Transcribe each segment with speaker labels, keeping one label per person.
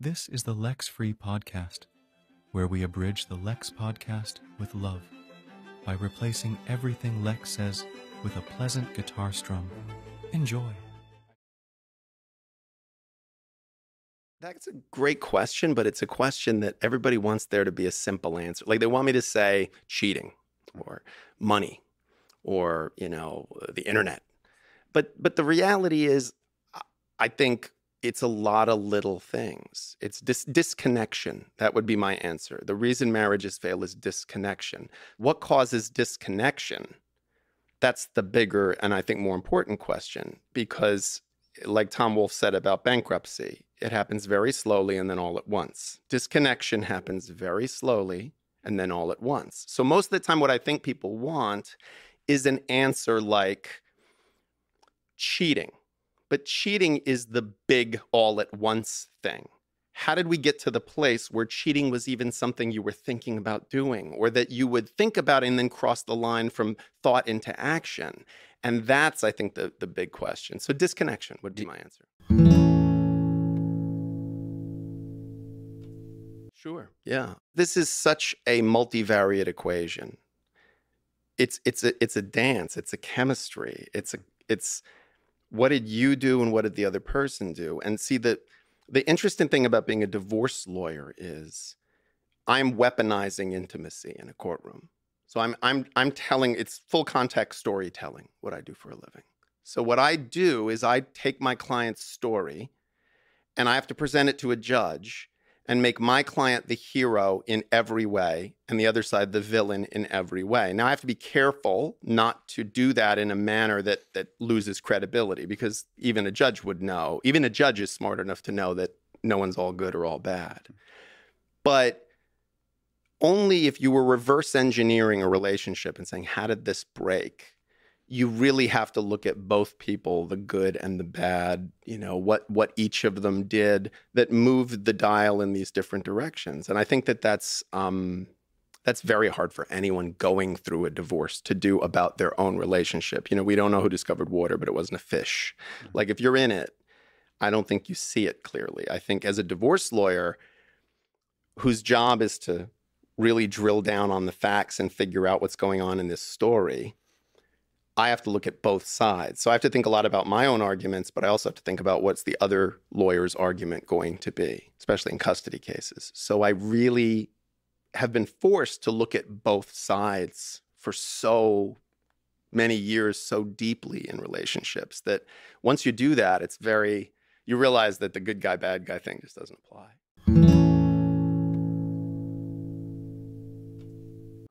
Speaker 1: This is the Lex Free Podcast, where we abridge the Lex podcast with love by replacing everything Lex says with a pleasant guitar strum. Enjoy.
Speaker 2: That's a great question, but it's a question that everybody wants there to be a simple answer. Like they want me to say cheating or money or, you know, the internet. But but the reality is I think it's a lot of little things. It's dis- disconnection. That would be my answer. The reason marriages fail is disconnection. What causes disconnection? That's the bigger and I think more important question because like Tom Wolfe said about bankruptcy, it happens very slowly and then all at once. Disconnection happens very slowly and then all at once. So, most of the time, what I think people want is an answer like cheating. But cheating is the big all at once thing. How did we get to the place where cheating was even something you were thinking about doing or that you would think about and then cross the line from thought into action? And that's, I think, the, the big question. So disconnection would be my answer. Sure. Yeah. This is such a multivariate equation. It's it's a it's a dance, it's a chemistry. It's a it's what did you do and what did the other person do? And see that the interesting thing about being a divorce lawyer is I'm weaponizing intimacy in a courtroom. So I'm I'm I'm telling it's full context storytelling what I do for a living. So what I do is I take my client's story and I have to present it to a judge and make my client the hero in every way and the other side the villain in every way. Now I have to be careful not to do that in a manner that that loses credibility because even a judge would know. Even a judge is smart enough to know that no one's all good or all bad. But only if you were reverse engineering a relationship and saying, how did this break? You really have to look at both people, the good and the bad, you know, what what each of them did that moved the dial in these different directions. And I think that that's um, that's very hard for anyone going through a divorce to do about their own relationship. You know, we don't know who discovered water, but it wasn't a fish. Mm-hmm. Like if you're in it, I don't think you see it clearly. I think as a divorce lawyer whose job is to really drill down on the facts and figure out what's going on in this story, I have to look at both sides. So I have to think a lot about my own arguments, but I also have to think about what's the other lawyer's argument going to be, especially in custody cases. So I really have been forced to look at both sides for so many years so deeply in relationships that once you do that, it's very, you realize that the good guy, bad guy thing just doesn't apply.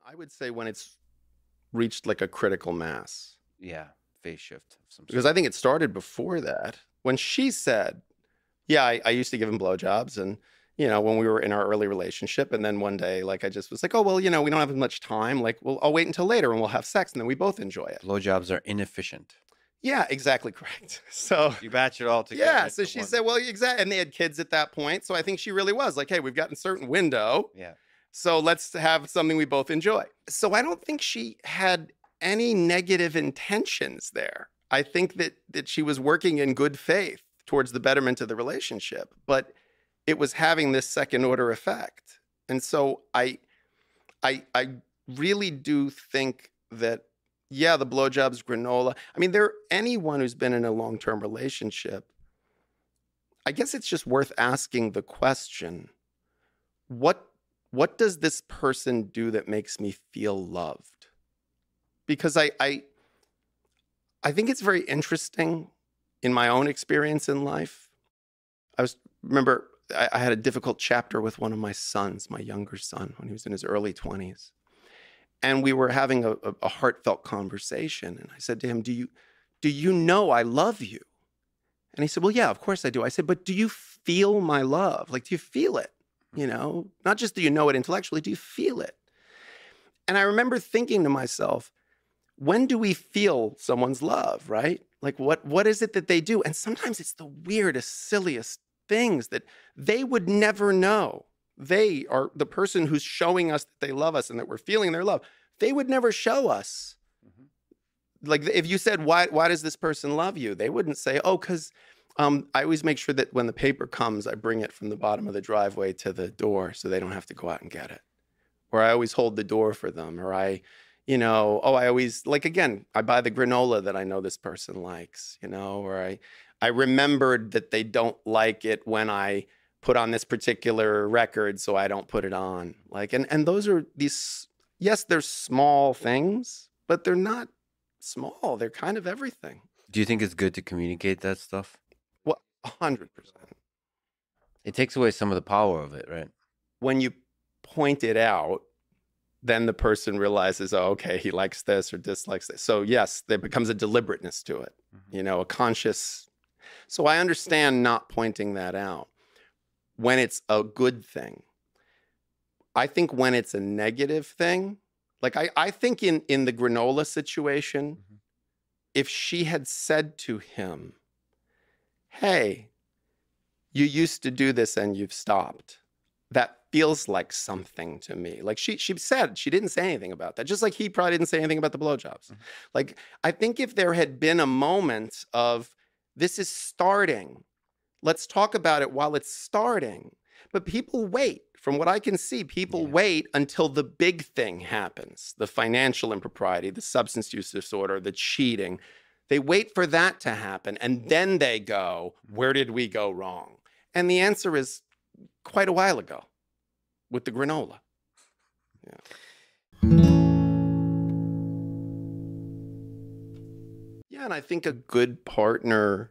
Speaker 2: I would say when it's reached like a critical mass.
Speaker 3: Yeah, phase shift.
Speaker 2: because I think it started before that. When she said, Yeah, I, I used to give him blowjobs and you know, when we were in our early relationship. And then one day, like, I just was like, oh, well, you know, we don't have as much time. Like, well, I'll wait until later and we'll have sex and then we both enjoy it.
Speaker 3: Blowjobs are inefficient.
Speaker 2: Yeah, exactly correct. So
Speaker 3: you batch it all together.
Speaker 2: Yeah. So she one. said, well, exactly. And they had kids at that point. So I think she really was like, hey, we've got a certain window.
Speaker 3: Yeah.
Speaker 2: So let's have something we both enjoy. So I don't think she had any negative intentions there. I think that that she was working in good faith towards the betterment of the relationship, but it was having this second order effect. And so I I I really do think that yeah, the blowjobs, granola. I mean, there anyone who's been in a long-term relationship, I guess it's just worth asking the question, what what does this person do that makes me feel loved? Because I, I, I think it's very interesting in my own experience in life. I was remember I, I had a difficult chapter with one of my sons, my younger son, when he was in his early twenties, and we were having a, a, a heartfelt conversation. And I said to him, "Do you, do you know I love you?" And he said, "Well, yeah, of course I do." I said, "But do you feel my love? Like, do you feel it?" You mm-hmm. know, not just do you know it intellectually, do you feel it? And I remember thinking to myself, when do we feel someone's love, right? Like what what is it that they do? And sometimes it's the weirdest, silliest things that they would never know. They are the person who's showing us that they love us and that we're feeling their love. They would never show us. Mm-hmm. Like if you said, why, why does this person love you? They wouldn't say, oh, because Um, I always make sure that when the paper comes, I bring it from the bottom of the driveway to the door so they don't have to go out and get it. Or I always hold the door for them. Or I, you know, oh, I always like again, I buy the granola that I know this person likes, you know, or I I remembered that they don't like it when I put on this particular record, so I don't put it on. Like and and those are these yes, they're small things, but they're not small. They're kind of everything.
Speaker 3: Do you think it's good to communicate that stuff?
Speaker 2: Well, a hundred percent.
Speaker 3: It takes away some of the power of it, right?
Speaker 2: When you point it out, then the person realizes, oh, okay, he likes this or dislikes this. So yes, there becomes a deliberateness to it,
Speaker 3: Mhm.
Speaker 2: you know, a conscious. So I understand not pointing that out when it's a good thing. I think when it's a negative thing, like I, I think in in the granola situation,
Speaker 3: Mhm.
Speaker 2: if she had said to him, Hey, you used to do this and you've stopped. That feels like something to me. Like she she said she didn't say anything about that. Just like he probably didn't say anything about the blowjobs.
Speaker 3: Mhm.
Speaker 2: Like I think if there had been a moment of this is starting, let's talk about it while it's starting. But people wait. From what I can see, people
Speaker 3: Yeah.
Speaker 2: wait until the big thing happens the financial impropriety, the substance use disorder, the cheating. They wait for that to happen. And then they go, Where did we go wrong? And the answer is quite a while ago with the granola. Yeah. Yeah, and I think a good partner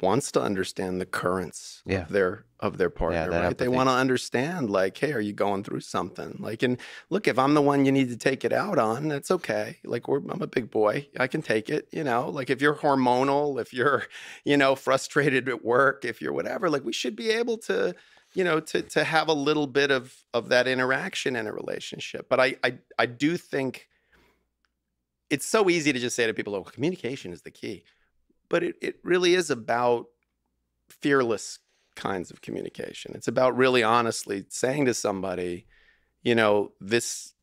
Speaker 2: wants to understand the currents
Speaker 3: Yeah.
Speaker 2: of their of their partner,
Speaker 3: that
Speaker 2: right? They want to understand, like, hey, are you going through something? Like, and look, if I'm the one you need to take it out on, that's okay. Like, we're, I'm a big boy, I can take it. You know, like if you're hormonal, if you're, you know, frustrated at work, if you're whatever, like we should be able to, you know, to to have a little bit of of that interaction in a relationship. But I I I do think it's so easy to just say to people, oh, communication is the key. But it, it really is about fearless kinds of communication. It's about really honestly saying to somebody, you know, this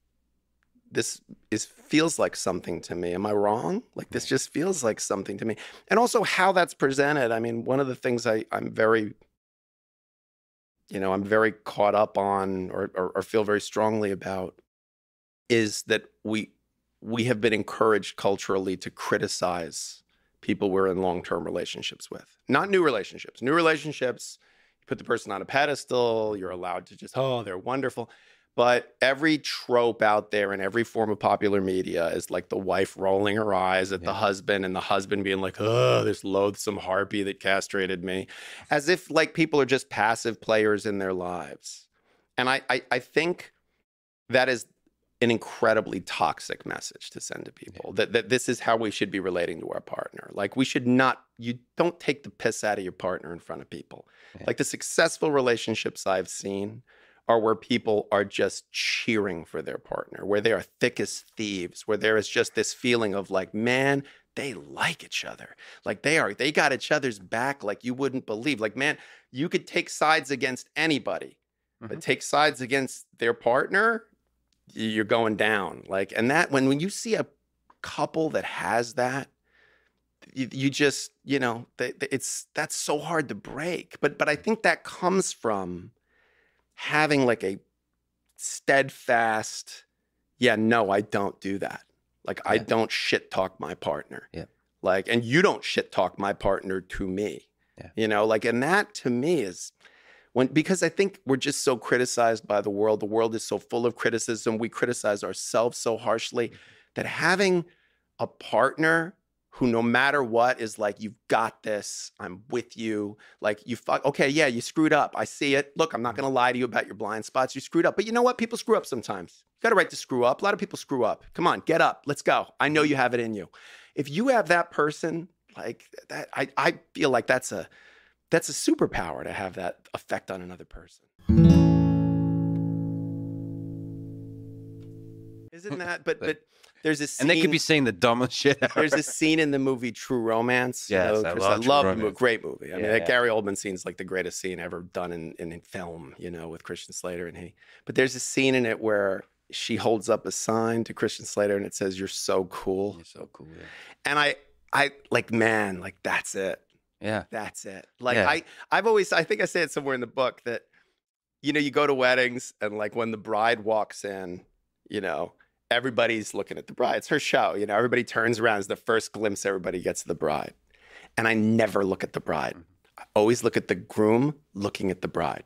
Speaker 2: this is feels like something to me. Am I wrong? Like this just feels like something to me. And also how that's presented. I mean, one of the things I, I'm very you know, I'm very caught up on or, or, or feel very strongly about is that we we have been encouraged culturally to criticize people we're in long-term relationships with. Not new relationships. New relationships, you put the person on a pedestal, you're allowed to just, oh, oh they're wonderful. But every trope out there in every form of popular media is like the wife rolling her eyes at the husband and the husband being like, oh, this loathsome harpy that castrated me. As if like people are just passive players in their lives. And I, I, I think that is an incredibly toxic message to send to people that, that this is how we should be relating to our partner. Like we should not, you don't take the piss out of your partner in front of people.
Speaker 3: Yeah.
Speaker 2: Like the successful relationships I've seen are where people are just cheering for their partner, where they are thick as thieves, where there is just this feeling of like, man, they like each other. Like they are, they got each other's back like you wouldn't believe. Like, man, you could take sides against anybody, but
Speaker 3: Mhm.
Speaker 2: take sides against their partner, you're going down. Like, and that when when you see a couple that has that, you, you just you know it's that's so hard to break. But but I think that comes from having like a steadfast, yeah, no, I don't do that. Like I don't shit talk my partner.
Speaker 3: Yeah.
Speaker 2: Like, and you don't shit talk my partner to me.
Speaker 3: Yeah.
Speaker 2: You know, like, and that to me is when because I think we're just so criticized by the world. The world is so full of criticism. We criticize ourselves so harshly mm-hmm. that having a partner who no matter what is like you've got this. I'm with you. Like you fuck okay yeah you screwed up. I see it. Look i'm not mm-hmm. going to lie to you about your blind spots. You screwed up. But you know what? People screw up sometimes. You got a right to screw up. A lot of people screw up. Come on get up. Let's go. I know you have it in you. If you have that person like that i, I feel like that's a that's a superpower to have that effect on another person. Mm-hmm. Isn't that but
Speaker 3: But-
Speaker 2: but there's a scene
Speaker 3: And they could be saying the dumbest shit. ever.
Speaker 2: there's a scene in the movie True Romance. you know,
Speaker 3: I love True
Speaker 2: the movie.
Speaker 3: Romance.
Speaker 2: Great movie. I mean, that
Speaker 3: yeah.
Speaker 2: Gary Oldman scene is like the greatest scene ever done in, in, in film, you know, with Christian Slater and he. But there's a scene in it where she holds up a sign to Christian Slater and it says, You're so cool.
Speaker 3: You're so cool. Yeah.
Speaker 2: And I, I like, man, like, that's it.
Speaker 3: Yeah.
Speaker 2: That's it. Like
Speaker 3: Yeah.
Speaker 2: I, I've always, I think I say it somewhere in the book that, you know, you go to weddings and like when the bride walks in, you know, everybody's looking at the bride. It's her show. You know, everybody turns around. It's the first glimpse everybody gets of the bride. And I never look at the bride. Mm-hmm. I always look at the groom looking at the bride.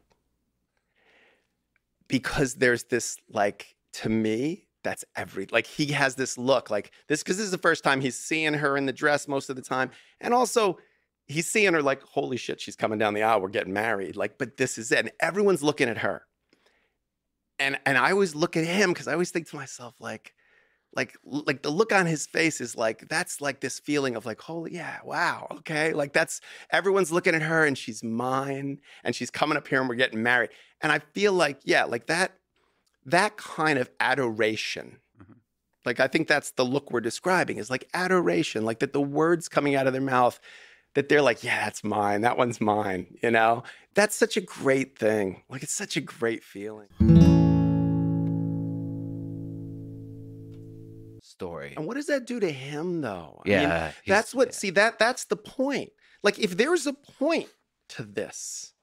Speaker 2: Because there's this like, to me, that's every like he has this look like this because this is the first time he's seeing her in the dress most of the time. And also he's seeing her like, holy shit, she's coming down the aisle. We're getting married. Like, but this is it. And everyone's looking at her. And and I always look at him because I always think to myself, like, like, like the look on his face is like, that's like this feeling of like, holy, yeah, wow, okay. Like that's everyone's looking at her and she's mine and she's coming up here and we're getting married. And I feel like, yeah, like that, that kind of adoration.
Speaker 3: Mhm.
Speaker 2: Like I think that's the look we're describing is like adoration, like that the words coming out of their mouth that they're like, yeah, that's mine. That one's mine. You know, that's such a great thing. Like, it's such a great feeling.
Speaker 3: Story.
Speaker 2: And what does that do to him, though? I mean,
Speaker 3: Yeah. he's-
Speaker 2: that's what,
Speaker 3: yeah.
Speaker 2: see, that that's the point. Like, if there's a point to this,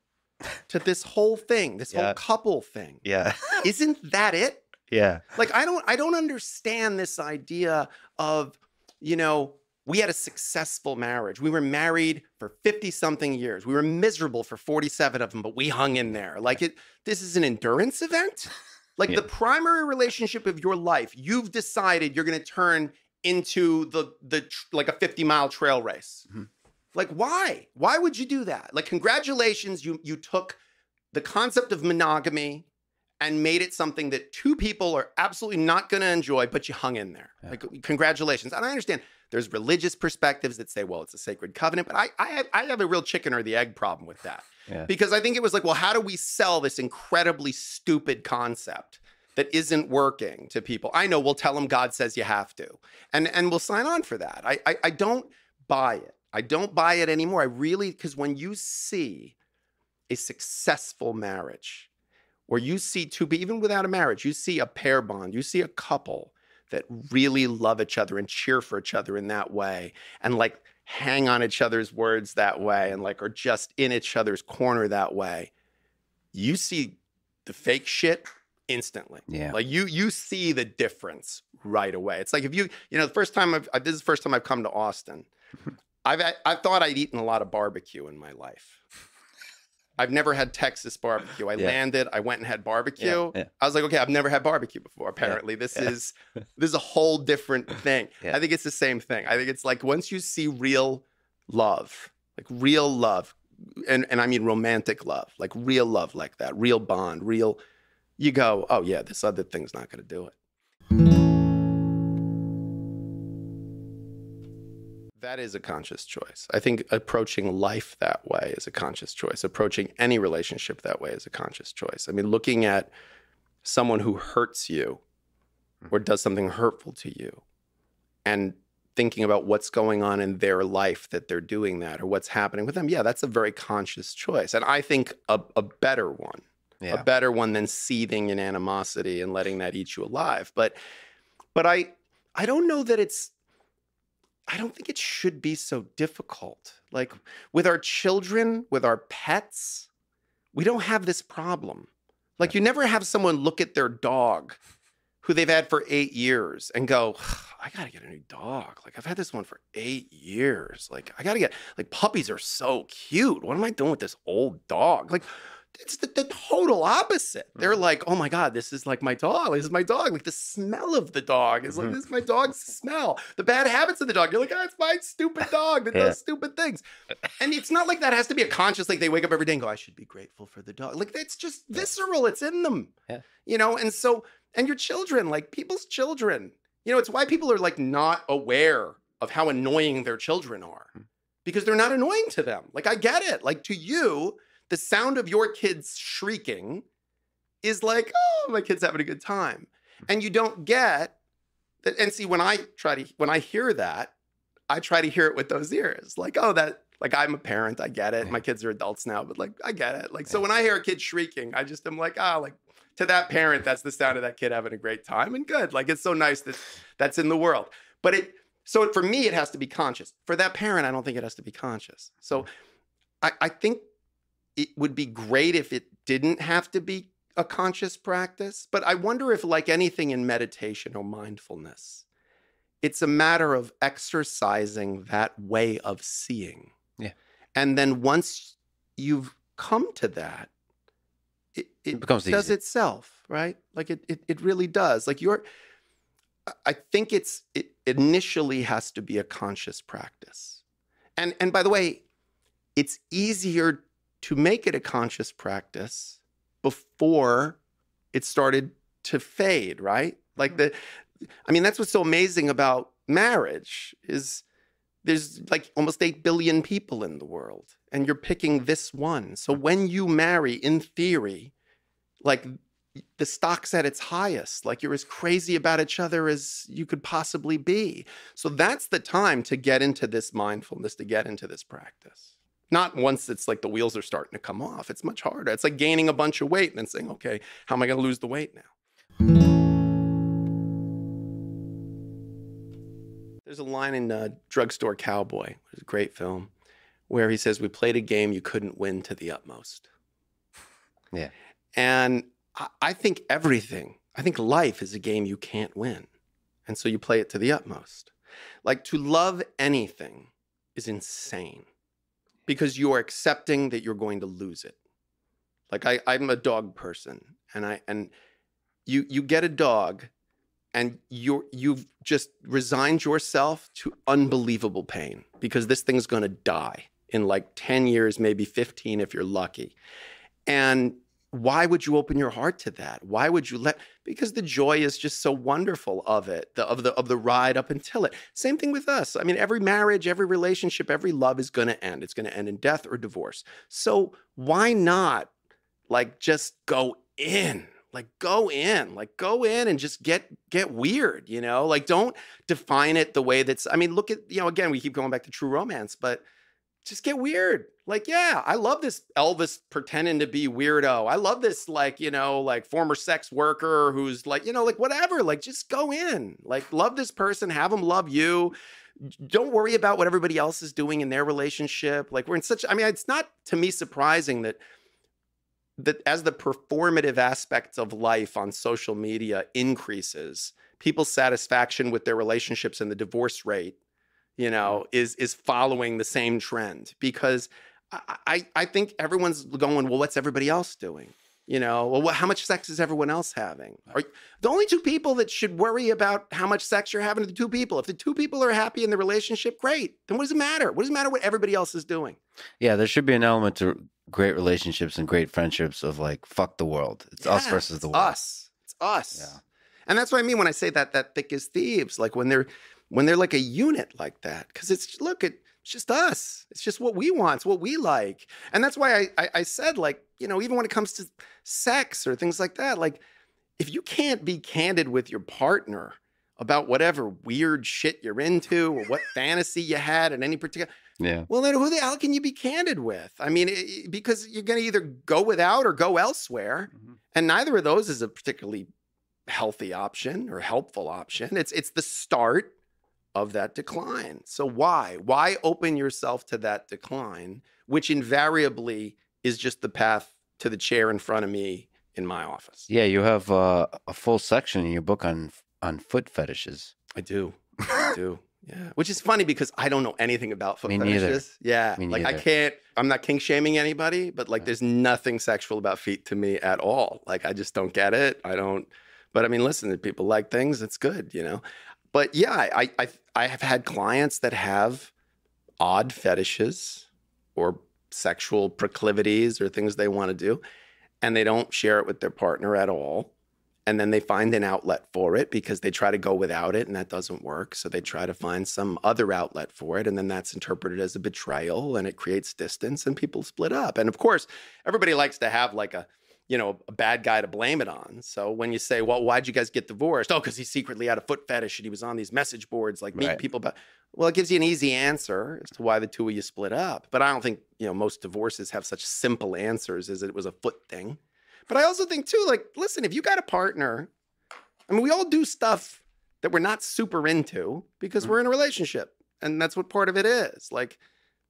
Speaker 2: to this whole thing, this whole couple thing,
Speaker 3: Yeah.
Speaker 2: isn't that it?
Speaker 3: yeah.
Speaker 2: like i don't i don't understand this idea of you know we had a successful marriage we were married for 50 something years we were miserable for 47 of them but we hung in there like it this is an endurance event like
Speaker 3: Yeah.
Speaker 2: the primary relationship of your life you've decided you're going to turn into the the tr- like a 50 mile trail race
Speaker 3: Mhm.
Speaker 2: like why why would you do that like congratulations you you took the concept of monogamy and made it something that two people are absolutely not going to enjoy, but you hung in there.
Speaker 3: Yeah.
Speaker 2: Like, congratulations. And I understand there's religious perspectives that say, well, it's a sacred covenant, but I, I, have, I have a real chicken or the egg problem with that. Because I think it was like, well, how do we sell this incredibly stupid concept that isn't working to people? I know we'll tell them God says you have to, and, and we'll sign on for that. I, I, I don't buy it. I don't buy it anymore. I really, because when you see a successful marriage, where you see two even without a marriage, you see a pair bond, you see a couple that really love each other and cheer for each other in that way and like hang on each other's words that way and like are just in each other's corner that way. You see the fake shit instantly.
Speaker 3: Yeah.
Speaker 2: Like you you see the difference right away. It's like if you, you know, the first time I've this is the first time I've come to Austin. I've I thought I'd eaten a lot of barbecue in my life. I've never had Texas barbecue. I
Speaker 3: Yeah.
Speaker 2: landed, I went and had barbecue.
Speaker 3: yeah.
Speaker 2: I was like, okay, I've never had barbecue before. Apparently, this is this is a whole different thing. I think it's the same thing. I think it's like once you see real love, like real love, and and I mean romantic love, like real love like that, real bond, real you go, oh yeah, this other thing's not gonna do it. That is a conscious choice. I think approaching life that way is a conscious choice. Approaching any relationship that way is a conscious choice. I mean, looking at someone who hurts you or does something hurtful to you and thinking about what's going on in their life that they're doing that or what's happening with them. Yeah, that's a very conscious choice. And I think a, a better one
Speaker 3: Yeah.
Speaker 2: a better one than seething in animosity and letting that eat you alive. But but I I don't know that it's I don't think it should be so difficult. Like with our children, with our pets, we don't have this problem. Like you never have someone look at their dog who they've had for 8 years and go, I got to get a new dog. Like I've had this one for 8 years. Like I got to get like puppies are so cute. What am I doing with this old dog? Like it's the, the total opposite. They're like, oh my God, this is like my dog. This is my dog. Like the smell of the dog is like,
Speaker 3: Mhm.
Speaker 2: this is my dog's smell. The bad habits of the dog. You're like, oh, it's my stupid dog that
Speaker 3: Yeah.
Speaker 2: does stupid things. And it's not like that has to be a conscious, like they wake up every day and go, I should be grateful for the dog. Like it's just visceral. It's in them.
Speaker 3: Yeah.
Speaker 2: You know, and so, and your children, like people's children, you know, it's why people are like not aware of how annoying their children are
Speaker 3: Hmm.
Speaker 2: because they're not annoying to them. Like I get it. Like to you, the sound of your kids shrieking is like, oh, my kid's having a good time. And you don't get that. And see, when I try to, when I hear that, I try to hear it with those ears. Like, oh, that, like I'm a parent. I get it.
Speaker 3: Yeah.
Speaker 2: My kids are adults now, but like, I get it. Like, so when I hear a kid shrieking, I just am like, ah, like to that parent, that's the sound of that kid having a great time and good. Like, it's so nice that that's in the world. But it, So for me, it has to be conscious. For that parent, I don't think it has to be conscious. So I, I think it would be great if it didn't have to be a conscious practice. But I wonder if, like anything in meditation or mindfulness, it's a matter of exercising that way of seeing.
Speaker 3: Yeah.
Speaker 2: And then once you've come to that, it, it,
Speaker 3: It becomes
Speaker 2: does
Speaker 3: easy.
Speaker 2: itself, right? Like it, it, it really does. Like you're, I- I think it's it initially has to be a conscious practice. And and by the way, it's easier to make it a conscious practice before it started to fade, right? Like mm-hmm. the I mean that's what's so amazing about marriage is there's like almost 8 billion people in the world and you're picking this one. So when you marry in theory like the stock's at its highest like you're as crazy about each other as you could possibly be so that's the time to get into this mindfulness to get into this practice not once it's like the wheels are starting to come off it's much harder it's like gaining a bunch of weight and then saying okay how am i going to lose the weight now there's a line in uh, drugstore cowboy which is a great film where he says we played a game you couldn't win to the utmost
Speaker 3: Yeah.
Speaker 2: and I- I think everything, I think life is a game you can't win. And so you play it to the utmost. Like to love anything is insane because you're accepting that you're going to lose it. Like I, I'm a dog person and I and you you get a dog and you're you've just resigned yourself to unbelievable pain because this thing's gonna die in like 10 years, maybe 15 if you're lucky. And why would you open your heart to that? Why would you let because the joy is just so wonderful of it, the, of the of the ride up until it. Same thing with us. I mean, every marriage, every relationship, every love is going to end. It's going to end in death or divorce. So why not like just go in? Like go in, like go in and just get get weird, you know? Like don't define it the way that's I mean, look at, you know, again, we keep going back to true romance, but just get weird. Like, yeah, I love this Elvis pretending to be weirdo. I love this, like, you know, like former sex worker who's like, you know, like whatever. Like, just go in. Like, love this person, have them love you. Don't worry about what everybody else is doing in their relationship. Like, we're in such, I mean, it's not to me surprising that that as the performative aspects of life on social media increases, people's satisfaction with their relationships and the divorce rate you know, is is following the same trend because I, I think everyone's going, well, what's everybody else doing? You know, well, what, how much sex is everyone else having? Are, the only two people that should worry about how much sex you're having are the two people. If the two people are happy in the relationship, great. Then what does it matter? What does it matter what everybody else is doing?
Speaker 3: Yeah, there should be an element to great relationships and great friendships of like fuck the world. It's us versus the world.
Speaker 2: Us. It's us.
Speaker 3: Yeah.
Speaker 2: And that's what I mean when I say that that thick as thieves. Like when they're when they're like a unit like that. Because it's look, it, it's just us. It's just what we want. It's what we like. And that's why I, I I said like you know even when it comes to sex or things like that, like if you can't be candid with your partner about whatever weird shit you're into or what fantasy you had at any particular
Speaker 3: Yeah.
Speaker 2: well, then who the hell can you be candid with? I mean, it, because you're going to either go without or go elsewhere,
Speaker 3: Mhm.
Speaker 2: and neither of those is a particularly healthy option or helpful option. It's it's the start of that decline. So why why open yourself to that decline, which invariably is just the path to the chair in front of me in my office?
Speaker 3: Yeah, you have uh, a full section in your book on on foot fetishes.
Speaker 2: I do, I do. Yeah, which is funny because I don't know anything about foot
Speaker 3: Me neither.
Speaker 2: fetishes. Yeah,
Speaker 3: Me
Speaker 2: like I can't. I'm not kink shaming anybody, but like,
Speaker 3: Yeah.
Speaker 2: there's nothing sexual about feet to me at all. Like, I just don't get it. I don't. But I mean, listen, if people like things, it's good, you know. But yeah, I I I have had clients that have odd fetishes or sexual proclivities or things they want to do, and they don't share it with their partner at all. And then they find an outlet for it because they try to go without it and that doesn't work. So they try to find some other outlet for it and then that's interpreted as a betrayal and it creates distance and people split up. And of course everybody likes to have like a you know a bad guy to blame it on so when you say well why'd you guys get divorced oh because he secretly had a foot fetish and he was on these message boards like meet
Speaker 3: Right.
Speaker 2: people but well it gives you an easy answer as to why the two of you split up but i don't think you know most divorces have such simple answers as it was a foot thing but I also think too, like, listen, if you got a partner, I mean, we all do stuff that we're not super into because mm. we're in a relationship. And that's what part of it is. Like,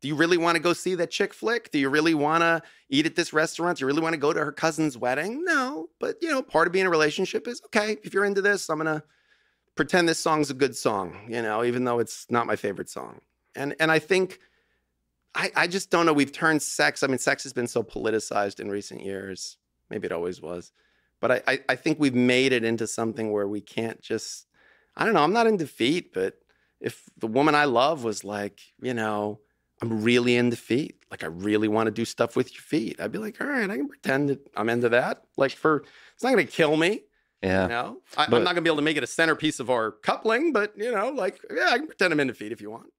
Speaker 2: do you really want to go see that chick flick? Do you really want to eat at this restaurant? Do you really want to go to her cousin's wedding? No. But, you know, part of being in a relationship is okay, if you're into this, I'm going to pretend this song's a good song, you know, even though it's not my favorite song. And and I think I, I just don't know. We've turned sex. I mean, sex has been so politicized in recent years. Maybe it always was. But I, I, I think we've made it into something where we can't just I don't know, I'm not in defeat, but if the woman I love was like, you know, I'm really into feet. Like I really want to do stuff with your feet. I'd be like, all right, I can pretend that I'm into that. Like for it's not gonna kill me.
Speaker 3: Yeah.
Speaker 2: You know, I,
Speaker 3: But-
Speaker 2: I'm not gonna be able to make it a centerpiece of our coupling, but you know, like yeah, I can pretend I'm into feet if you want.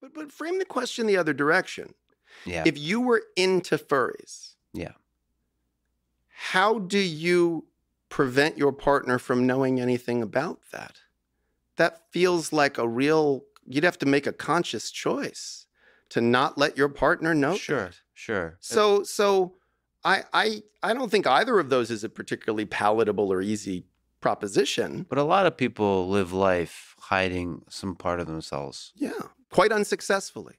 Speaker 2: But but frame the question the other direction.
Speaker 3: Yeah.
Speaker 2: If you were into furries,
Speaker 3: yeah.
Speaker 2: how do you prevent your partner from knowing anything about that? That feels like a real. You'd have to make a conscious choice to not let your partner know.
Speaker 3: Sure.
Speaker 2: that.
Speaker 3: Sure.
Speaker 2: So so I I I don't think either of those is a particularly palatable or easy proposition.
Speaker 3: But a lot of people live life hiding some part of themselves.
Speaker 2: Yeah, quite unsuccessfully.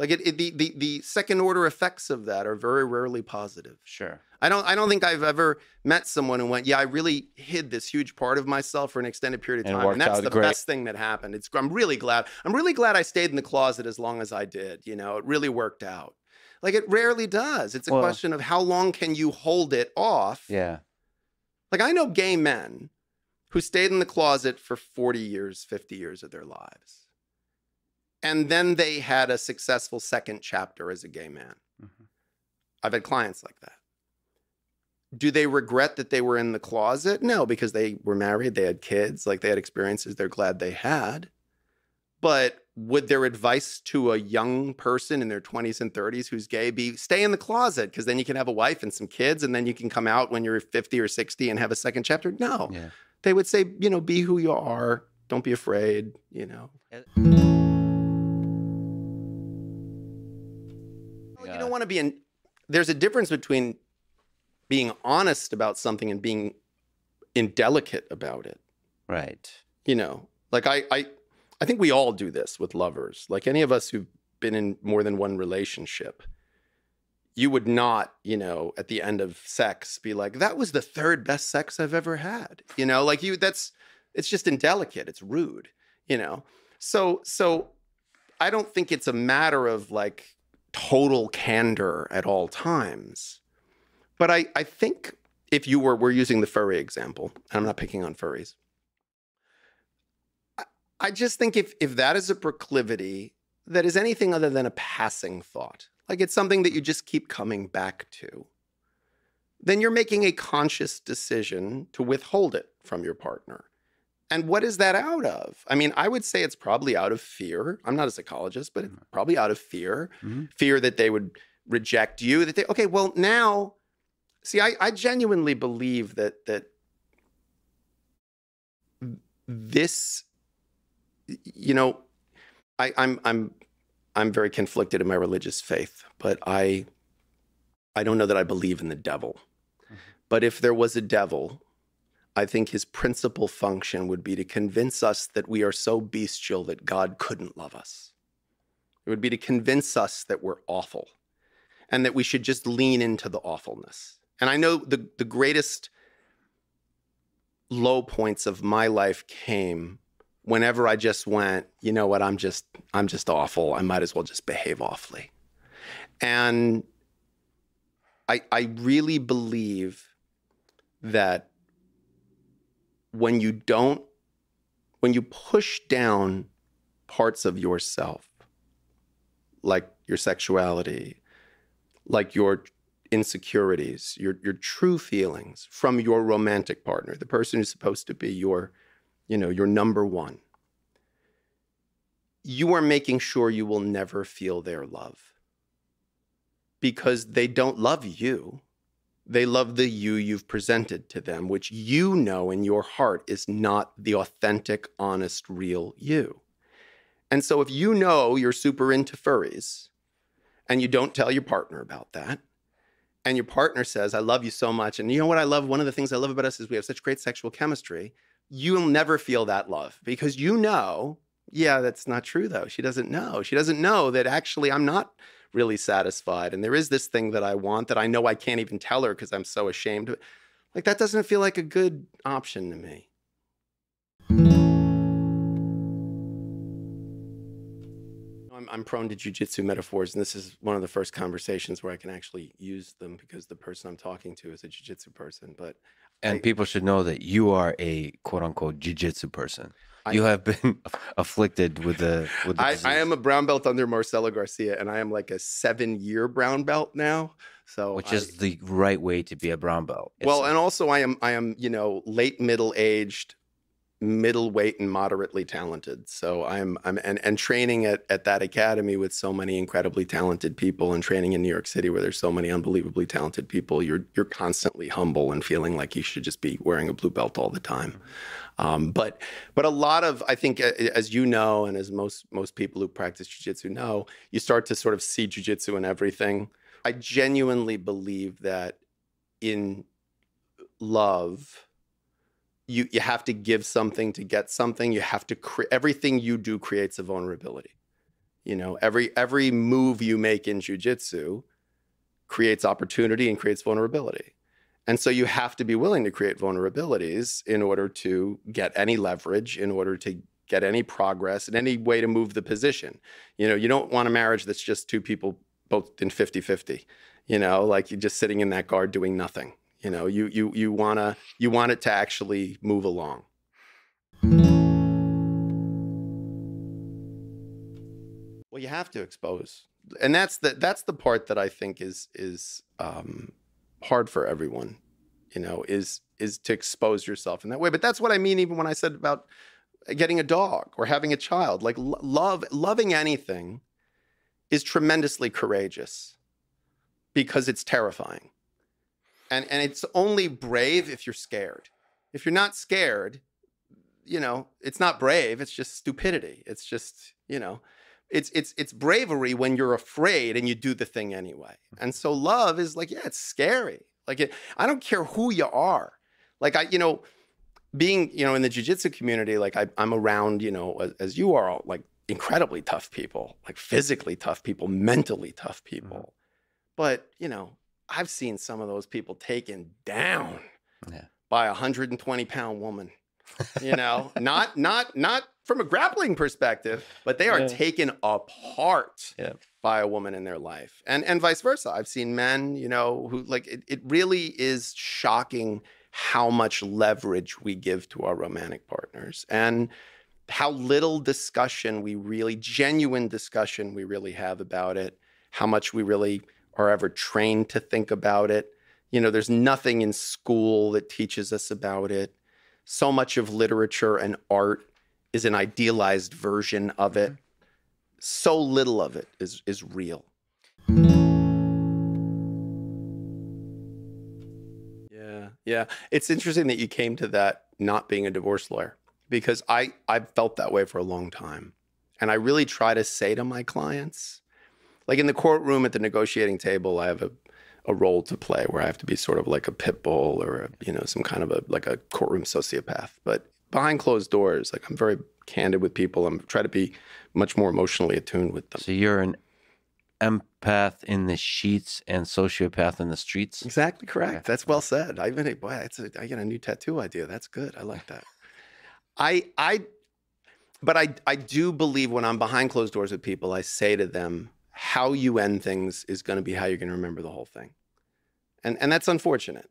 Speaker 2: Like it, it the, the the second order effects of that are very rarely positive.
Speaker 3: Sure.
Speaker 2: I don't I don't think I've ever met someone who went, yeah, I really hid this huge part of myself for an extended period of time,
Speaker 3: worked
Speaker 2: and that's the
Speaker 3: great.
Speaker 2: best thing that happened. It's I'm really glad. I'm really glad I stayed in the closet as long as I did. You know, it really worked out. Like it rarely does. It's a
Speaker 3: Well-
Speaker 2: question of how long can you hold it off.
Speaker 3: Yeah.
Speaker 2: Like I know gay men who stayed in the closet for 40 years, 50 years of their lives. And then they had a successful second chapter as a gay man.
Speaker 3: Mhm.
Speaker 2: I've had clients like that. Do they regret that they were in the closet? No, because they were married, they had kids, like they had experiences they're glad they had. But would their advice to a young person in their 20s and 30s who's gay be stay in the closet because then you can have a wife and some kids and then you can come out when you're 50 or 60 and have a second chapter? No.
Speaker 3: Yeah.
Speaker 2: They would say, you know, be who you are. Don't be afraid, you know. Don't want to be in. There's a difference between being honest about something and being indelicate about it.
Speaker 3: Right.
Speaker 2: You know, like I, I, I think we all do this with lovers. Like any of us who've been in more than one relationship, you would not, you know, at the end of sex be like, "That was the third best sex I've ever had." You know, like you. That's it's just indelicate. It's rude. You know. So so, I don't think it's a matter of like total candor at all times. But I, I think if you were, we're using the furry example, and I'm not picking on furries. I, I just think if if that is a proclivity that is anything other than a passing thought, like it's something that you just keep coming back to, then you're making a conscious decision to withhold it from your partner. And what is that out of? I mean, I would say it's probably out of fear. I'm not a psychologist, but it's probably out of fear
Speaker 3: Mhm.
Speaker 2: fear that they would reject you that they okay well now see i, I genuinely believe that that this you know I, i'm i'm i'm very conflicted in my religious faith but i i don't know that i believe in the devil but if there was a devil i think his principal function would be to convince us that we are so bestial that god couldn't love us it would be to convince us that we're awful and that we should just lean into the awfulness. And I know the, the greatest low points of my life came whenever I just went, you know what, I'm just I'm just awful. I might as well just behave awfully. And I I really believe that when you don't when you push down parts of yourself like your sexuality, like your insecurities, your your true feelings from your romantic partner, the person who's supposed to be your, you know, your number one. You are making sure you will never feel their love. Because they don't love you. They love the you you've presented to them, which you know in your heart is not the authentic, honest, real you. And so if you know you're super into furries and you don't tell your partner about that, and your partner says, I love you so much. And you know what I love? One of the things I love about us is we have such great sexual chemistry. You'll never feel that love because you know, yeah, that's not true though. She doesn't know. She doesn't know that actually I'm not really satisfied. And there is this thing that I want that I know I can't even tell her because I'm so ashamed. Like that doesn't feel like a good option to me. I'm, I'm prone to jujitsu metaphors, and this is one of the first conversations where I can actually use them because the person I'm talking to is a jujitsu person. But
Speaker 3: And
Speaker 2: I-
Speaker 3: people should know that you are a quote unquote jujitsu person.
Speaker 2: I-
Speaker 3: you have been afflicted with the with the
Speaker 2: I, I am a brown belt under Marcelo Garcia, and I am like a seven-year brown belt now. So
Speaker 3: which is the right way to be a brown belt. It's-
Speaker 2: well, and also I am I am you know late middle aged, middleweight and moderately talented. So I'm I'm and, and training at, at that academy with so many incredibly talented people and training in New York City where there's so many unbelievably talented people. You're you're constantly humble and feeling like you should just be wearing a blue belt all the time. Um, but but a lot of I think as you know and as most most people who practice jujitsu know, you start to sort of see jujitsu in everything. I genuinely believe that in love you you have to give something to get something. You have to cre- everything you do creates a vulnerability. You know every every move you make in jujitsu creates opportunity and creates vulnerability. And so you have to be willing to create vulnerabilities in order to get any leverage in order to get any progress in any way to move the position. You know you don't want a marriage that's just two people both in 50-50 you know like you're just sitting in that guard doing nothing you know you you you want to you want it to actually move along. Well you have to expose. And that's the that's the part that i think is is um hard for everyone you know is is to expose yourself in that way. But that's what i mean even when i said about getting a dog or having a child. Like lo- love loving anything is tremendously courageous because it's terrifying and and it's only brave if you're scared. If you're not scared you know it's not brave it's just stupidity. It's just you know it's it's it's bravery when you're afraid and you do the thing anyway. Mm-hmm. And so love is like yeah it's scary. Like it, i don't care who you are. Like i you know being you know in the jiu-jitsu community like I, i'm around you know as, as you are all like incredibly tough people like physically tough people mentally tough mm-hmm. people. But you know i've seen some of those people taken down
Speaker 3: Yeah.
Speaker 2: by a 120 pound woman you know not not not from a grappling perspective but they are
Speaker 3: Yeah.
Speaker 2: taken apart
Speaker 3: Yeah.
Speaker 2: by a woman in their life and and vice versa i've seen men you know who like it, it really is shocking how much leverage we give to our romantic partners and how little discussion we really genuine discussion we really have about it how much we really are ever trained to think about it. You know there's nothing in school that teaches us about it. So much of literature and art is an idealized version of it. Mm-hmm. So little of it is is real. Yeah yeah. It's interesting that you came to that not being a divorce lawyer because i i've felt that way for a long time. And i really try to say to my clients like in the courtroom at the negotiating table i have a a role to play where I have to be sort of like a pit bull or a, you know some kind of a like a courtroom sociopath. But behind closed doors, like I'm very candid with people. I'm try to be much more emotionally attuned with them.
Speaker 3: So you're an empath in the sheets and sociopath in the streets.
Speaker 2: Exactly correct.
Speaker 3: Okay.
Speaker 2: That's well said. I even boy, that's a, I get a new tattoo idea. That's good. I like that. I I but I I do believe when I'm behind closed doors with people, I say to them, how you end things is going to be how you're going to remember the whole thing. And and that's unfortunate.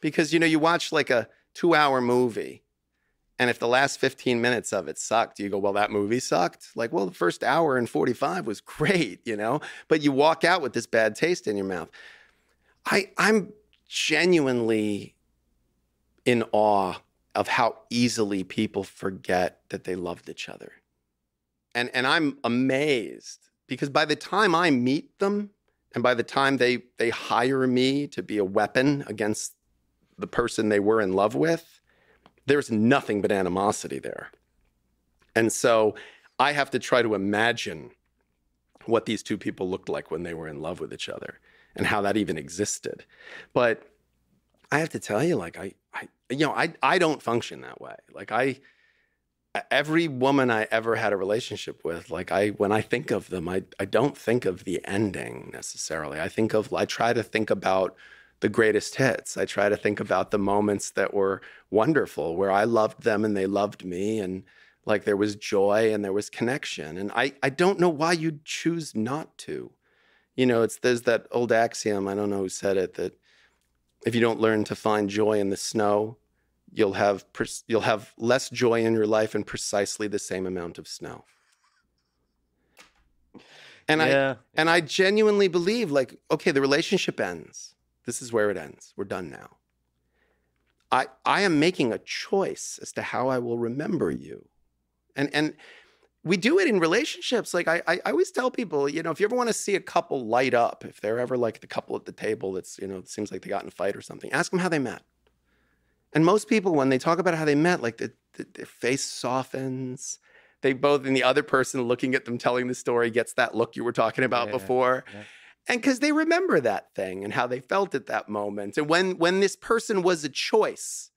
Speaker 2: Because you know, you watch like a 2-hour movie and if the last 15 minutes of it sucked, you go, well, that movie sucked. Like, well, the first hour and 45 was great, you know? But you walk out with this bad taste in your mouth. I I'm genuinely in awe of how easily people forget that they loved each other. And and I'm amazed because by the time I meet them and by the time they they hire me to be a weapon against the person they were in love with, there's nothing but animosity there. And so I have to try to imagine what these two people looked like when they were in love with each other. and how that even existed. But I have to tell you, like I, I, you know, I, I don't function that way. Like I, every woman I ever had a relationship with, like I, when I think of them, I, I don't think of the ending necessarily. I think of, I try to think about the greatest hits. I try to think about the moments that were wonderful, where I loved them and they loved me, and like there was joy and there was connection. And I, I don't know why you'd choose not to. You know, it's there's that old axiom. I don't know who said it that if you don't learn to find joy in the snow, you'll have you'll have less joy in your life and precisely the same amount of snow. And
Speaker 3: yeah.
Speaker 2: I and I genuinely believe like okay, the relationship ends. This is where it ends. We're done now. I I am making a choice as to how I will remember you. And and we do it in relationships. Like I, I, always tell people, you know, if you ever want to see a couple light up, if they're ever like the couple at the table that's, you know, it seems like they got in a fight or something, ask them how they met. And most people, when they talk about how they met, like the, the, their face softens. They both, and the other person looking at them telling the story gets that look you were talking about yeah, before. Yeah. And because they remember that thing and how they felt at that moment. And when when this person was a choice,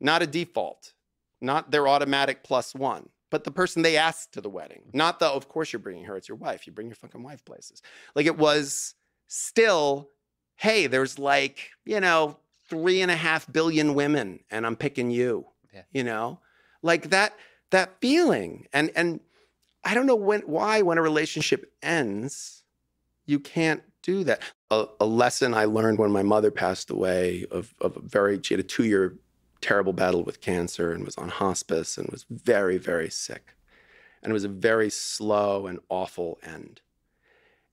Speaker 2: not a default, not their automatic plus one, but the person they asked to the wedding, mm-hmm. not the, of course you're bringing her, it's your wife. You bring your fucking wife places. Like it was still, hey, there's like, you know, three and a half billion women and I'm picking you. Yeah. You know? Like that that feeling. And and I don't know when why when a relationship ends, you can't do that. A, a lesson I learned when my mother passed away of, of a very she had a two-year terrible battle with cancer and was on hospice and was very, very sick. And it was a very slow and awful end.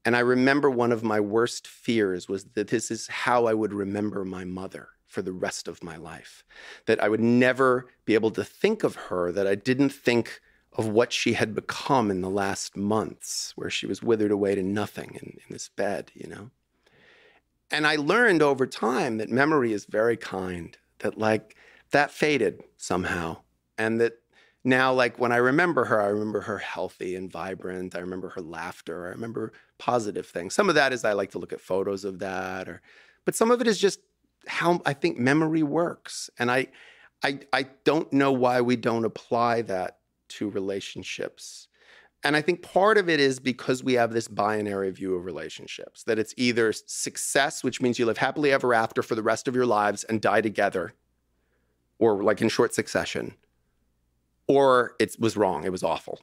Speaker 2: And I remember one of my worst fears was that this is how I would remember my mother for the rest of my life. That I would never be able to think of her, that I didn't think of what she had become in the last months, where she was withered away to nothing in, in this bed, you know? And I learned over time that memory is very kind, that like that faded somehow. And that now like when i remember her i remember her healthy and vibrant i remember her laughter i remember positive things. Some of that is i like to look at photos of that or but some of it is just how i think memory works. And i i i don't know why we don't apply that to relationships. And i think part of it is because we have this binary view of relationships that it's either success which means you live happily ever after for the rest of your lives and die together or like in short succession or it was wrong, it was awful.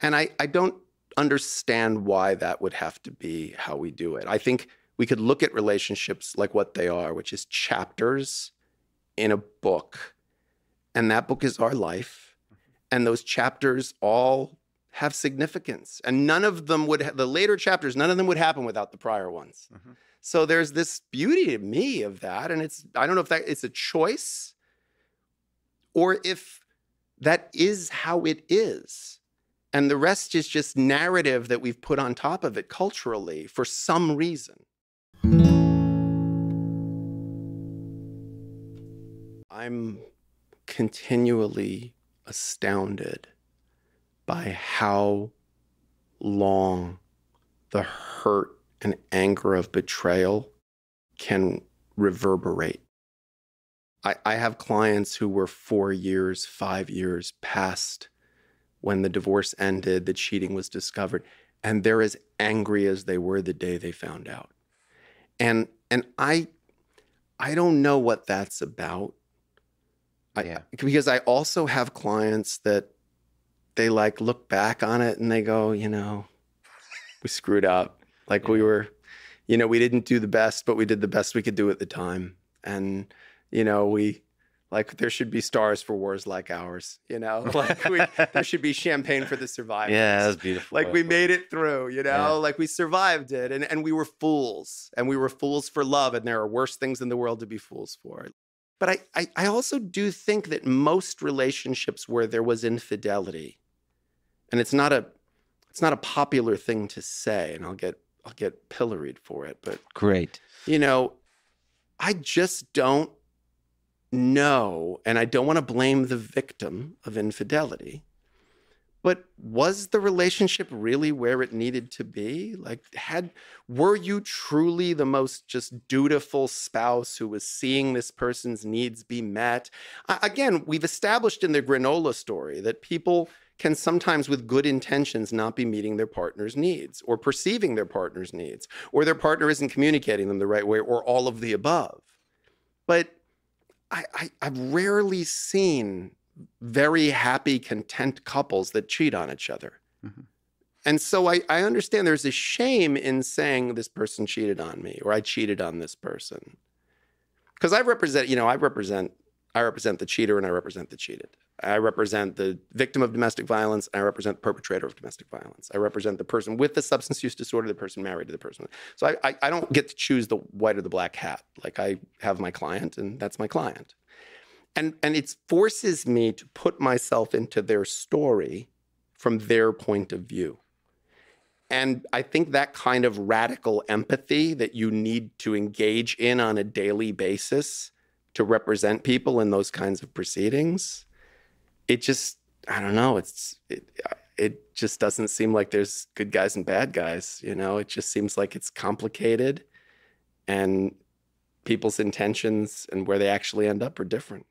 Speaker 2: And I, I don't understand why that would have to be how we do it. I think we could look at relationships like what they are, which is chapters in a book. And that book is our life. And those chapters all have significance. And none of them would, ha- the later chapters, none of them would happen without the prior ones. Mm-hmm. So there's this beauty to me of that. And it's, I don't know if that it's a choice or if that is how it is. And the rest is just narrative that we've put on top of it culturally for some reason. I'm continually astounded by how long the hurt and anger of betrayal can reverberate. I, I have clients who were four years, five years past when the divorce ended, the cheating was discovered, and they're as angry as they were the day they found out. And and I I don't know what that's about. I, because I also have clients that they like look back on it and they go, you know, we screwed up. Like yeah. we were, you know, we didn't do the best, but we did the best we could do at the time. And you know, we like there should be stars for wars like ours, you know, like we, there should be champagne for the survivors.
Speaker 3: Yeah, that's beautiful.
Speaker 2: Like we made it through, you know, yeah. like we survived it and, and we were fools and we were fools for love. And there are worse things in the world to be fools for. But I, I, I also do think that most relationships where there was infidelity, and it's not a it's not a popular thing to say, and I'll get I'll get pilloried for it, but
Speaker 3: great.
Speaker 2: You know, I just don't know, and I don't want to blame the victim of infidelity, but was the relationship really where it needed to be? Like, had were you truly the most just dutiful spouse who was seeing this person's needs be met? A- Again, we've established in the granola story that people can sometimes, with good intentions, not be meeting their partner's needs or perceiving their partner's needs, or their partner isn't communicating them the right way, or all of the above. But I, I, I've rarely seen very happy, content couples that cheat on each other.
Speaker 3: Mhm.
Speaker 2: And so I, I understand there's a shame in saying this person cheated on me or I cheated on this person. Because I represent, you know, I represent, I represent the cheater and I represent the cheated. I represent the victim of domestic violence I represent the perpetrator of domestic violence. I represent the person with the substance use disorder, the person married to the person. So I, I, I don't get to choose the white or the black hat. Like I have my client and that's my client and and it forces me to put myself into their story from their point of view and i think that kind of radical empathy that you need to engage in on a daily basis to represent people in those kinds of proceedings it just i don't know it's it, it just doesn't seem like there's good guys and bad guys you know it just seems like it's complicated and people's intentions and where they actually end up are different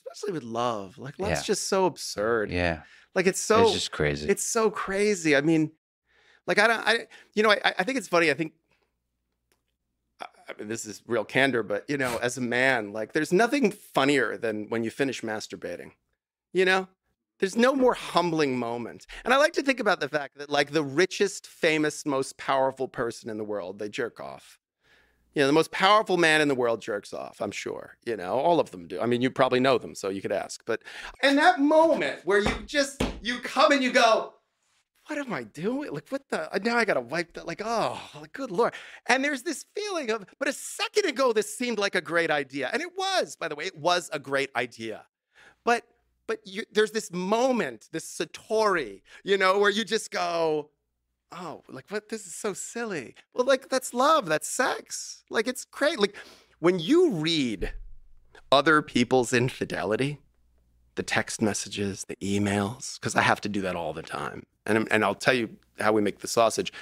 Speaker 2: especially with love. Like love's
Speaker 3: Yeah.
Speaker 2: just so absurd.
Speaker 3: Yeah.
Speaker 2: Like it's so
Speaker 3: it's just crazy.
Speaker 2: it's so crazy. I mean, like I don't I you know, I I think it's funny. I think I mean, this is real candor, but you know, as a man, like there's nothing funnier than when you finish masturbating. You know? There's no more humbling moment. And I like to think about the fact that like the richest, famous, most powerful person in the world, they jerk off. You know, the most powerful man in the world jerks off, I'm sure. You know, all of them do. I mean, you probably know them, so you could ask. But and that moment where you just you come and you go, what am I doing? Like, what the now I gotta wipe that, like, oh, good lord. And there's this feeling of, but a second ago, this seemed like a great idea. And it was, by the way, it was a great idea. But but you, there's this moment, this satori, you know, where you just go, oh, like what? This is so silly. Well, like that's love, that's sex. Like it's great. Like when you read other people's infidelity, the text messages, the emails, because I have to do that all the time. And, and I'll tell you how we make the sausage.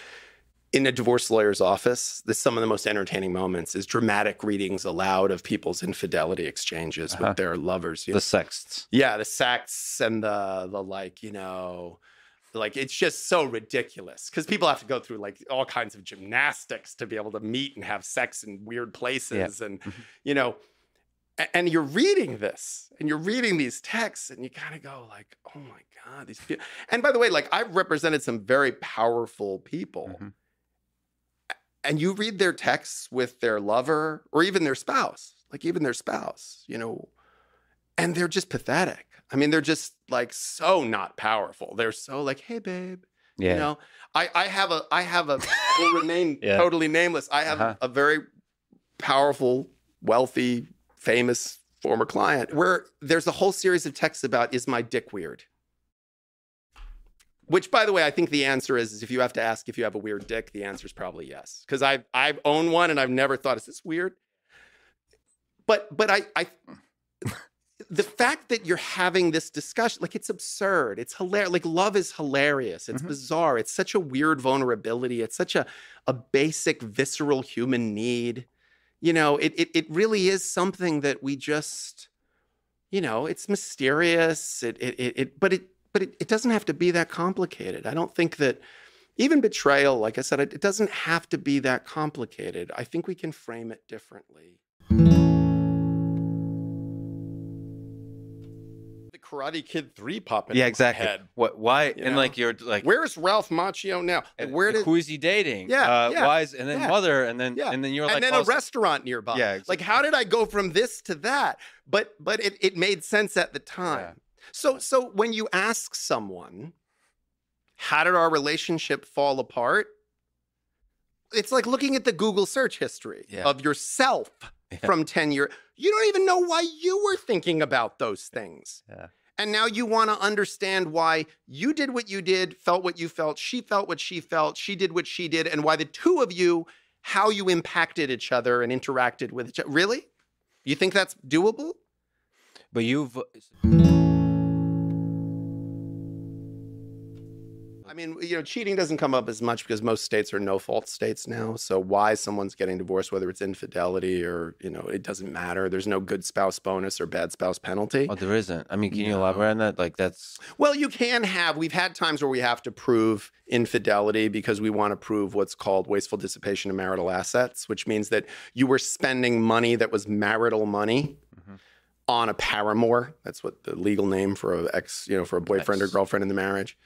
Speaker 2: In a divorce lawyer's office, this some of the most entertaining moments is dramatic readings aloud of people's infidelity exchanges
Speaker 3: Uh-huh.
Speaker 2: with their lovers. you
Speaker 3: the sexts.
Speaker 2: yeah, the sex and the the like, you know, like it's just so ridiculous because people have to go through like all kinds of gymnastics to be able to meet and have sex in weird places, and
Speaker 3: Mhm.
Speaker 2: you know, and you're reading this and you're reading these texts, and you kind of go like, oh my god, these people. And by the way, like I've represented some very powerful people,
Speaker 3: Mhm.
Speaker 2: and you read their texts with their lover or even their spouse, like even their spouse, you know, and they're just pathetic. I mean, they're just like so not powerful. They're so like, hey, babe,
Speaker 3: Yeah.
Speaker 2: you know, I, I have a, I have a, will remain
Speaker 3: Yeah.
Speaker 2: totally nameless. I have
Speaker 3: Uh-huh.
Speaker 2: a very powerful, wealthy, famous former client where there's a whole series of texts about, is my dick weird? Which, by the way, I think the answer is, is if you have to ask if you have a weird dick, the answer is probably yes. Because I I've owned one and I've never thought, is this weird? But but I I the fact that you're having this discussion, like it's absurd. It's hilarious. Like love is hilarious. It's
Speaker 3: Mhm.
Speaker 2: bizarre. It's such a weird vulnerability. It's such a a basic visceral human need. You know, it it it really is something that we just, you know, it's mysterious. It it it, it but it but it, it doesn't have to be that complicated. I don't think that even betrayal, like I said, it, it doesn't have to be that complicated. I think we can frame it differently. Karate Kid 3 popping
Speaker 3: Yeah,
Speaker 2: in my
Speaker 3: exactly.
Speaker 2: head.
Speaker 3: What? Why?
Speaker 2: You
Speaker 3: and
Speaker 2: know?
Speaker 3: like you're like,
Speaker 2: Where's Ralph Macchio now?
Speaker 3: And-
Speaker 2: where did
Speaker 3: who is he dating?
Speaker 2: Yeah,
Speaker 3: Uh,
Speaker 2: yeah,
Speaker 3: Why is and then
Speaker 2: yeah.
Speaker 3: mother and then
Speaker 2: Yeah.
Speaker 3: and then you're like,
Speaker 2: and
Speaker 3: then
Speaker 2: a restaurant nearby.
Speaker 3: Yeah,
Speaker 2: Like how did I go from this to that? But but it, it made sense at the time.
Speaker 3: Yeah.
Speaker 2: So so when you ask someone, how did our relationship fall apart? It's like looking at the Google search history
Speaker 3: Yeah.
Speaker 2: of yourself
Speaker 3: Yeah.
Speaker 2: From 10 years. You don't even know why you were thinking about those things.
Speaker 3: Yeah.
Speaker 2: And now you want to understand why you did what you did, felt what you felt, she felt what she felt, she did what she did, and why the two of you, how you impacted each other and interacted with each other. Really? You think that's doable?
Speaker 3: But you've
Speaker 2: mean, you know, cheating doesn't come up as much because most states are no fault states now. So why someone's getting divorced, whether it's infidelity or, you know, it doesn't matter. There's no good spouse bonus or bad spouse penalty.
Speaker 3: oh, there isn't. I mean, can you
Speaker 2: No.
Speaker 3: elaborate on that? Like that's
Speaker 2: Well, you can have. We've had times where we have to prove infidelity because we want to prove what's called wasteful dissipation of marital assets, which means that you were spending money that was marital money
Speaker 3: Mhm.
Speaker 2: on a paramour. That's what the legal name for a ex, you know, for a boyfriend or girlfriend in the marriage.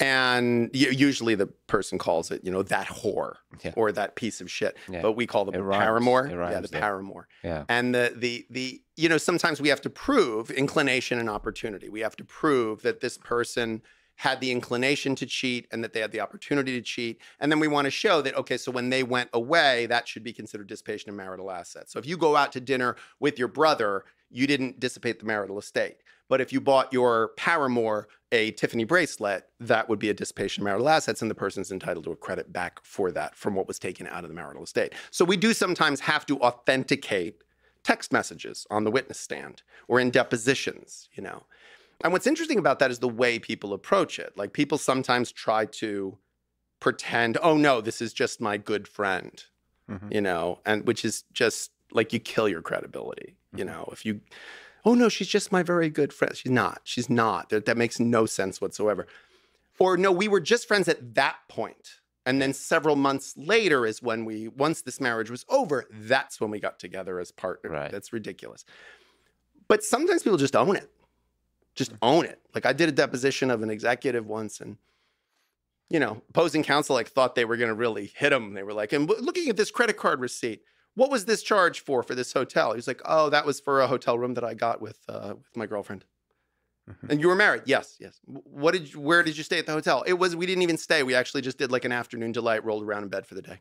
Speaker 2: And usually the person calls it, you know, that whore
Speaker 3: Yeah.
Speaker 2: or that piece of shit.
Speaker 3: Yeah.
Speaker 2: But we call them
Speaker 3: rhymes.
Speaker 2: paramour. Yeah, the
Speaker 3: yeah.
Speaker 2: paramour.
Speaker 3: yeah.
Speaker 2: And the the the you know sometimes we have to prove inclination and opportunity. We have to prove that this person had the inclination to cheat and that they had the opportunity to cheat. And then we want to show that okay, so when they went away, that should be considered dissipation of marital assets. So if you go out to dinner with your brother, you didn't dissipate the marital estate. But if you bought your paramour a Tiffany bracelet, that would be a dissipation of marital assets, and the person's entitled to a credit back for that from what was taken out of the marital estate. So we do sometimes have to authenticate text messages on the witness stand or in depositions, you know. And what's interesting about that is the way people approach it. Like people sometimes try to pretend, oh no, this is just my good friend,
Speaker 3: Mhm.
Speaker 2: you know, and which is just like you kill your credibility, you
Speaker 3: Mhm.
Speaker 2: know, if you, oh no, she's just my very good friend. She's not. She's not. That, that makes no sense whatsoever. Or no, we were just friends at that point. And then several months later is when we, once this marriage was over, that's when we got together as partners.
Speaker 3: Right.
Speaker 2: That's ridiculous. But sometimes people just own it. Just mm. own it. Like I did a deposition of an executive once and you know, opposing counsel like thought they were going to really hit him. They were like, and looking at this credit card receipt, what was this charge for for this hotel? He was like, oh, that was for a hotel room that I got with uh, with my girlfriend.
Speaker 3: Mhm.
Speaker 2: And you were married? Yes, yes. What did you, where did you stay at the hotel? It was we didn't even stay. We actually just did like an afternoon delight, rolled around in bed for the day.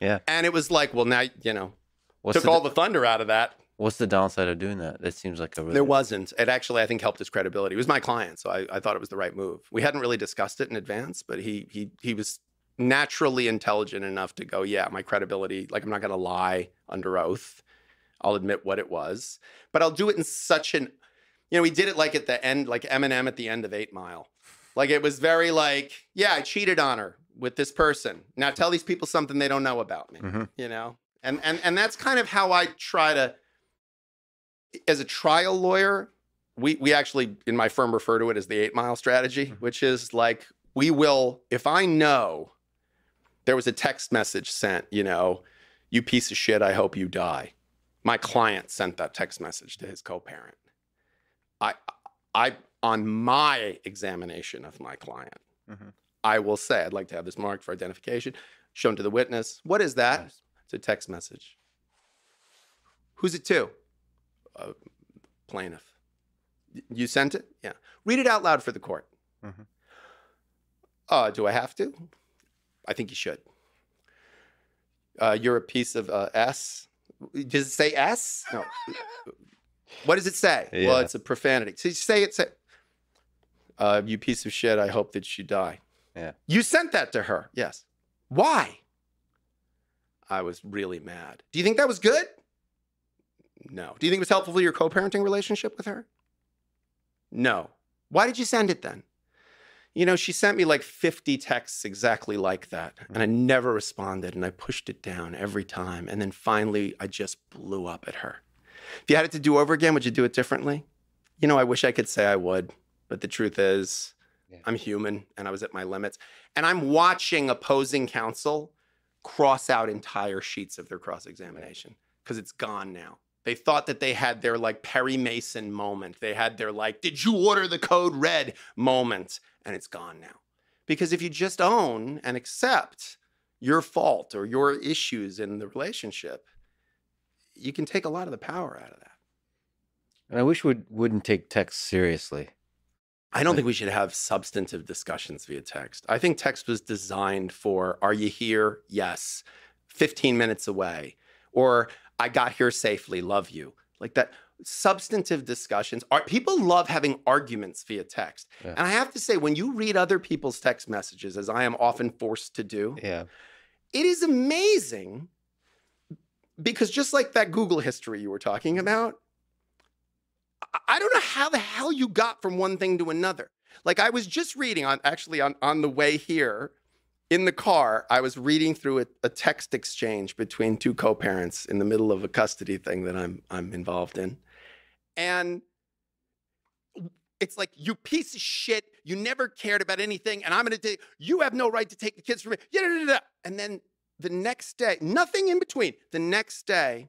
Speaker 3: Yeah.
Speaker 2: And it was like, well, now you know,
Speaker 3: What's
Speaker 2: took
Speaker 3: the,
Speaker 2: all the thunder out of that.
Speaker 3: what's the downside of doing that? That seems like a really
Speaker 2: There wasn't. It actually, I think, helped his credibility. It was my client, so I, I thought it was the right move. We hadn't really discussed it in advance, but he he he was naturally intelligent enough to go, yeah, my credibility. Like I'm not going to lie under oath. I'll admit what it was, but I'll do it in such an, you know, we did it like at the end, like Eminem at the end of Eight Mile. Like it was very like, yeah, I cheated on her with this person. Now tell these people something they don't know about me
Speaker 3: Mhm.
Speaker 2: you know and and and that's kind of how i try to as a trial lawyer we we actually in my firm refer to it as the eight mile strategy
Speaker 3: Mhm.
Speaker 2: which is like we will if i know there was a text message sent you know you piece of shit i hope you die my client sent that text message to his co-parent i i on my examination of my client
Speaker 3: Mhm.
Speaker 2: i will say i'd like to have this marked for identification shown to the witness what is that
Speaker 3: Yes.
Speaker 2: it's a text message. Who's it to? Uh, plaintiff. You sent it? Yeah. Read it out loud for the court.
Speaker 3: Mhm.
Speaker 2: Uh, do I have to? I think you should. Uh, you're a piece of uh, S. Does it say S? No. what does it say? Well, it's a profanity. So you say it. Say, uh, you piece of shit. I hope that you die.
Speaker 3: Yeah.
Speaker 2: You sent that to her. Yes. Why? I was really mad. Do you think that was good? No. Do you think it was helpful for your co parenting relationship with her? No. Why did you send it then? You know, she sent me like 50 texts exactly like that, and I never responded, and I pushed it down every time. And then finally, I just blew up at her. If you had it to do over again, would you do it differently? You know, I wish I could say I would, but the truth is,
Speaker 3: Yeah.
Speaker 2: I'm human and I was at my limits. And I'm watching opposing counsel cross out entire sheets of their cross examination because it's gone now. They thought that they had their like Perry Mason moment. They had their like, did you order the code red moment? And it's gone now. Because if you just own and accept your fault or your issues in the relationship, you can take a lot of the power out of that.
Speaker 3: And I wish we wouldn't take text seriously.
Speaker 2: I don't think we should have substantive discussions via text. I think text was designed for are you here? Yes. 15 minutes away. Or I got here safely. Love you. Like that substantive discussions are people love having arguments via text.
Speaker 3: Yeah.
Speaker 2: And I have to say when you read other people's text messages as I am often forced to do,
Speaker 3: Yeah.
Speaker 2: it is amazing because just like that Google history you were talking mm-hmm. about, I- I don't know how the hell you got from one thing to another. Like I was just reading on actually on on the way here in the car, I was reading through a, a text exchange between two co-parents in the middle of a custody thing that I'm I'm involved in. And it's like you piece of shit, you never cared about anything, and I'm gonna take you have no right to take the kids from me. Yeah. And then the next day, nothing in between. The next day,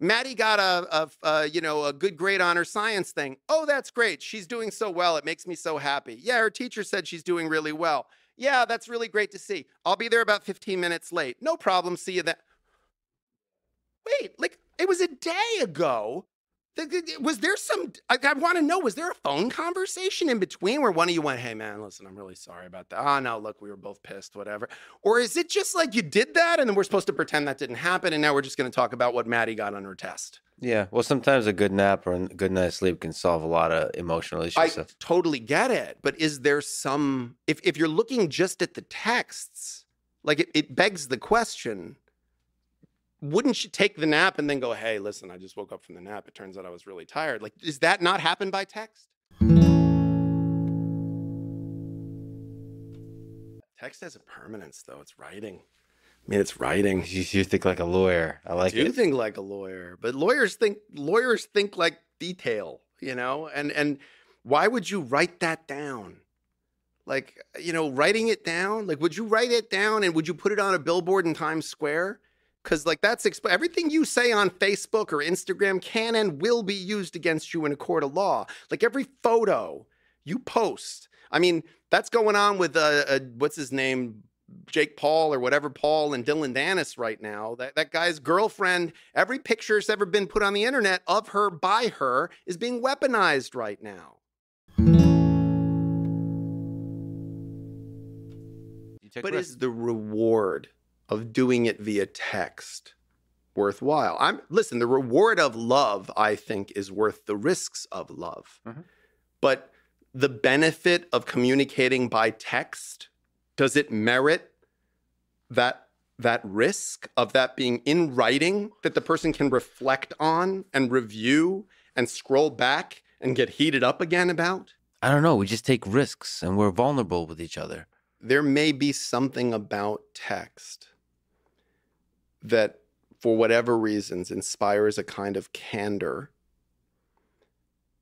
Speaker 2: Maddie got a, a, a, you know a good grade on her science thing. Oh, that's great. She's doing so well. It makes me so happy. Yeah, her teacher said she's doing really well. Yeah, that's really great to see. I'll be there about 15 minutes late. No problem. See you then. Wait, like it was a day ago. Was there some? I, I want to know. Was there a phone conversation in between where one of you went, "Hey, man, listen, I'm really sorry about that." Oh no, look, we were both pissed, whatever. Or is it just like you did that, and then we're supposed to pretend that didn't happen, and now we're just going to talk about what Maddie got on her test?
Speaker 3: Yeah. Well, sometimes a good nap or a good night's sleep can solve a lot of emotional issues.
Speaker 2: I
Speaker 3: So-
Speaker 2: totally get it, but is there some? If if you're looking just at the texts, like it, it begs the question. Wouldn't you take the nap and then go, "Hey, listen, I just woke up from the nap. It turns out I was really tired." Like, does that not happen by text? Text has a permanence, though. It's writing. I mean, it's writing.
Speaker 3: You, you think like a lawyer. I like
Speaker 2: I do
Speaker 3: it.
Speaker 2: think like a lawyer, but lawyers think lawyers think like detail, you know. And and why would you write that down? Like you know, writing it down. Like, would you write it down and would you put it on a billboard in Times Square? Because like that's exp- everything you say on Facebook or Instagram can and will be used against you in a court of law. Like every photo you post. I mean, that's going on with uh, uh what's his name, Jake Paul or whatever Paul and Dillon Danis right now. That that guy's girlfriend, every picture that's ever been put on the internet of her by her is being weaponized right now. But
Speaker 3: risks.
Speaker 2: is the reward of doing it via text worthwhile? I'm listen, the reward of love, I think, is worth the risks of love.
Speaker 3: Mhm.
Speaker 2: But the benefit of communicating by text, does it merit that that risk of that being in writing that the person can reflect on and review and scroll back and get heated up again about?
Speaker 3: I don't know. We just take risks and we're vulnerable with each other.
Speaker 2: there may be something about text that, for whatever reasons, inspires a kind of candor.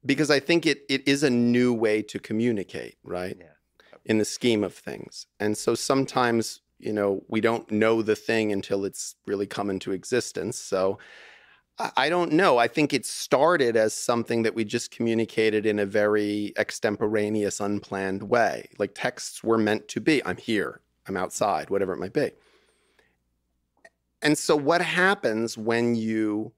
Speaker 2: Because I think it, it is a new way to communicate, right?
Speaker 3: Yeah.
Speaker 2: In the scheme of things. And so sometimes, you know, we don't know the thing until it's really come into existence. So I I don't know. I think it started as something that we just communicated in a very extemporaneous, unplanned way. Like texts were meant to be I'm here, I'm outside, whatever it might be. And so, what happens when you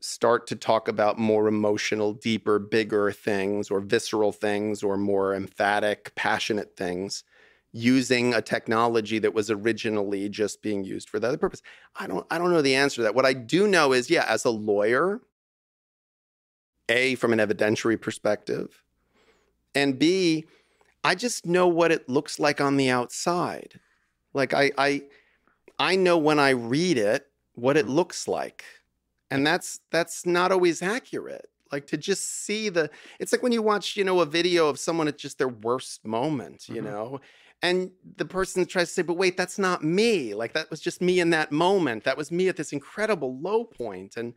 Speaker 2: start to talk about more emotional, deeper, bigger things, or visceral things, or more emphatic, passionate things? using a technology that was originally just being used for the other purpose I don't I don't know the answer to that. What I do know is, yeah, as a lawyer, A, from an evidentiary perspective, and B, I just know what it looks like on the outside. Like I I I know when I read it what it looks like. And that's that's not always accurate. Like to just see the it's like when you watch, you know, a video of someone at just their worst moment, you
Speaker 3: Mhm.
Speaker 2: know, and the person tries to say, but wait, that's not me. Like that was just me in that moment. That was me at this incredible low point. And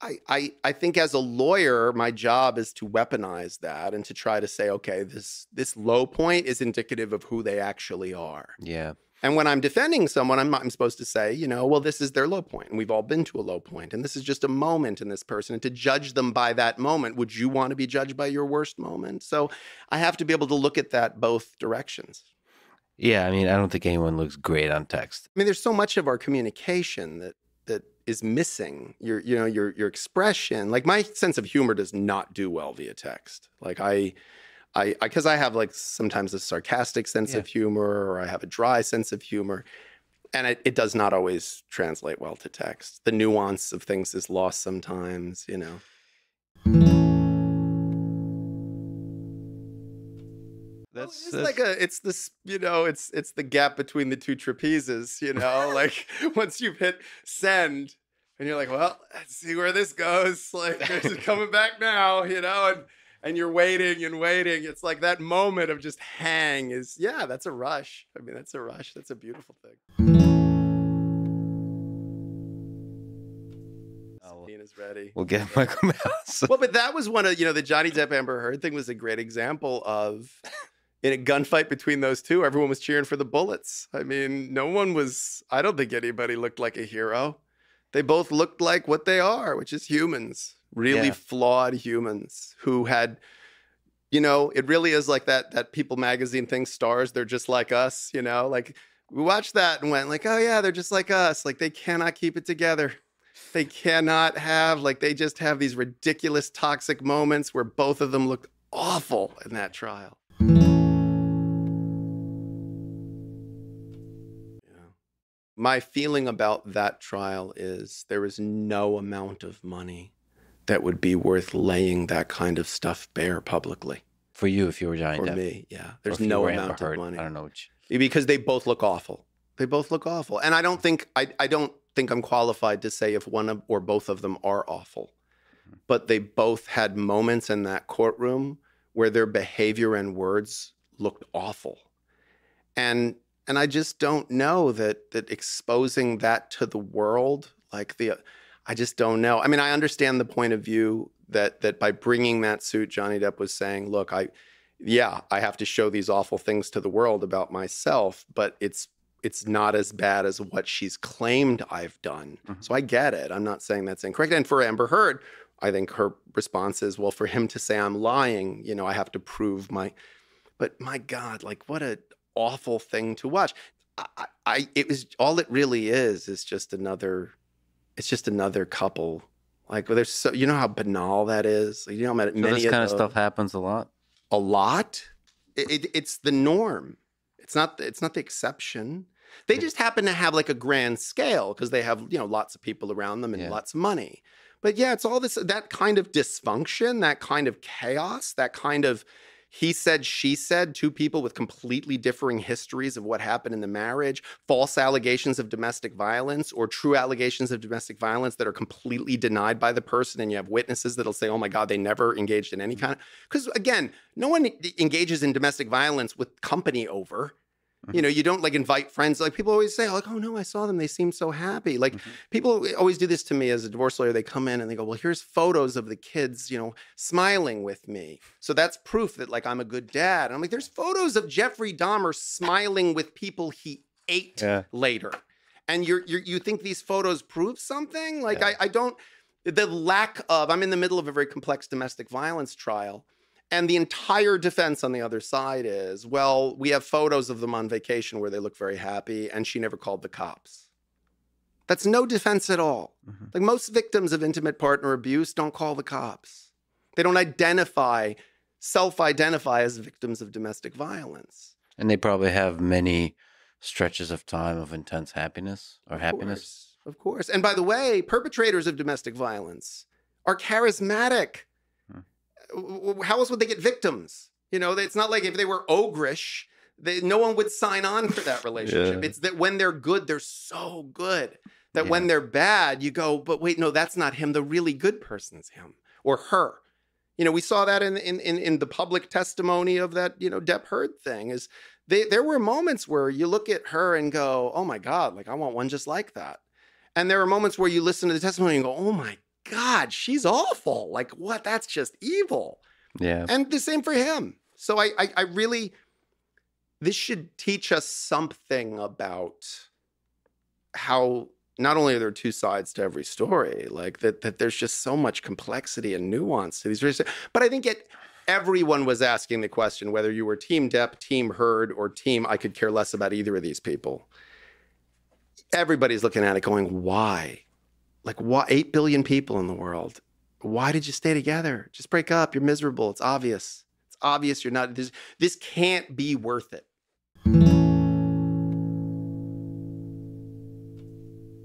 Speaker 2: I, I, I think as a lawyer, my job is to weaponize that and to try to say, okay, this this low point is indicative of who they actually are.
Speaker 3: Yeah.
Speaker 2: And when I'm defending someone, I'm, I'm supposed to say, you know, well, this is their low point, and we've all been to a low point, and this is just a moment in this person. And to judge them by that moment, would you want to be judged by your worst moment? So I have to be able to look at that both directions.
Speaker 3: Yeah. I mean, I don't think anyone looks great on text.
Speaker 2: I mean, there's so much of our communication that that is missing. Your, you know, your your expression. Like my sense of humor does not do well via text. Like I, I, because I, have like sometimes a sarcastic sense
Speaker 3: Yeah.
Speaker 2: of humor, or I have a dry sense of humor, and it, it does not always translate well to text. The nuance of things is lost sometimes. You know.
Speaker 3: That's,
Speaker 2: it's
Speaker 3: that's-
Speaker 2: like a it's this you know it's it's the gap between the two trapezes you know like once you've hit send and you're like, well, let's see where this goes. Like, this is coming back now, you know, and and you're waiting and waiting. It's like that moment of just hang is, yeah, that's a rush. I mean, that's a rush. That's a beautiful thing.
Speaker 3: Oh,
Speaker 2: ready.
Speaker 3: We'll get Michael Mouse.
Speaker 2: Well, but that was one of you know the Johnny Depp Amber Heard thing was a great example of in a gunfight between those two. Everyone was cheering for the bullets. I mean, no one was. I don't think anybody looked like a hero. They both looked like what they are, which is humans, really
Speaker 3: Yeah.
Speaker 2: flawed humans who had. You know, it really is like that that People magazine thing. Stars, they're just like us. You know, like we watched that and went like, oh yeah, they're just like us. Like they cannot keep it together they cannot have like they just have these ridiculous toxic moments where both of them looked awful in that trial yeah. my feeling about that trial is there is no amount of money that would be worth laying that kind of stuff bare publicly.
Speaker 3: For you, if you were Johnny
Speaker 2: for
Speaker 3: Depp.
Speaker 2: me yeah. There's no amount of money.
Speaker 3: I don't know which.
Speaker 2: because they both look awful. They both look awful, and I don't think I, I don't think I'm qualified to say if one of, or both of them are awful, mm-hmm. but they both had moments in that courtroom where their behavior and words looked awful, and and I just don't know that that exposing that to the world like the I just don't know. I mean, I understand the point of view that that by bringing that suit, Johnny Depp was saying, "Look, I, yeah, I have to show these awful things to the world about myself, but it's it's not as bad as what she's claimed I've done."
Speaker 3: Mhm.
Speaker 2: So I get it. I'm not saying that's incorrect. And for Amber Heard, I think her response is, "Well, for him to say I'm lying, you know, I have to prove my." But my God, like what a awful thing to watch. I, I it was all it really is is just another it's just another couple. Like there's so you know how banal that is. Like, you know how many,
Speaker 3: So this kind of
Speaker 2: those-
Speaker 3: stuff happens a lot.
Speaker 2: a lot. It, it, it's the norm. It's not. It's not the exception. They just happen to have like a grand scale because they have you know lots of people around them and
Speaker 3: Yeah.
Speaker 2: lots of money. But yeah, it's all this that kind of dysfunction, that kind of chaos, that kind of he said, she said, two people with completely differing histories of what happened in the marriage, false allegations of domestic violence, or true allegations of domestic violence that are completely denied by the person. And you have witnesses that'll say, oh my God, they never engaged in any mm-hmm. kind of. Because again, no one engages in domestic violence with company over. You know, you don't like invite friends. Like people always say, like, oh no, I saw them. They seem so happy. Like
Speaker 3: Mhm.
Speaker 2: people always do this to me as a divorce lawyer. They come in and they go, well, here's photos of the kids, you know, smiling with me. So that's proof that like I'm a good dad. And I'm like, there's photos of Jeffrey Dahmer smiling with people he ate
Speaker 3: Yeah.
Speaker 2: later. And you're, you're you think these photos prove something? Like
Speaker 3: Yeah.
Speaker 2: I, I don't the lack of I'm in the middle of a very complex domestic violence trial. And the entire defense on the other side is, well, we have photos of them on vacation where they look very happy, and she never called the cops. That's no defense at all.
Speaker 3: Mhm.
Speaker 2: Like most victims of intimate partner abuse don't call the cops. They don't identify, self identify as victims of domestic violence.
Speaker 3: And they probably have many stretches of time of intense happiness or
Speaker 2: Of
Speaker 3: happiness.
Speaker 2: course, Of course. And by the way, perpetrators of domestic violence are charismatic. How else would they get victims? You know, it's not like if they were ogreish, they, no one would sign on for that relationship.
Speaker 3: Yeah.
Speaker 2: It's that when they're good, they're so good that
Speaker 3: Yeah.
Speaker 2: when they're bad, you go, but wait, no, that's not him. The really good person's him or her. You know, we saw that in in in, in the public testimony of that, you know, Depp Heard thing. Is they, there were moments where you look at her and go, oh my God, like I want one just like that. And there are moments where you listen to the testimony and go, oh my God, she's awful. Like, what? That's just evil.
Speaker 3: Yeah.
Speaker 2: And the same for him. So I, I, I really, this should teach us something about how not only are there two sides to every story, like that, that there's just so much complexity and nuance to these. But I think it, everyone was asking the question whether you were Team Depp, Team Heard, or Team I could care less about either of these people. Everybody's looking at it going, why? Like, what? 8 billion people in the world. Why did you stay together? Just break up. You're miserable. It's obvious. It's obvious you're not. This, this can't be worth it.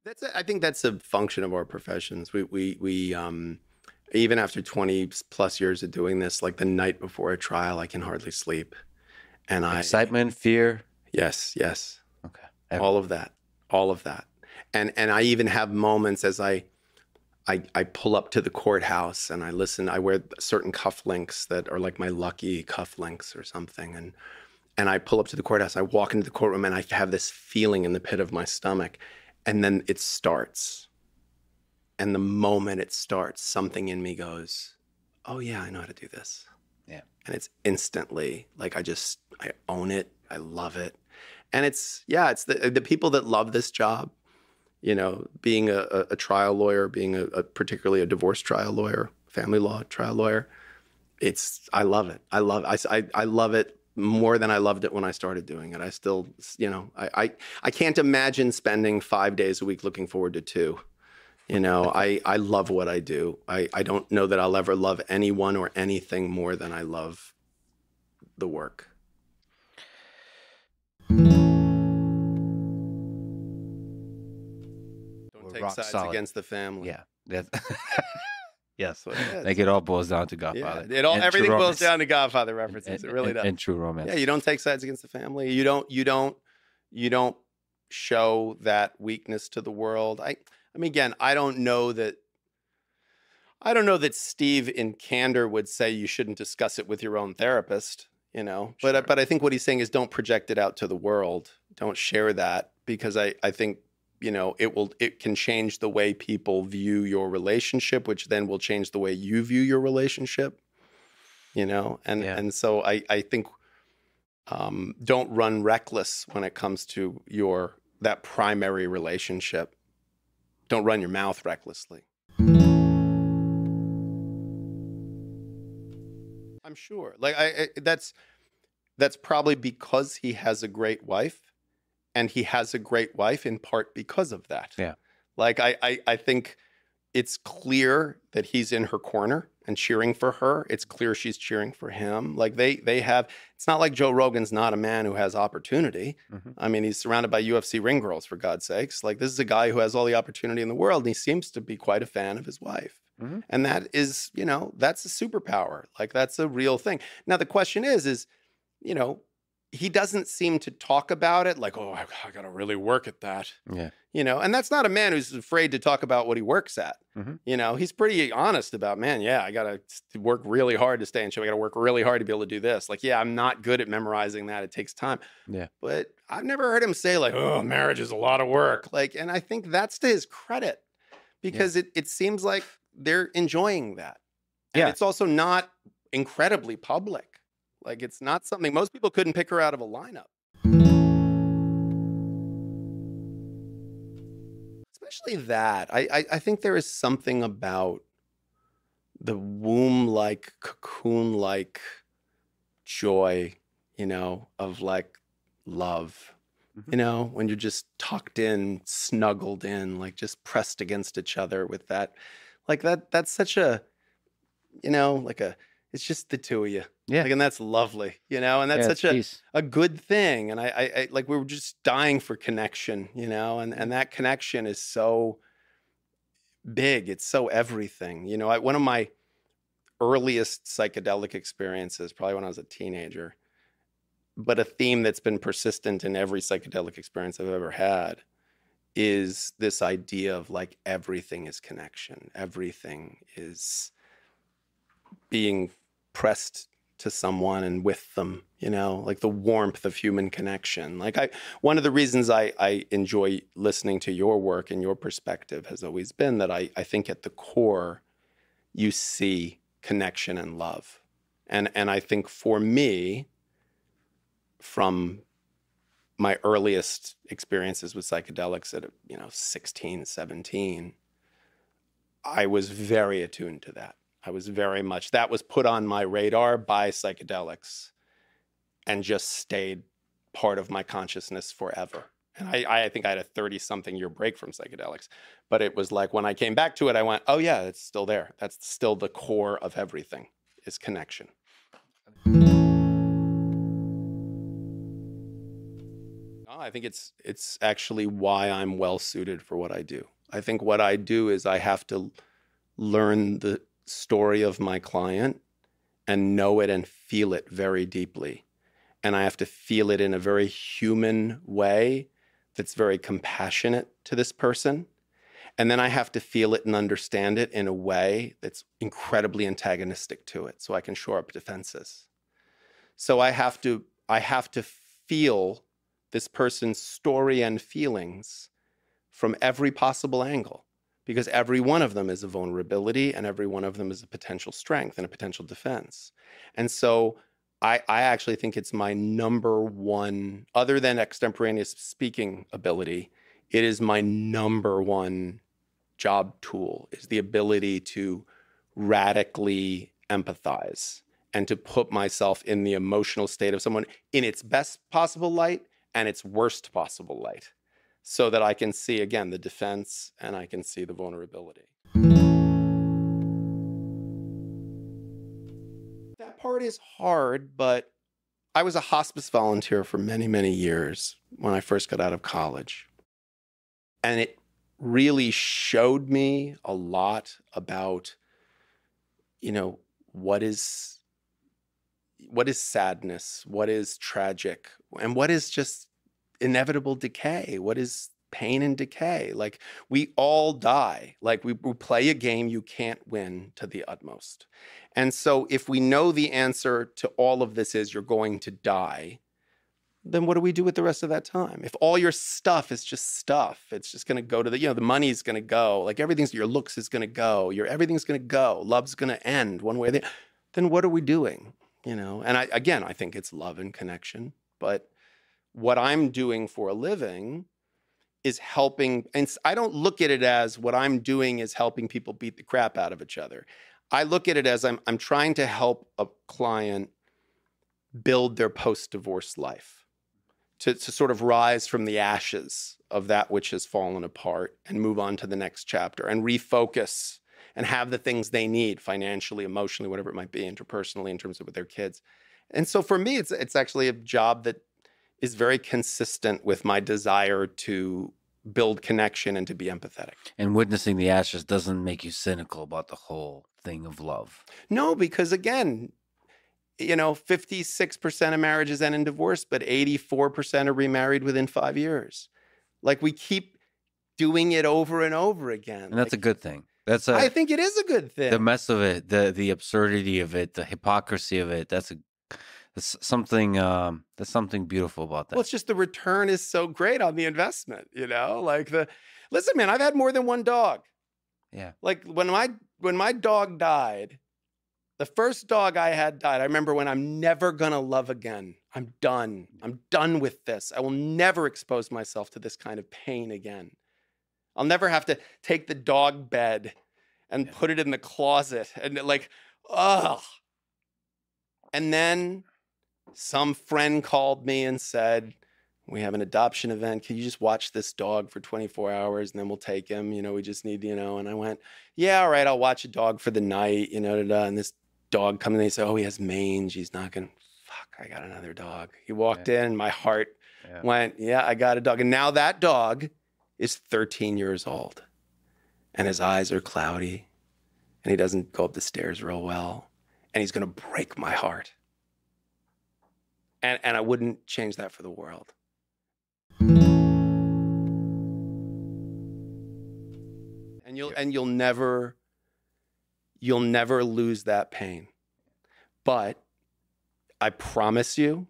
Speaker 2: That's it. I think that's a function of our professions. We we we um even after 20 plus years of doing this, like the night before a trial, I can hardly sleep. And I
Speaker 3: Excitement, fear.
Speaker 2: Yes, yes.
Speaker 3: Okay.
Speaker 2: All of that. All of that. And and I even have moments as I I, I pull up to the courthouse and I listen. I wear certain cufflinks that are like my lucky cufflinks or something. And and I pull up to the courthouse. I walk into the courtroom and I have this feeling in the pit of my stomach. And then it starts. And the moment it starts, something in me goes, Oh yeah, I know how to do this.
Speaker 3: Yeah.
Speaker 2: And it's instantly like I just I own it. I love it. And it's yeah, it's the the people that love this job you know, being a, a trial lawyer, being a, a, particularly a divorce trial lawyer, family law trial lawyer, it's I love it. I love I, I, I love it more than I loved it when I started doing it. I still, you know, I, I I can't imagine spending five days a week looking forward to two. You know, I I love what I do. I I don't know that I'll ever love anyone or anything more than I love the work.
Speaker 3: Rock
Speaker 2: sides
Speaker 3: solid.
Speaker 2: against the family.
Speaker 3: Yeah. That's yes.
Speaker 2: That's.
Speaker 3: Like it all boils down to
Speaker 2: Yeah,
Speaker 3: Godfather.
Speaker 2: it all
Speaker 3: and
Speaker 2: everything boils
Speaker 3: romance.
Speaker 2: down to Godfather references.
Speaker 3: And-
Speaker 2: it really
Speaker 3: and-
Speaker 2: does.
Speaker 3: And true romance.
Speaker 2: yeah, you don't take sides against the family. You don't. You don't. You don't show that weakness to the world. I. I mean, again, I don't know that. I don't know that Steve in candor would say you shouldn't discuss it with your own therapist. You know, but
Speaker 3: Sure.
Speaker 2: but I think what he's saying is don't project it out to the world. Don't share that because I I think you know it will it can change the way people view your relationship, which then will change the way you view your relationship. You know, and
Speaker 3: Yeah.
Speaker 2: and so I I think um, don't run reckless when it comes to your that primary relationship. Don't run your mouth recklessly. I'm sure. Like I, I that's that's probably because he has a great wife, and he has a great wife in part because of that.
Speaker 3: Yeah.
Speaker 2: Like I, I, I think it's clear that he's in her corner and cheering for her. It's clear she's cheering for him. Like they they have it's not like Joe Rogan's not a man who has opportunity.
Speaker 3: Mhm.
Speaker 2: I mean, he's surrounded by UFC ring girls for God's sakes. Like this is a guy who has all the opportunity in the world and he seems to be quite a fan of his wife.
Speaker 3: Mhm.
Speaker 2: And that is, you know, that's a superpower. Like that's a real thing. Now the question is is, you know, he doesn't seem to talk about it like, "Oh, I, I got to really work at that."
Speaker 3: Yeah.
Speaker 2: you know and that's not a man who's afraid to talk about what he works at
Speaker 3: Mhm.
Speaker 2: you know he's pretty honest about man yeah i gotta work really hard to stay in shape i gotta work really hard to be able to do this like yeah i'm not good at memorizing that it takes time
Speaker 3: Yeah.
Speaker 2: but i've never heard him say like oh marriage is a lot of work like and i think that's to his credit because it, it seems like they're enjoying that and
Speaker 3: Yeah.
Speaker 2: it's also not incredibly public like it's not something most people couldn't pick her out of a lineup especially that I, I i think there is something about the womb like cocoon like joy you know of like love
Speaker 3: Mhm.
Speaker 2: you know when you're just tucked in snuggled in like just pressed against each other with that like that that's such a you know like a it's just the two of you
Speaker 3: Yeah.
Speaker 2: like, and that's lovely you know and that's
Speaker 3: Yeah,
Speaker 2: such a
Speaker 3: peace.
Speaker 2: a good thing and I, I i like we were just dying for connection you know and and that connection is so big it's so everything you know I, one of my earliest psychedelic experiences probably when i was a teenager but a theme that's been persistent in every psychedelic experience i've ever had is this idea of like everything is connection everything is being pressed to someone and with them you know like the warmth of human connection. Like i one of the reasons i i enjoy listening to your work and your perspective has always been that i i think at the core you see connection and love. And and i think for me from my earliest experiences with psychedelics at you know 16 17 i was very attuned to that i was very much that was put on my radar by psychedelics and just stayed part of my consciousness forever and I, I think I had a 30 something year break from psychedelics. But it was like when I came back to it, I went, oh, yeah, it's still there. That's still the core of everything is connection. I think it's it's actually why I'm well suited for what I do. I think what I do is I have to learn the story of my client and know it and feel it very deeply. And I have to feel it in a very human way that's very compassionate to this person. And then I have to feel it and understand it in a way that's incredibly antagonistic to it so I can shore up defenses. So I have to I have to feel this person's story and feelings from every possible angle because every one of them is a vulnerability and every one of them is a potential strength and a potential defense. And so I, I actually think it's my number one, other than extemporaneous speaking ability, it is my number one job tool is the ability to radically empathize and to put myself in the emotional state of someone in its best possible light and its worst possible light so that I can see again the defense and I can see the vulnerability. That part is hard, but I was a hospice volunteer for many, many years when I first got out of college. And it really showed me a lot about, you know, what is what is sadness, what is tragic, and what is just inevitable decay, what is pain and decay. Like we all die. Like we, we, play a game you can't win to the utmost. And so if we know the answer to all of this is you're going to die, then what do we do with the rest of that time? If all your stuff is just stuff, it's just going to go to the, you know, the money's going to go, like everything's, your looks is going to go, your everything's going to go, love's going to end one way or the other. then what are we doing? You know, and I, again, I think it's love and connection, but what I'm doing for a living is helping and I don't look at it as what I'm doing is helping people beat the crap out of each other. I look at it as I'm I'm trying to help a client build their post-divorce life. To, to sort of rise from the ashes of that which has fallen apart and move on to the next chapter and refocus and have the things they need financially, emotionally, whatever it might be, interpersonally in terms of with their kids. And so for me, it's it's actually a job that is very consistent with my desire to build connection and to be empathetic.
Speaker 3: And witnessing the ashes doesn't make you cynical about the whole thing of love.
Speaker 2: No, because again, you know, 56% of marriages end in divorce, but 84% are remarried within five years. Like we keep doing it over and over again.
Speaker 3: And that's
Speaker 2: like,
Speaker 3: a good thing. That's a,
Speaker 2: I think it is a good thing.
Speaker 3: The mess of it, the the absurdity of it, the hypocrisy of it. That's a something um that's something beautiful about that.
Speaker 2: Well, it's just the return is so great on the investment, you know? Like the listen, man, I've had more than one dog.
Speaker 3: Yeah.
Speaker 2: Like when my when my dog died, the first dog I had died. I remember when I'm never gonna love again. I'm done. I'm done with this. I will never expose myself to this kind of pain again. I'll never have to take the dog bed and yeah. put it in the closet and like, ugh. And then some friend called me and said, we have an adoption event. Can you just watch this dog for 24 hours and then we'll take him? You know, we just need, you know. And I went, yeah, all right, I'll watch a dog for the night, you know. Da, da. And this dog come and they say, oh, he has mange. He's not going to, fuck, I got another dog. He walked yeah. in, my heart yeah. went, yeah, I got a dog. And now that dog is 13 years old and his eyes are cloudy and he doesn't go up the stairs real well and he's going to break my heart and, and i wouldn't change that for the world and you'll and you'll never you'll never lose that pain but i promise you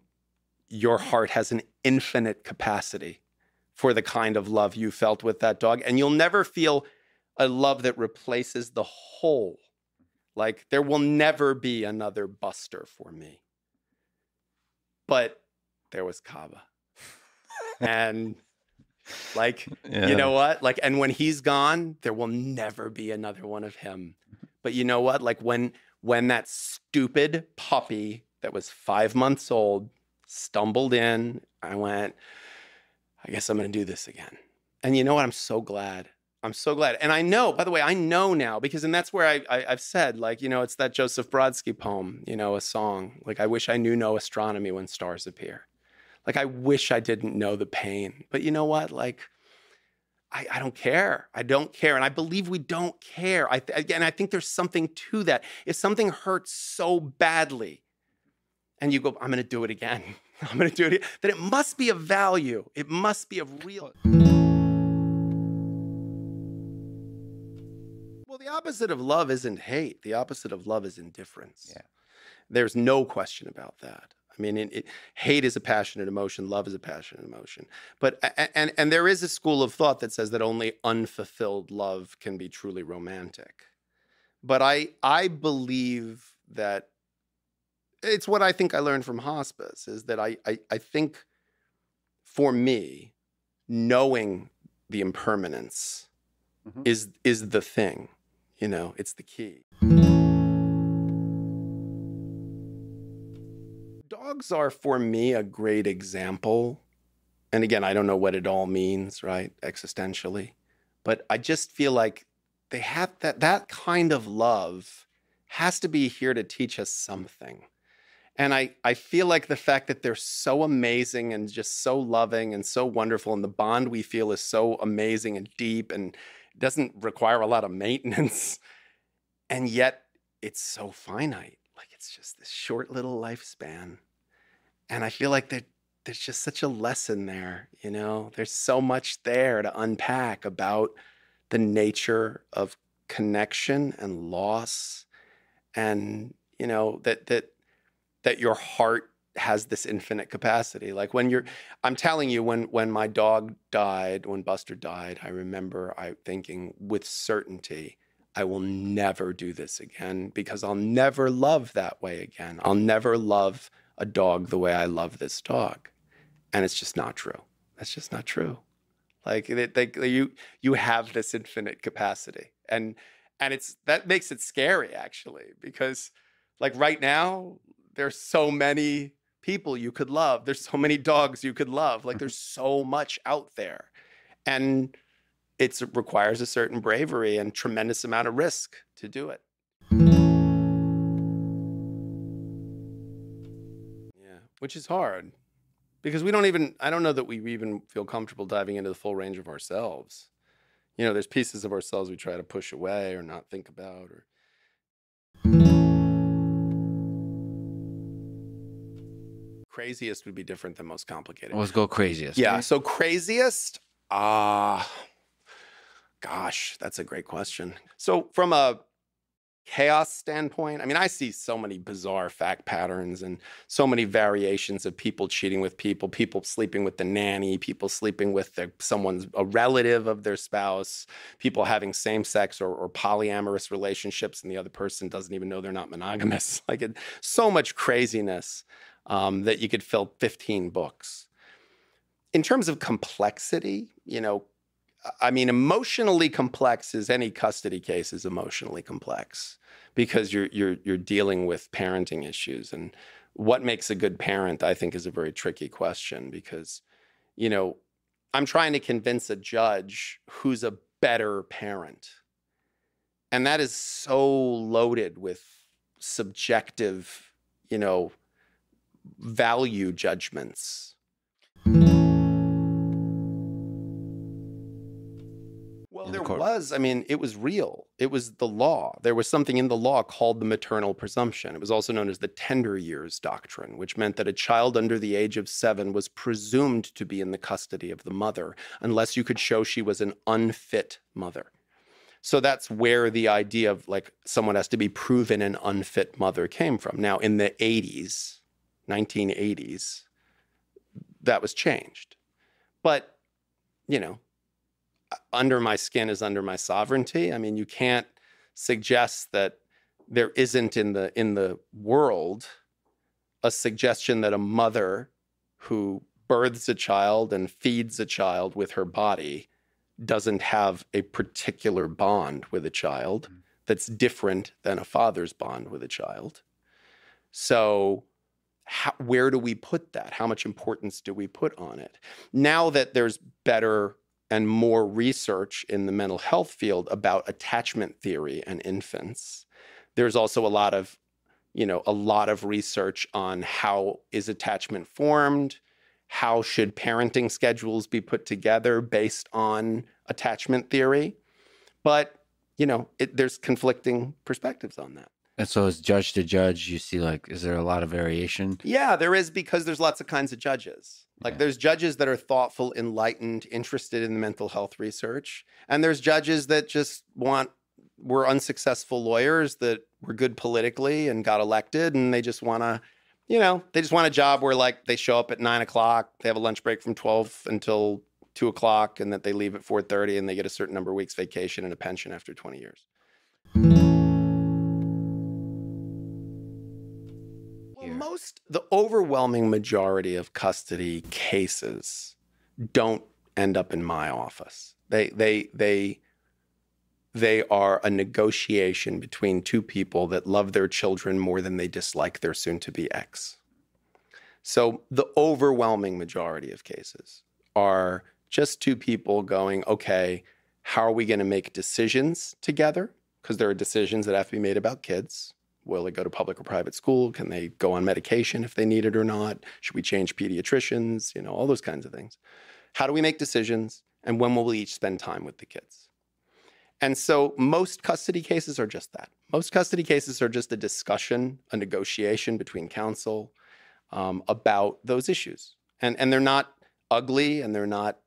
Speaker 2: your heart has an infinite capacity for the kind of love you felt with that dog. And you'll never feel a love that replaces the whole. Like there will never be another Buster for me. But there was Kaba. and like, yeah. you know what? Like, and when he's gone, there will never be another one of him. But you know what? Like when when that stupid puppy that was five months old stumbled in, I went, I guess I'm going to do this again. And you know what? I'm so glad. I'm so glad. And I know, by the way, I know now because, and that's where I, I, have said, like, you know, it's that Joseph Brodsky poem, you know, a song. Like, I wish I knew no astronomy when stars appear. Like, I wish I didn't know the pain. But you know what? Like, I, I don't care. I don't care. And I believe we don't care. I, again, I think there's something to that. If something hurts so badly and you go, I'm going to do it again. I'm going to do it. That it must be of value. It must be of real. Opposite of love isn't hate. The opposite of love is indifference.
Speaker 3: Yeah.
Speaker 2: There's no question about that. I mean, it, it, hate is a passionate emotion. Love is a passionate emotion. But and and there is a school of thought that says that only unfulfilled love can be truly romantic. But I I believe that it's what I think I learned from hospice is that I I, I think for me, knowing the impermanence
Speaker 3: Mhm.
Speaker 2: is is the thing. You know, it's the key. Dogs are for me a great example. And again, I don't know what it all means, right? Existentially. But I just feel like they have that that kind of love has to be here to teach us something. And I, I feel like the fact that they're so amazing and just so loving and so wonderful, and the bond we feel is so amazing and deep and doesn't require a lot of maintenance. And yet it's so finite. Like it's just this short little lifespan. And I feel like there, there's just such a lesson there, you know? There's so much there to unpack about the nature of connection and loss and you know that that that your heart has this infinite capacity. Like when you're i'm telling you when when my dog died when buster died i remember i thinking with certainty i will never do this again because i'll never love that way again. I'll never love a dog the way i love this dog. And it's just not true. That's just not true. Like they, they, you you have this infinite capacity. And and it's that makes it scary actually because like right now there's so many people you could love. There's so many dogs you could love. Like mm-hmm. there's so much out there. And it requires a certain bravery and tremendous amount of risk to do it. Yeah which is hard. Because we don't even i don't know that we even feel comfortable diving into the full range of ourselves. You know there's pieces of ourselves we try to push away or not think about or craziest would be different than most complicated.
Speaker 3: Let's go craziest.
Speaker 2: yeah so craziest ah gosh that's a great question. So from a chaos standpoint i mean i see so many bizarre fact patterns and so many variations of people cheating with people people sleeping with the nanny people sleeping with their, someone's a relative of their spouse people having same-sex or, or polyamorous relationships and the other person doesn't even know they're not monogamous. Like it, so much craziness um, that you could fill 15 books in terms of complexity you know I mean, emotionally complex is any custody case is emotionally complex because you're you're you're dealing with parenting issues and what makes a good parent. I think is a very tricky question because, you know, I'm trying to convince a judge who's a better parent, and that is so loaded with subjective, you know, value judgments. Well,
Speaker 3: the
Speaker 2: there
Speaker 3: court.
Speaker 2: was. I mean, it was real. It was the law. There was something in the law called the maternal presumption. It was also known as the tender years doctrine, which meant that a child under the age of seven was presumed to be in the custody of the mother unless you could show she was an unfit mother. So that's where the idea of like someone has to be proven an unfit mother came from. Now, in the 80s, 1980s, that was changed. But, you know, under my skin is under my sovereignty. I mean, you can't suggest that there isn't in the in the world a suggestion that a mother who births a child and feeds a child with her body doesn't have a particular bond with a child mm-hmm. that's different than a father's bond with a child. So how, where do we put that? How much importance do we put on it? Now that there's better and more research in the mental health field about attachment theory and infants, there's also a lot of, you know, a lot of research on how is attachment formed, how should parenting schedules be put together based on attachment theory, but you know, it, there's conflicting perspectives on that.
Speaker 3: And so, as judge to judge, you see like, is there a lot of variation?
Speaker 2: Yeah, there is because there's lots of kinds of judges. Like
Speaker 3: Yeah.
Speaker 2: there's judges that are thoughtful, enlightened, interested in the mental health research, and there's judges that just want were unsuccessful lawyers that were good politically and got elected, and they just want to, you know, they just want a job where like they show up at nine o'clock, they have a lunch break from twelve until two o'clock, and that they leave at four thirty, and they get a certain number of weeks vacation and a pension after twenty years. Most, the overwhelming majority of custody cases don't end up in my office. They, they, they, they are a negotiation between two people that love their children more than they dislike their soon to be ex. So the overwhelming majority of cases are just two people going, okay, how are we going to make decisions together? Because there are decisions that have to be made about kids. Will they go to public or private school? Can they go on medication if they need it or not? Should we change pediatricians? You know, all those kinds of things. How do we make decisions? And when will we each spend time with the kids? And so most custody cases are just that. Most custody cases are just a discussion, a negotiation between counsel um, about those issues. And, and they're not ugly and they're not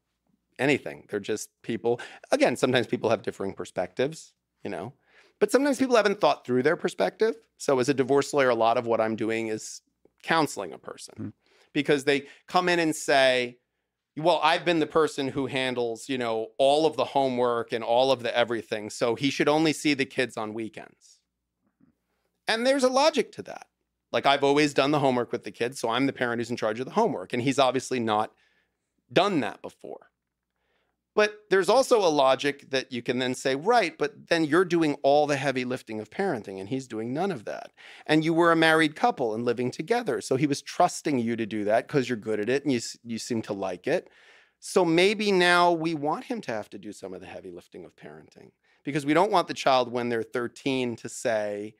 Speaker 2: anything. They're just people. Again, sometimes people have differing perspectives, you know, but sometimes people haven't thought through their perspective. So as a divorce lawyer, a lot of what I'm doing is counseling a person
Speaker 3: Mm.
Speaker 2: because they come in and say, well, I've been the person who handles, you know, all of the homework and all of the everything. So he should only see the kids on weekends. And there's a logic to that. Like I've always done the homework with the kids, so I'm the parent who's in charge of the homework. And he's obviously not done that before. But there's also a logic that you can then say, right, but then you're doing all the heavy lifting of parenting and he's doing none of that. And you were a married couple and living together. So he was trusting you to do that because you're good at it and you, you seem to like it. So maybe now we want him to have to do some of the heavy lifting of parenting because we don't want the child when they're 13 to say,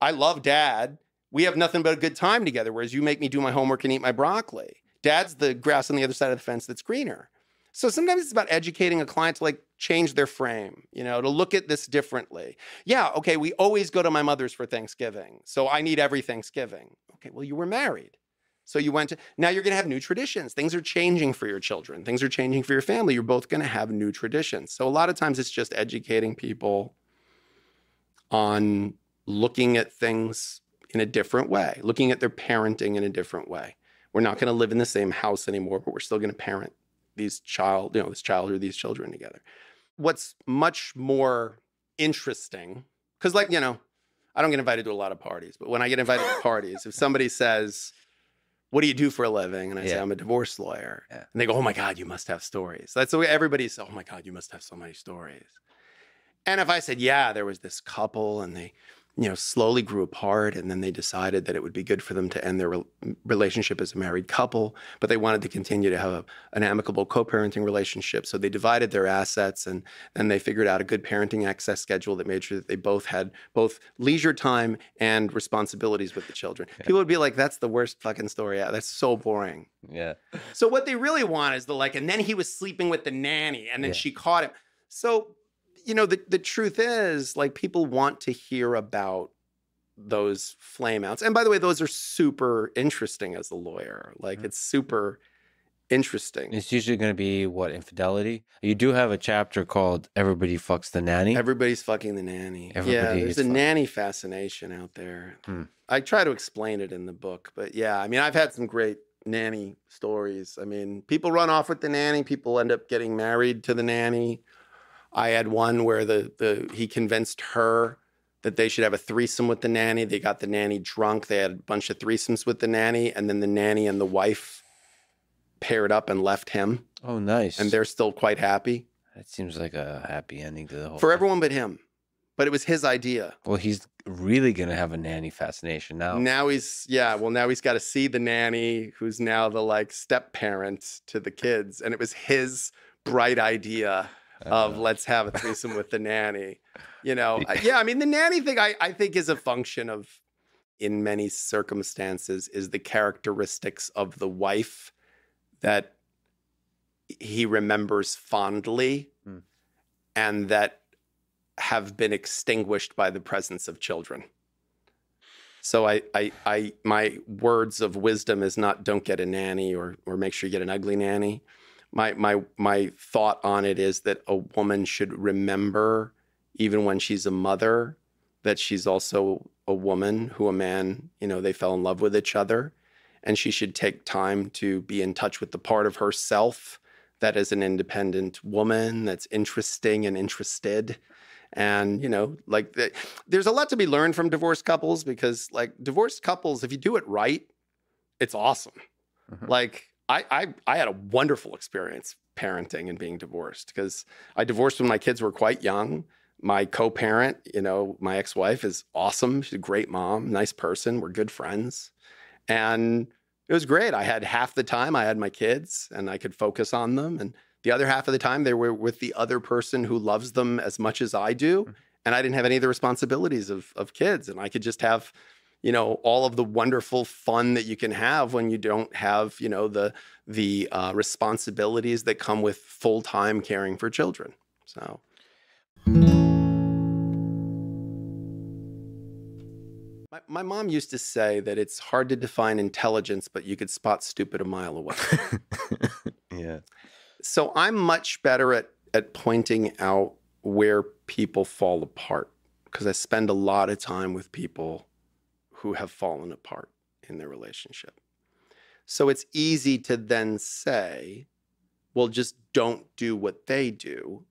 Speaker 2: I love dad. We have nothing but a good time together, whereas you make me do my homework and eat my broccoli. Dad's the grass on the other side of the fence that's greener. So sometimes it's about educating a client to like change their frame, you know, to look at this differently. Yeah, okay, we always go to my mother's for Thanksgiving. So I need every Thanksgiving. Okay, well, you were married. So you went to, now you're going to have new traditions. Things are changing for your children, things are changing for your family. You're both going to have new traditions. So a lot of times it's just educating people on looking at things in a different way, looking at their parenting in a different way. We're not going to live in the same house anymore, but we're still going to parent these child, you know, this child or these children together. What's much more interesting, because like, you know, I don't get invited to a lot of parties, but when I get invited to parties, if somebody says, What do you do for a living? And I say, I'm a divorce lawyer.
Speaker 3: Yeah.
Speaker 2: And they go, Oh my God, you must have stories. That's the way everybody says, Oh my God, you must have so many stories. And if I said, Yeah, there was this couple and they, you know, slowly grew apart and then they decided that it would be good for them to end their rel- relationship as a married couple, but they wanted to continue to have a, an amicable co-parenting relationship. So they divided their assets and then they figured out a good parenting access schedule that made sure that they both had both leisure time and responsibilities with the children. People would be like, that's the worst fucking story. out. That's so boring.
Speaker 3: Yeah.
Speaker 2: So what they really want is the like, and then he was sleeping with the nanny, and then
Speaker 3: Yeah.
Speaker 2: she caught him. So, you know, the, the truth is, like, people want to hear about those flameouts. And by the way, those are super interesting as a lawyer. Like,
Speaker 3: Mhm.
Speaker 2: it's super interesting.
Speaker 3: It's usually going to be what infidelity. You do have a chapter called "Everybody Fucks the Nanny."
Speaker 2: Everybody's fucking the nanny. yeah, there's a nanny fascination out there.
Speaker 3: Hmm.
Speaker 2: I try to explain it in the book, but yeah, I mean, I've had some great nanny stories. I mean, people run off with the nanny, people end up getting married to the nanny. I had one where the the he convinced her that they should have a threesome with the nanny. They got the nanny drunk. They had a bunch of threesomes with the nanny, and then the nanny and the wife paired up and left him,
Speaker 3: oh, nice.
Speaker 2: and they're still quite happy
Speaker 3: that seems like a happy ending to the whole.
Speaker 2: for
Speaker 3: thing.
Speaker 2: everyone but him. But it was his idea.
Speaker 3: Well, he's really going to have a nanny fascination now.
Speaker 2: Now he's yeah, well now he's got to see the nanny who's now the like step parent to the kids and it was his bright idea of
Speaker 3: Uh,
Speaker 2: let's have a threesome with the nanny. You know, yeah, I mean the nanny thing I I think is a function of in many circumstances is the characteristics of the wife that he remembers fondly
Speaker 3: Hmm.
Speaker 2: and that have been extinguished by the presence of children. So I, I, I, my words of wisdom is not don't get a nanny or or make sure you get an ugly nanny. My my my thought on it is that a woman should remember even when she's a mother, that she's also a woman who a man, you know, they fell in love with each other. And she should take time to be in touch with the part of herself that is an independent woman that's interesting and interested. And, you know, like the, there's a lot to be learned from divorced couples because, like, divorced couples, if you do it right, it's awesome.
Speaker 3: Mhm.
Speaker 2: Like, I, I, I had a wonderful experience parenting and being divorced because I divorced when my kids were quite young. My co parent, you know, my ex wife is awesome. She's a great mom, nice person. We're good friends. And it was great. I had half the time I had my kids and I could focus on them. And the other half of the time they were with the other person who loves them as much as I do. Mm-hmm. And I didn't have any of the responsibilities of, of kids. And I could just have, you know, all of the wonderful fun that you can have when you don't have, you know, the the uh, responsibilities that come with full time caring for children. So my, my mom used to say that it's hard to define intelligence, but you could spot stupid a mile away.
Speaker 3: yeah.
Speaker 2: so I'm much better at at pointing out where people fall apart because I spend a lot of time with people who have fallen apart in their relationship. So it's easy to then say, well, just don't do what they do.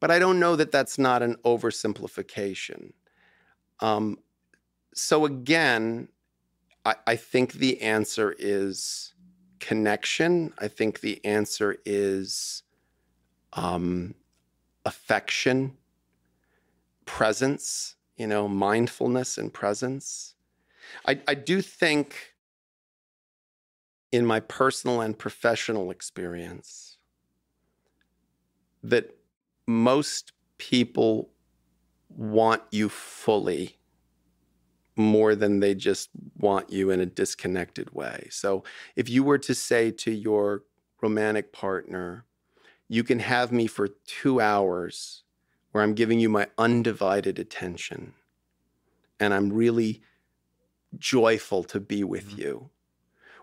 Speaker 2: But I don't know that that's not an oversimplification. Um, so again, I, I think the answer is connection. I think the answer is um, affection, presence, you know, mindfulness and presence. I, I do think in my personal and professional experience that most people want you fully more than they just want you in a disconnected way. So if you were to say to your romantic partner, you can have me for two hours where I'm giving you my undivided attention and I'm really joyful to be with
Speaker 3: Mhm.
Speaker 2: you.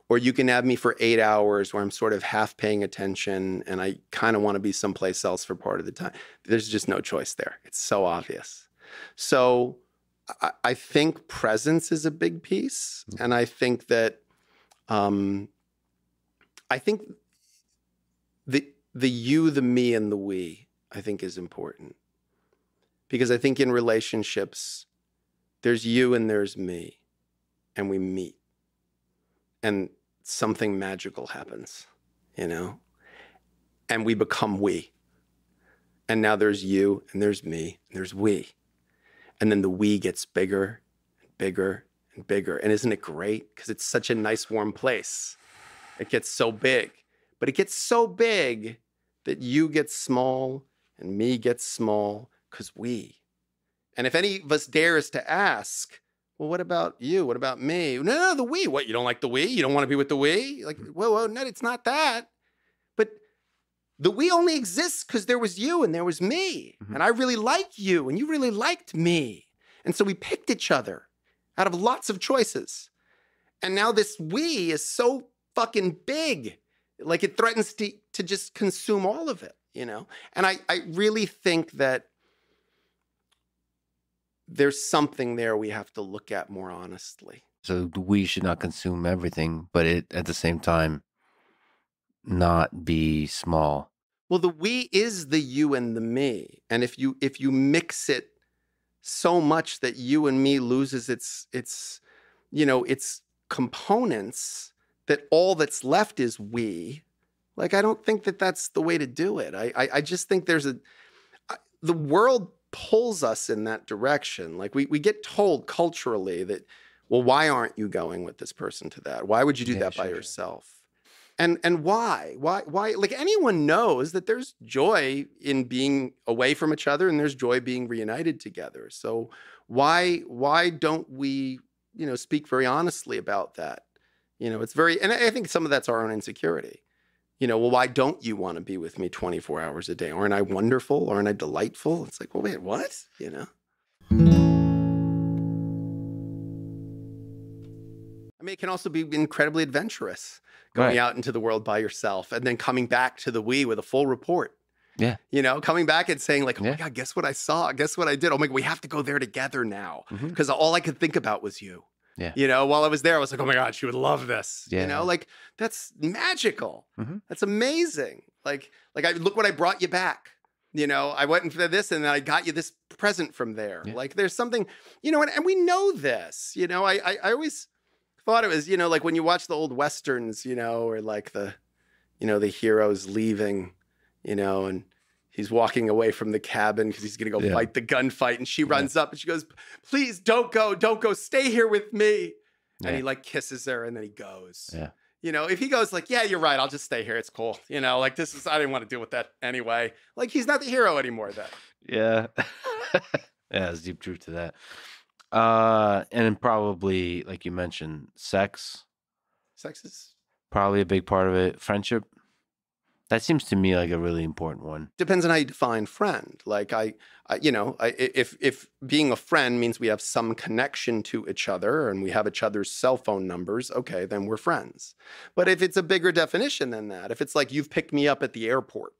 Speaker 2: Or you can have me for eight hours where I'm sort of half paying attention and I kind of want to be someplace else for part of the time. There's just no choice there. It's so obvious. So I, I think presence is a big piece. And I think that um, I think the the you, the me, and the we, I think is important. Because I think in relationships, there's you and there's me, and we meet. And something magical happens, you know? And we become we. And now there's you and there's me and there's we. And then the we gets bigger and bigger and bigger. And isn't it great? Because it's such a nice, warm place. It gets so big. But it gets so big that you get small and me gets small because we. And if any of us dares to ask, well, what about you? What about me? No, no, the we. What, you don't like the we? You don't want to be with the we? Like, whoa, whoa, no, it's not that. But the we only exists because there was you and there was me.
Speaker 3: Mhm.
Speaker 2: And I really like you and you really liked me. And so we picked each other out of lots of choices. And now this we is so fucking big. Like it threatens to, to just consume all of it, you know? And I, I really think that there's something there we have to look at more honestly.
Speaker 3: So we should not consume everything, but it at the same time not be small.
Speaker 2: Well, the we is the you and the me. And if you if you mix it so much that you and me loses its its you know its components that all that's left is we like i don't think that that's the way to do it i i, I just think there's a the world pulls us in that direction. Like we, we get told culturally that well why aren't you going with this person to that? Why would you do
Speaker 3: Yeah,
Speaker 2: that by
Speaker 3: sure, sure.
Speaker 2: yourself? And and why? Why why? Like anyone knows that there's joy in being away from each other and there's joy being reunited together. So why why don't we you know speak very honestly about that? You know it's very and I think some of that's our own insecurity you know well why don't you want to be with me 24 hours a day aren't i wonderful aren't i delightful it's like well wait what you know I mean, it can also be incredibly adventurous going
Speaker 3: Right.
Speaker 2: out into the world by yourself and then coming back to the we with a full report.
Speaker 3: Yeah.
Speaker 2: You know, coming back and saying, like, oh
Speaker 3: Yeah.
Speaker 2: my God, guess what I saw? Guess what I did? Oh my God, we have to go there together now.
Speaker 3: Mm-hmm.
Speaker 2: Because all I could think about was you.
Speaker 3: Yeah.
Speaker 2: You know, while I was there, I was like, oh my God, she would love this.
Speaker 3: Yeah.
Speaker 2: You know, like that's magical.
Speaker 3: Mhm.
Speaker 2: That's amazing. Like, like I look what I brought you back. You know, I went and for this and then I got you this present from there.
Speaker 3: Yeah.
Speaker 2: Like there's something, you know, and, and we know this, you know, I, I I always thought it was, you know, like when you watch the old westerns, you know, or like the, you know, the heroes leaving, you know, and he's walking away from the cabin because he's gonna go
Speaker 3: Yeah.
Speaker 2: fight the gunfight, and she runs up and she goes, "Please don't go, don't go, stay here with me." And
Speaker 3: Yeah.
Speaker 2: he like kisses her, and then he goes.
Speaker 3: Yeah.
Speaker 2: You know, if he goes like, "Yeah, you're right, I'll just stay here. It's cool." You know, like this is I didn't want to deal with that anyway. Like he's not the hero anymore. Then
Speaker 3: Yeah. yeah, there's deep truth to that. Uh, and probably, like you mentioned, sex,
Speaker 2: sex is
Speaker 3: probably a big part of it. Friendship. That seems to me like a really important one.
Speaker 2: depends on how you define friend. Like I, I you know, I, i- if if being a friend means we have some connection to each other and we have each other's cell phone numbers, okay, then we're friends. But if it's a bigger definition than that, if it's like you've picked me up at the airport,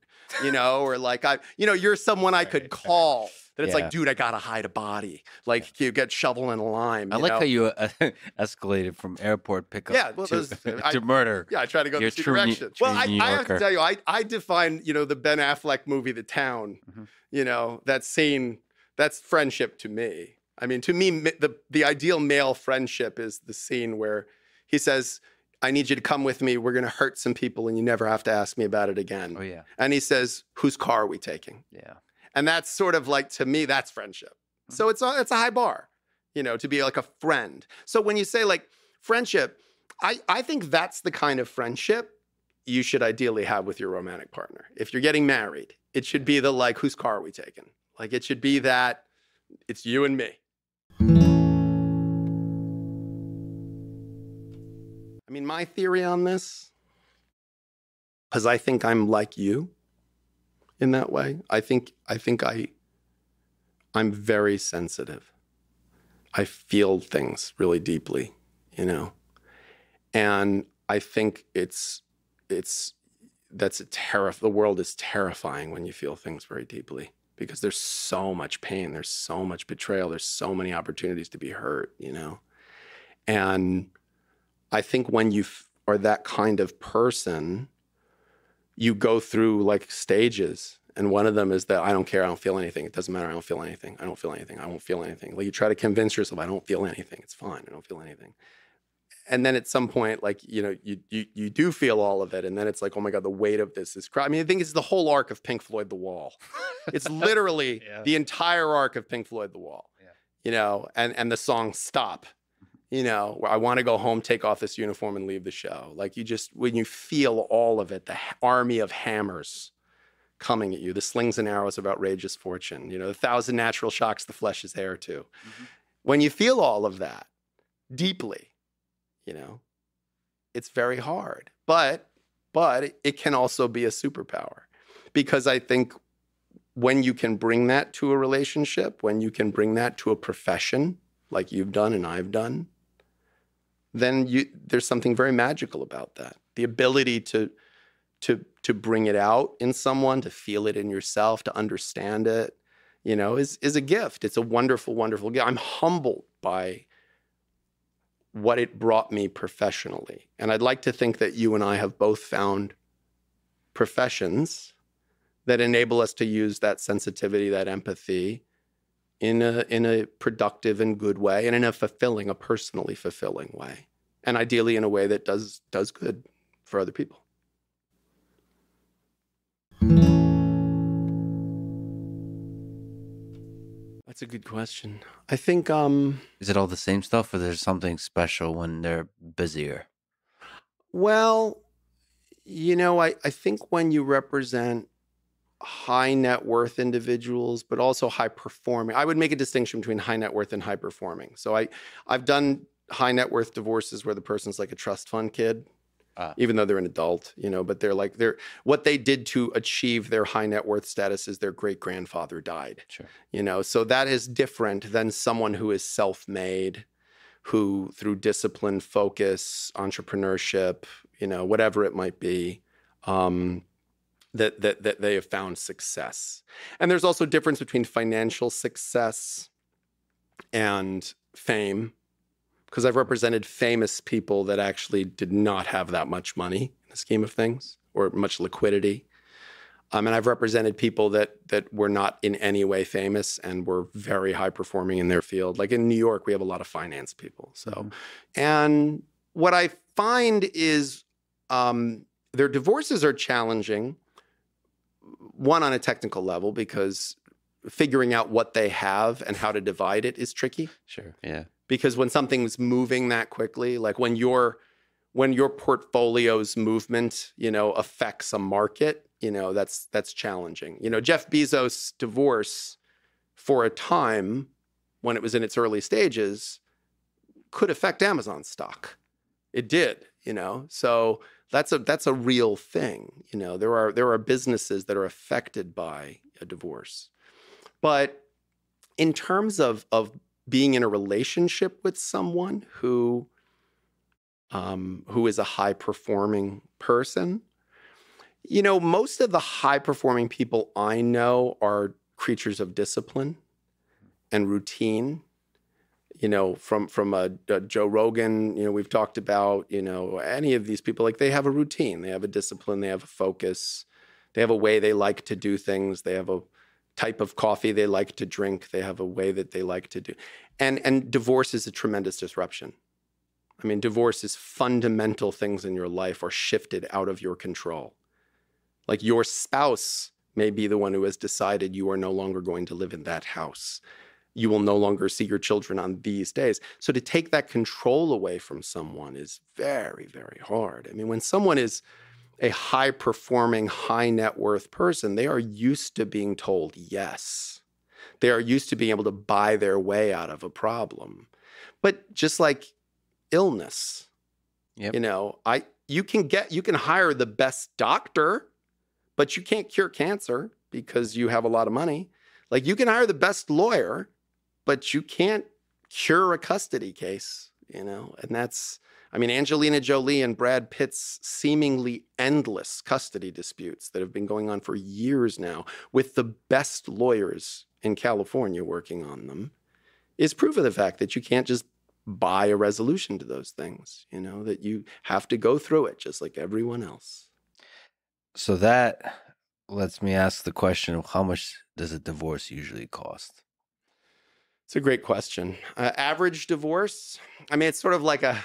Speaker 2: you know, or like I, you know, you're someone I could call. That it's
Speaker 3: Yeah.
Speaker 2: like, dude, I gotta hide a body. Like you get shovel and lime.
Speaker 3: I like
Speaker 2: know?
Speaker 3: how you uh, escalated from airport pickup
Speaker 2: Yeah, well,
Speaker 3: to,
Speaker 2: those- I-
Speaker 3: to murder.
Speaker 2: Yeah, I try to go
Speaker 3: You're
Speaker 2: the two
Speaker 3: true true
Speaker 2: Well, I, I have to tell you, I, I define, you know, the Ben Affleck movie, The Town.
Speaker 3: Mhm.
Speaker 2: You know, that scene, that's friendship to me. I mean, to me, the the ideal male friendship is the scene where he says, "I need you to come with me. We're going to hurt some people, and you never have to ask me about it again."
Speaker 3: Oh yeah,
Speaker 2: And he says, "Whose car are we taking?"
Speaker 3: yeah.
Speaker 2: And that's sort of like to me, that's friendship.
Speaker 3: Mm-hmm.
Speaker 2: So it's a it's a high bar, you know, to be like a friend. So when you say like friendship, I I think that's the kind of friendship you should ideally have with your romantic partner. If you're getting married, it should be the like, whose car are we taking? Like it should be that it's you and me. I mean, my theory on this, because I think I'm like you in that way. I think I think I I'm very sensitive. I feel things really deeply, you know. And I think it's it's that's a terror the world is terrifying when you feel things very deeply because there's so much pain, there's so much betrayal, there's so many opportunities to be hurt, you know. And I think when you are that kind of person, you go through like stages. And one of them is that I don't care, I don't feel anything. It doesn't matter, I don't feel anything. I don't feel anything. I won't feel anything. Like you try to convince yourself, I don't feel anything. It's fine. I don't feel anything. And then at some point, like, you know, you you you do feel all of it. And then it's like, oh my God, the weight of this is cry. I mean, I think it's the whole arc of Pink Floyd The Wall. It's literally
Speaker 3: Yeah.
Speaker 2: the entire arc of Pink Floyd The Wall.
Speaker 3: Yeah.
Speaker 2: You know, and and the song Stop you know, I want to go home, take off this uniform, and leave the show. Like you just, when you feel all of it, the army of hammers coming at you, the slings and arrows of outrageous fortune, you know, the thousand natural shocks the flesh is heir to.
Speaker 3: Mhm.
Speaker 2: When you feel all of that deeply, you know, it's very hard. But, but it can also be a superpower because I think when you can bring that to a relationship, when you can bring that to a profession like you've done and I've done, then you there's something very magical about that. The ability to to to bring it out in someone, to feel it in yourself, to understand it, you know, is is a gift. It's a wonderful, wonderful gift. I'm humbled by what it brought me professionally. And I'd like to think that you and I have both found professions that enable us to use that sensitivity, that empathy in a in a productive and good way and in a fulfilling, a personally fulfilling way. And ideally in a way that does does good for other people. That's a good question. I think um
Speaker 3: Is it all the same stuff, or there's something special when they're busier?
Speaker 2: Well, you know, I, I think when you represent high net worth individuals, but also high performing, I would make a distinction between high net worth and high performing. So I, I've done high net worth divorces where the person's like a trust fund kid,
Speaker 3: Ah.
Speaker 2: even though they're an adult, you know, but they're like, they're what they did to achieve their high net worth status is their great grandfather died
Speaker 3: Sure.
Speaker 2: you know so that is different than someone who is self-made who through discipline focus entrepreneurship you know whatever it might be um, that that that they have found success. And there's also a difference between financial success and fame because I've represented famous people that actually did not have that much money in the scheme of things or much liquidity. Um, and I've represented people that that were not in any way famous and were very high performing in their field. Like in New York, we have a lot of finance people. So,
Speaker 3: Mhm.
Speaker 2: and what I find is um, their divorces are challenging. One on a technical level because figuring out what they have and how to divide it is tricky
Speaker 3: Sure. Yeah.
Speaker 2: because when something's moving that quickly like when your when your portfolio's movement you know affects a market you know that's that's challenging you know jeff bezos divorce for a time when it was in its early stages could affect amazon stock it did you know so that's a that's a real thing you know? There are there are businesses that are affected by a divorce. But in terms of of being in a relationship with someone who um, who is a high performing person you know most of the high performing people i know are creatures of discipline and routine you know from from a, a joe rogan you know we've talked about you know any of these people like they have a routine they have a discipline they have a focus they have a way they like to do things they have a type of coffee they like to drink they have a way that they like to do and and divorce is a tremendous disruption. I mean divorce is fundamental things in your life are shifted out of your control. Like your spouse may be the one who has decided you are no longer going to live in that house you will no longer see your children on these days so to take that control away from someone is very very hard i mean when someone is a high performing, high net worth person, they are used to being told yes. They are used to being able to buy their way out of a problem. But just like illness,
Speaker 3: Yep.
Speaker 2: you know, I you can get you can hire the best doctor, but you can't cure cancer because you have a lot of money. Like you can hire the best lawyer, but you can't cure a custody case, you know, and that's I mean, Angelina Jolie and Brad Pitt's seemingly endless custody disputes that have been going on for years now, with the best lawyers in California working on them, is proof of the fact that you can't just buy a resolution to those things, you know, that you have to go through it just like everyone else.
Speaker 3: So that lets me ask the question of how much does a divorce usually cost?
Speaker 2: It's a great question. Uh, average divorce, I mean, it's sort of like a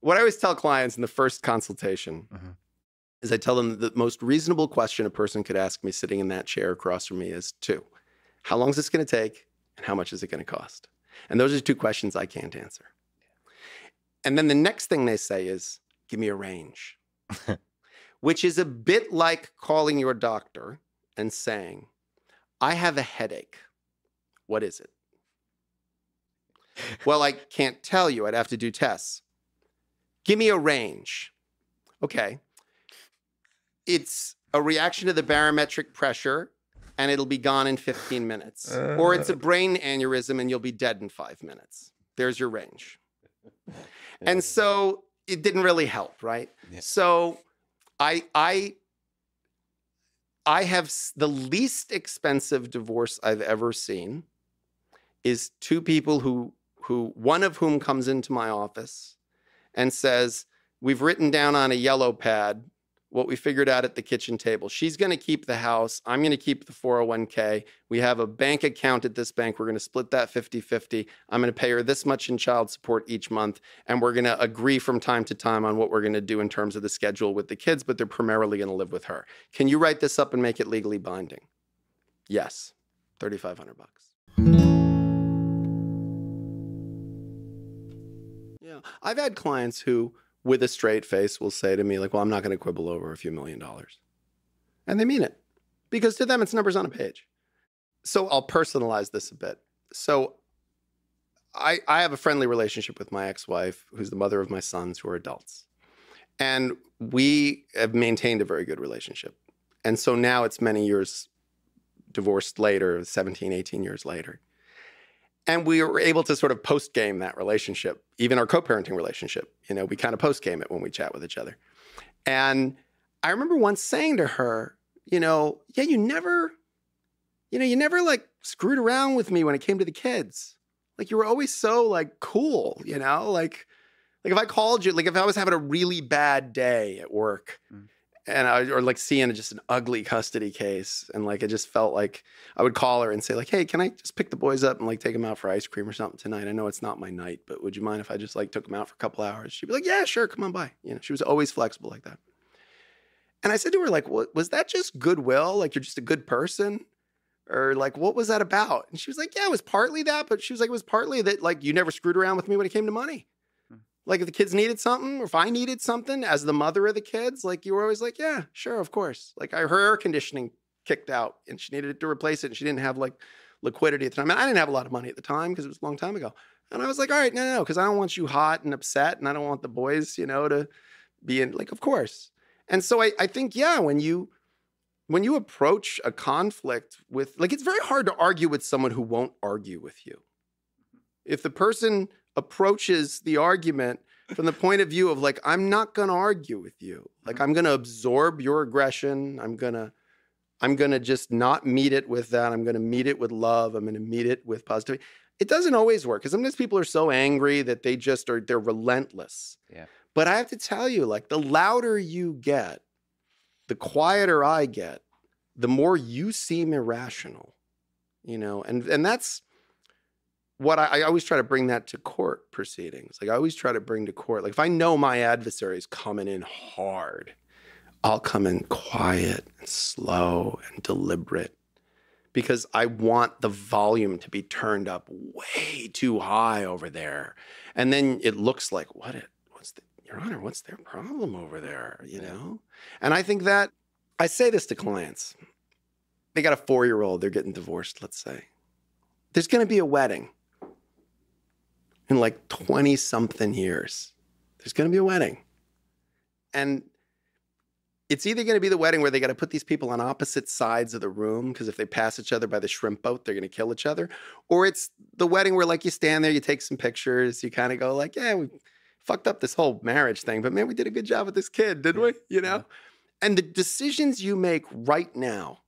Speaker 2: what I always tell clients in the first consultation
Speaker 3: Mhm.
Speaker 2: is I tell them the most reasonable question a person could ask me sitting in that chair across from me is two How long is this going to take? And how much is it going to cost? And those are two questions I can't answer. And then the next thing they say is, Give me a range, which is a bit like calling your doctor and saying, I have a headache. What is it? Well, I can't tell you. I'd have to do tests. Give me a range. Okay. It's a reaction to the barometric pressure and it'll be gone in 15 minutes. or it's a uh. brain aneurysm and you'll be dead in five minutes. There's your range. And so it didn't really help, right?
Speaker 3: Yeah.
Speaker 2: So I I I have the least expensive divorce I've ever seen is two people who who one of whom comes into my office and says, "We've written down on a yellow pad what we figured out at the kitchen table. She's going to keep the house. I'm going to keep the 401k. We have a bank account at this bank. We're going to split that 50 50. I'm going to pay her this much in child support each month. And we're going to agree from time to time on what we're going to do in terms of the schedule with the kids, but they're primarily going to live with her. Can you write this up and make it legally binding? Yes. 3500 bucks. Yeah. I've had clients who, with a straight face, will say to me, like, well, I'm not going to quibble over a few million dollars. And they mean it because to them, it's numbers on a page. So I'll personalize this a bit. So I, I have a friendly relationship with my ex wife, who's the mother of my sons, who are adults. And we have maintained a very good relationship. And so now it's many years divorced later, 17, 18 years later. And we were able to sort of post game that relationship, even our co parenting relationship. You know, we kind of post game it when we chat with each other. And I remember once saying to her, you know, yeah, you never, you know, you never like screwed around with me when it came to the kids. Like you were always so like cool, you know, like like if I called you, like if I was having a really bad day at work,
Speaker 3: Mm.
Speaker 2: And I or like seeing just an ugly custody case, and like it just felt like I would call her and say like, hey, can I just pick the boys up and like take them out for ice cream or something tonight? I know it's not my night, but would you mind if I just like took them out for a couple hours? She'd be like, yeah, sure, come on by. You know, she was always flexible like that. And I said to her like, what was that just goodwill? Like you're just a good person? Or like, what was that about? And she was like, yeah, it was partly that, but she was like, it was partly that like you never screwed around with me when it came to money. Like if the kids needed something, or if I needed something as the mother of the kids, like you were always like, yeah, sure, of course. Like I, her air conditioning kicked out and she needed to replace it and she didn't have like liquidity at the time. And I didn't have a lot of money at the time because it was a long time ago. And I was like, all right, no, no, because I don't want you hot and upset and I don't want the boys, you know, to be in like, of course. And so I, I think, yeah, when you when you approach a conflict with like it's very hard to argue with someone who won't argue with you. If the person approaches the argument from the point of view of like, I'm not gonna argue with you. Mm-hmm. Like I'm gonna absorb your aggression. I'm gonna I'm gonna just not meet it with that. I'm gonna meet it with love. I'm gonna meet it with positivity. It doesn't always work because sometimes people are so angry that they just are they're relentless.
Speaker 3: Yeah.
Speaker 2: But I have to tell you, like the louder you get, the quieter I get, the more you seem irrational. You know, and and that's what I, I always try to bring that to court proceedings. Like I always try to bring to court. Like if I know my adversary is coming in hard, I'll come in quiet and slow and deliberate because I want the volume to be turned up way too high over there. And then it looks like, what it what's the your honor, what's their problem over there? You know? And I think that I say this to clients. They got a four-year-old, they're getting divorced, let's say. There's gonna be a wedding in like 20 something years. There's gonna be a wedding. And it's either going to be the wedding where they got to put these people on opposite sides of the room because if they pass each other by the shrimp boat, they're going to kill each other, or it's the wedding where like you stand there, you take some pictures, you kind of go like, yeah, we fucked up this whole marriage thing, but man, we did a good job with this kid, didn't we? You know, and the decisions you make right now,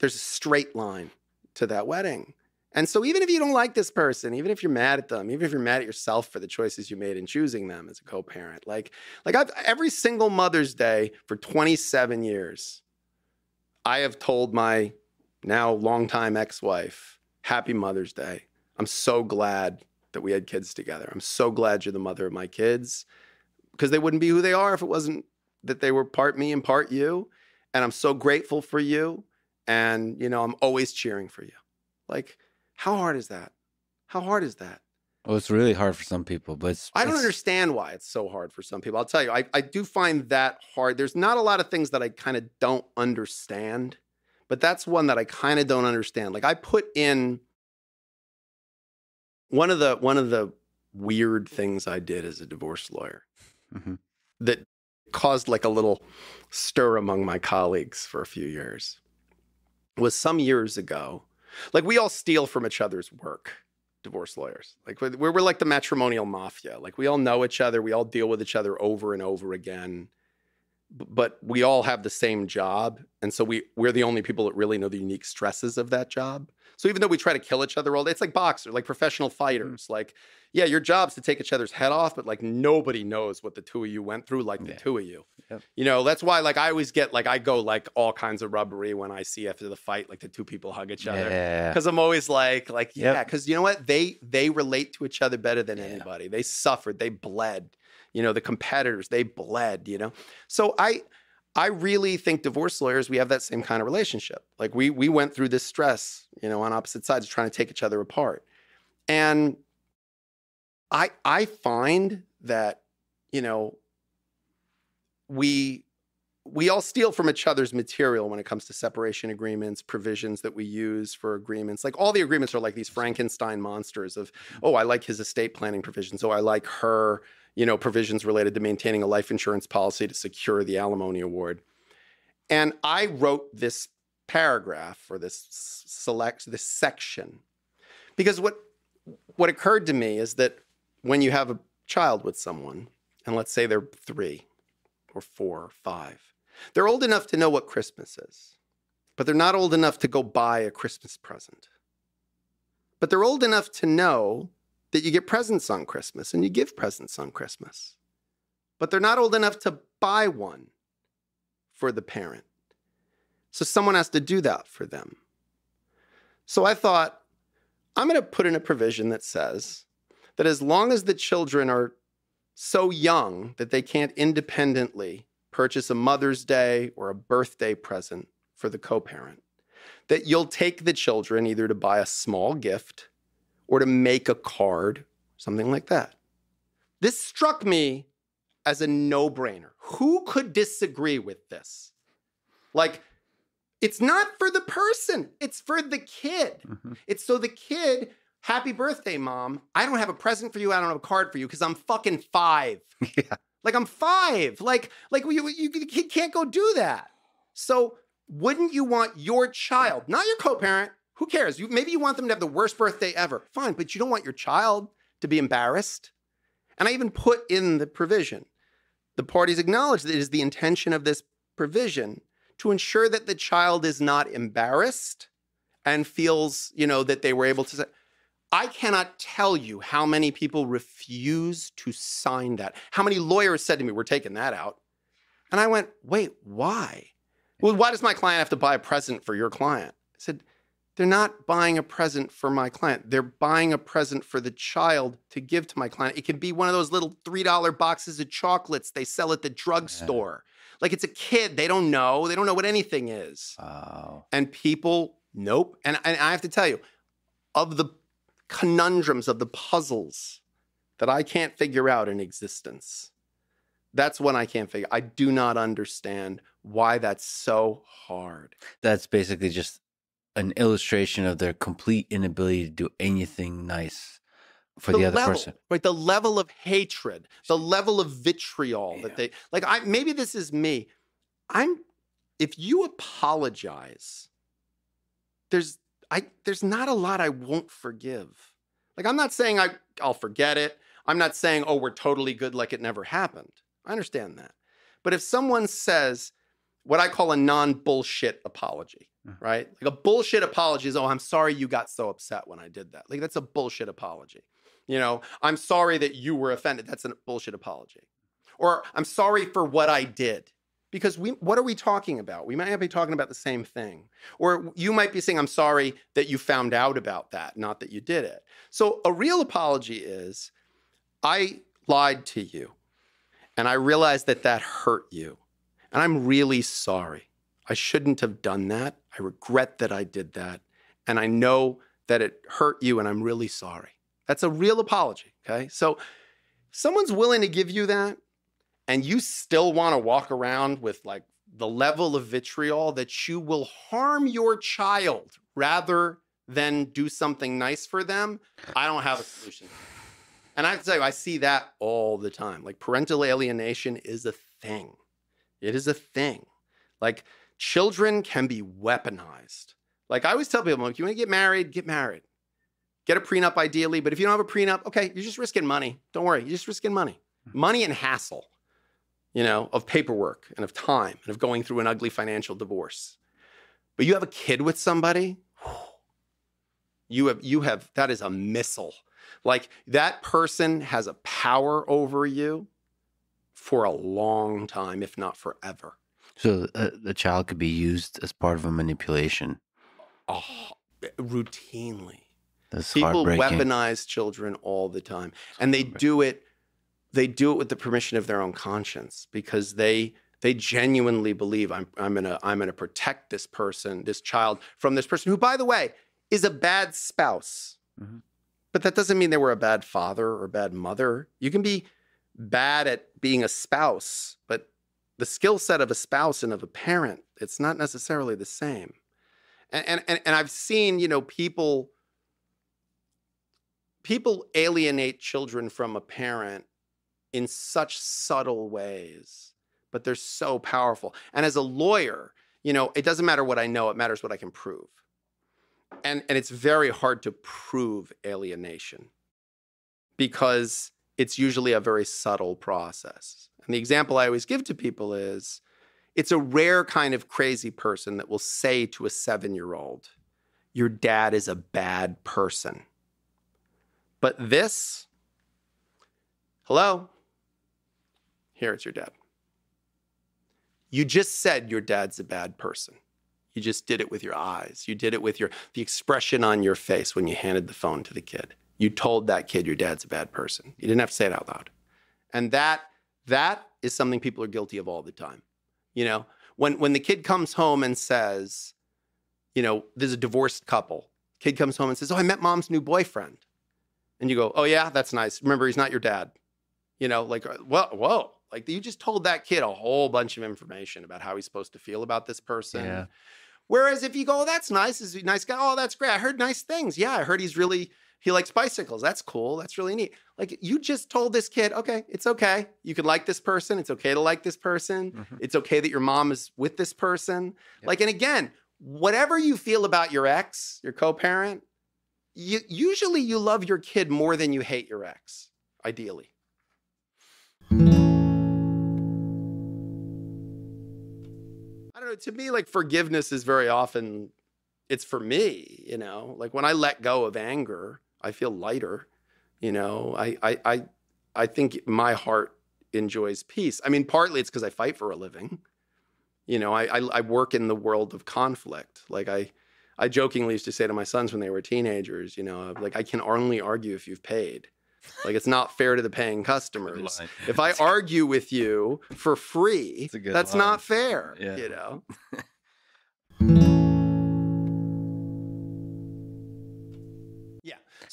Speaker 2: there's a straight line to that wedding. And so even if you don't like this person, even if you're mad at them, even if you're mad at yourself for the choices you made in choosing them as a co-parent, like like I've every single Mother's Day for 27 years, I have told my now longtime ex-wife, "Happy Mother's Day. I'm so glad that we had kids together. I'm so glad you're the mother of my kids because they wouldn't be who they are if it wasn't that they were part me and part you. And I'm so grateful for you. And you know, I'm always cheering for you. Like how hard is that? How hard is that?
Speaker 3: Well, it's really hard for some people, but it's,
Speaker 2: I don't
Speaker 3: it's-
Speaker 2: understand why it's so hard for some people. I'll tell you, I, I do find that hard. There's not a lot of things that I kind of don't understand, but that's one that I kind of don't understand. Like I put in one of the one of the weird things I did as a divorce lawyer
Speaker 3: Mhm.
Speaker 2: that caused like a little stir among my colleagues for a few years was some years ago. Like we all steal from each other's work, divorce lawyers. Like we're, we're like the matrimonial mafia. Like we all know each other, we all deal with each other over and over again. But we all have the same job, and so we we're the only people that really know the unique stresses of that job. So even though we try to kill each other all day, it's like boxers, like professional hmm. fighters. Like, yeah, your job's to take each other's head off, but like nobody knows what the two of you went through, like the
Speaker 3: Yeah.
Speaker 2: two of you.
Speaker 3: Yep.
Speaker 2: You know, that's why like I always get like I go like all kinds of rubbery when I see after the fight, like the two people hug each other.
Speaker 3: Yeah.
Speaker 2: Because I'm always like, like,
Speaker 3: Yep.
Speaker 2: yeah, because you know what? They they relate to each other better than
Speaker 3: Yeah.
Speaker 2: anybody. They suffered, they bled. You know, the competitors, they bled, you know. So I I really think divorce lawyers, we have that same kind of relationship. Like we we went through this stress, you know, on opposite sides, trying to take each other apart. And I I find that, you know, we we all steal from each other's material when it comes to separation agreements, provisions that we use for agreements. Like all the agreements are like these Frankenstein monsters of, mm-hmm. oh, I like his estate planning provisions. Oh, I like her, you know, provisions related to maintaining a life insurance policy to secure the alimony award. And I wrote this paragraph or this select this section because what what occurred to me is that when you have a child with someone, and let's say they're three or four or five, they're old enough to know what Christmas is. but they're not old enough to go buy a Christmas present. But they're old enough to know that you get presents on Christmas and you give presents on Christmas. But they're not old enough to buy one for the parent. So someone has to do that for them. So I thought, I'm going to put in a provision that says that as long as the children are so young that they can't independently purchase a Mother's Day or a birthday present for the co parent, that you'll take the children either to buy a small gift or to make a card, something like that. This struck me as a no brainer. Who could disagree with this? Like, it's not for the person, it's for the kid.
Speaker 3: Mhm.
Speaker 2: It's so the kid, happy birthday, mom. I don't have a present for you. I don't have a card for you because I'm fucking five.
Speaker 3: Yeah.
Speaker 2: Like I'm five. Like, like you, you, you can't go do that. So wouldn't you want your child, not your co-parent? Who cares? You maybe you want them to have the worst birthday ever. Fine, but you don't want your child to be embarrassed. And I even put in the provision. The parties acknowledge that it is the intention of this provision to ensure that the child is not embarrassed and feels, you know, that they were able to say. I cannot tell you how many people refuse to sign that. How many lawyers said to me, We're taking that out. And I went, Wait, why? Well, why does my client have to buy a present for your client? I said, They're not buying a present for my client. They're buying a present for the child to give to my client. It can be one of those little $3 boxes of chocolates they sell at the drugstore. Like it's a kid. They don't know. They don't know what anything is.
Speaker 3: Wow.
Speaker 2: And people, nope. And, and I have to tell you, of the conundrums, of the puzzles that I can't figure out in existence, that's one I can't figure. I do not understand why that's so hard.
Speaker 3: That's basically just an illustration of their complete inability to do anything nice for the, other
Speaker 2: level,
Speaker 3: person.
Speaker 2: right? The level of hatred, the level of vitriol
Speaker 3: Yeah.
Speaker 2: that they like. I maybe this is me. I'm. If you apologize, there's I there's not a lot I won't forgive. Like I'm not saying I I'll forget it. I'm not saying oh we're totally good like it never happened. I understand that. But if someone says what I call a non-bullshit apology. Right? Like a bullshit apology is, oh, I'm sorry you got so upset when I did that. Like that's a bullshit apology. You know, I'm sorry that you were offended. That's a bullshit apology. Or I'm sorry for what I did. Because we what are we talking about? We might not be talking about the same thing. Or you might be saying, I'm sorry that you found out about that, not that you did it. So a real apology is I lied to you and I realized that that hurt you. And I'm really sorry. I shouldn't have done that. I regret that I did that. And I know that it hurt you and I'm really sorry. That's a real apology. Okay. So someone's willing to give you that and you still want to walk around with like the level of vitriol that you will harm your child rather than do something nice for them. I don't have a solution. And I have to tell you, I see that all the time. Like parental alienation is a thing. It is a thing. Like children can be weaponized. Like I always tell people, like, you want to get married, get married. Get a prenup ideally, but if you don't have a prenup, okay, you're just risking money. Don't worry, you're just risking money. Hmm. Money and hassle, you know, of paperwork and of time and of going through an ugly financial divorce. But you have a kid with somebody, you have you have that is a missile. Like that person has a power over you for a long time, if not forever.
Speaker 3: So uh, the child could be used as part of a manipulation.
Speaker 2: Oh, routinely.
Speaker 3: That's
Speaker 2: People weaponize children all the time, and they do it. They do it with the permission of their own conscience because they they genuinely believe I'm I'm gonna I'm gonna protect this person, this child, from this person who, by the way, is a bad spouse.
Speaker 3: Mhm.
Speaker 2: But that doesn't mean they were a bad father or a bad mother. You can be bad at being a spouse, but the skill set of a spouse and of a parent, it's not necessarily the same. And and and, I've seen, you know, people people alienate children from a parent in such subtle ways, but they're so powerful. And as a lawyer, you know, it doesn't matter what I know, it matters what I can prove. And and it's very hard to prove alienation because it's usually a very subtle process. And the example I always give to people is it's a rare kind of crazy person that will say to a seven year old, Your dad is a bad person. But this, hello, here it's your dad. You just said your dad's a bad person. You just did it with your eyes. You did it with your the expression on your face when you handed the phone to the kid. You told that kid your dad's a bad person. You didn't have to say it out loud. And that that is something people are guilty of all the time. You know, when when the kid comes home and says, you know, there's a divorced couple. Kid comes home and says, "Oh, I met mom's new boyfriend." And you go, "Oh yeah, that's nice. Remember, he's not your dad." You know, like, uh, well, whoa, like you just told that kid a whole bunch of information about how he's supposed to feel about this person.
Speaker 3: Yeah.
Speaker 2: Whereas if you go, oh, that's nice, is he a nice guy? Oh, that's great. I heard nice things. Yeah, I heard he's really he likes bicycles. That's cool. That's really neat. Like you just told this kid, okay, it's okay. You can like this person. It's okay to like this person.
Speaker 3: Mhm.
Speaker 2: It's okay that your mom is with this person.
Speaker 3: Yep.
Speaker 2: Like, and again, whatever you feel about your ex, your co-parent, you usually you love your kid more than you hate your ex, ideally. I don't know. To me, like forgiveness is very often it's for me, you know. Like when I let go of anger, I feel lighter. You know, I I I, I think my heart enjoys peace. I mean, partly it's because I fight for a living. You know, I, I I work in the world of conflict. Like I I jokingly used to say to my sons when they were teenagers, you know, like I can only argue if you've paid. Like it's not fair to the paying customers. If I argue with you for free, that's not fair.
Speaker 3: Yeah.
Speaker 2: You know.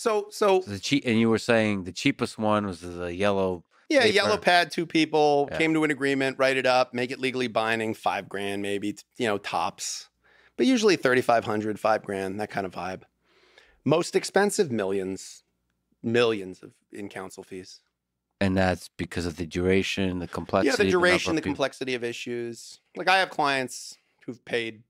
Speaker 2: So so
Speaker 3: So the cheap, and you were saying the cheapest one was the yellow.
Speaker 2: yeah,
Speaker 3: paper.
Speaker 2: yellow pad, two people
Speaker 3: Yeah.
Speaker 2: came to an agreement, write it up, make it legally binding, five grand maybe, you know, tops. But usually 3,500, five grand, that kind of vibe. Most expensive, millions, millions of in counsel fees.
Speaker 3: And that's because of the duration, the complexity.
Speaker 2: yeah, the duration, the
Speaker 3: people.
Speaker 2: complexity of issues. Like I have clients who've paid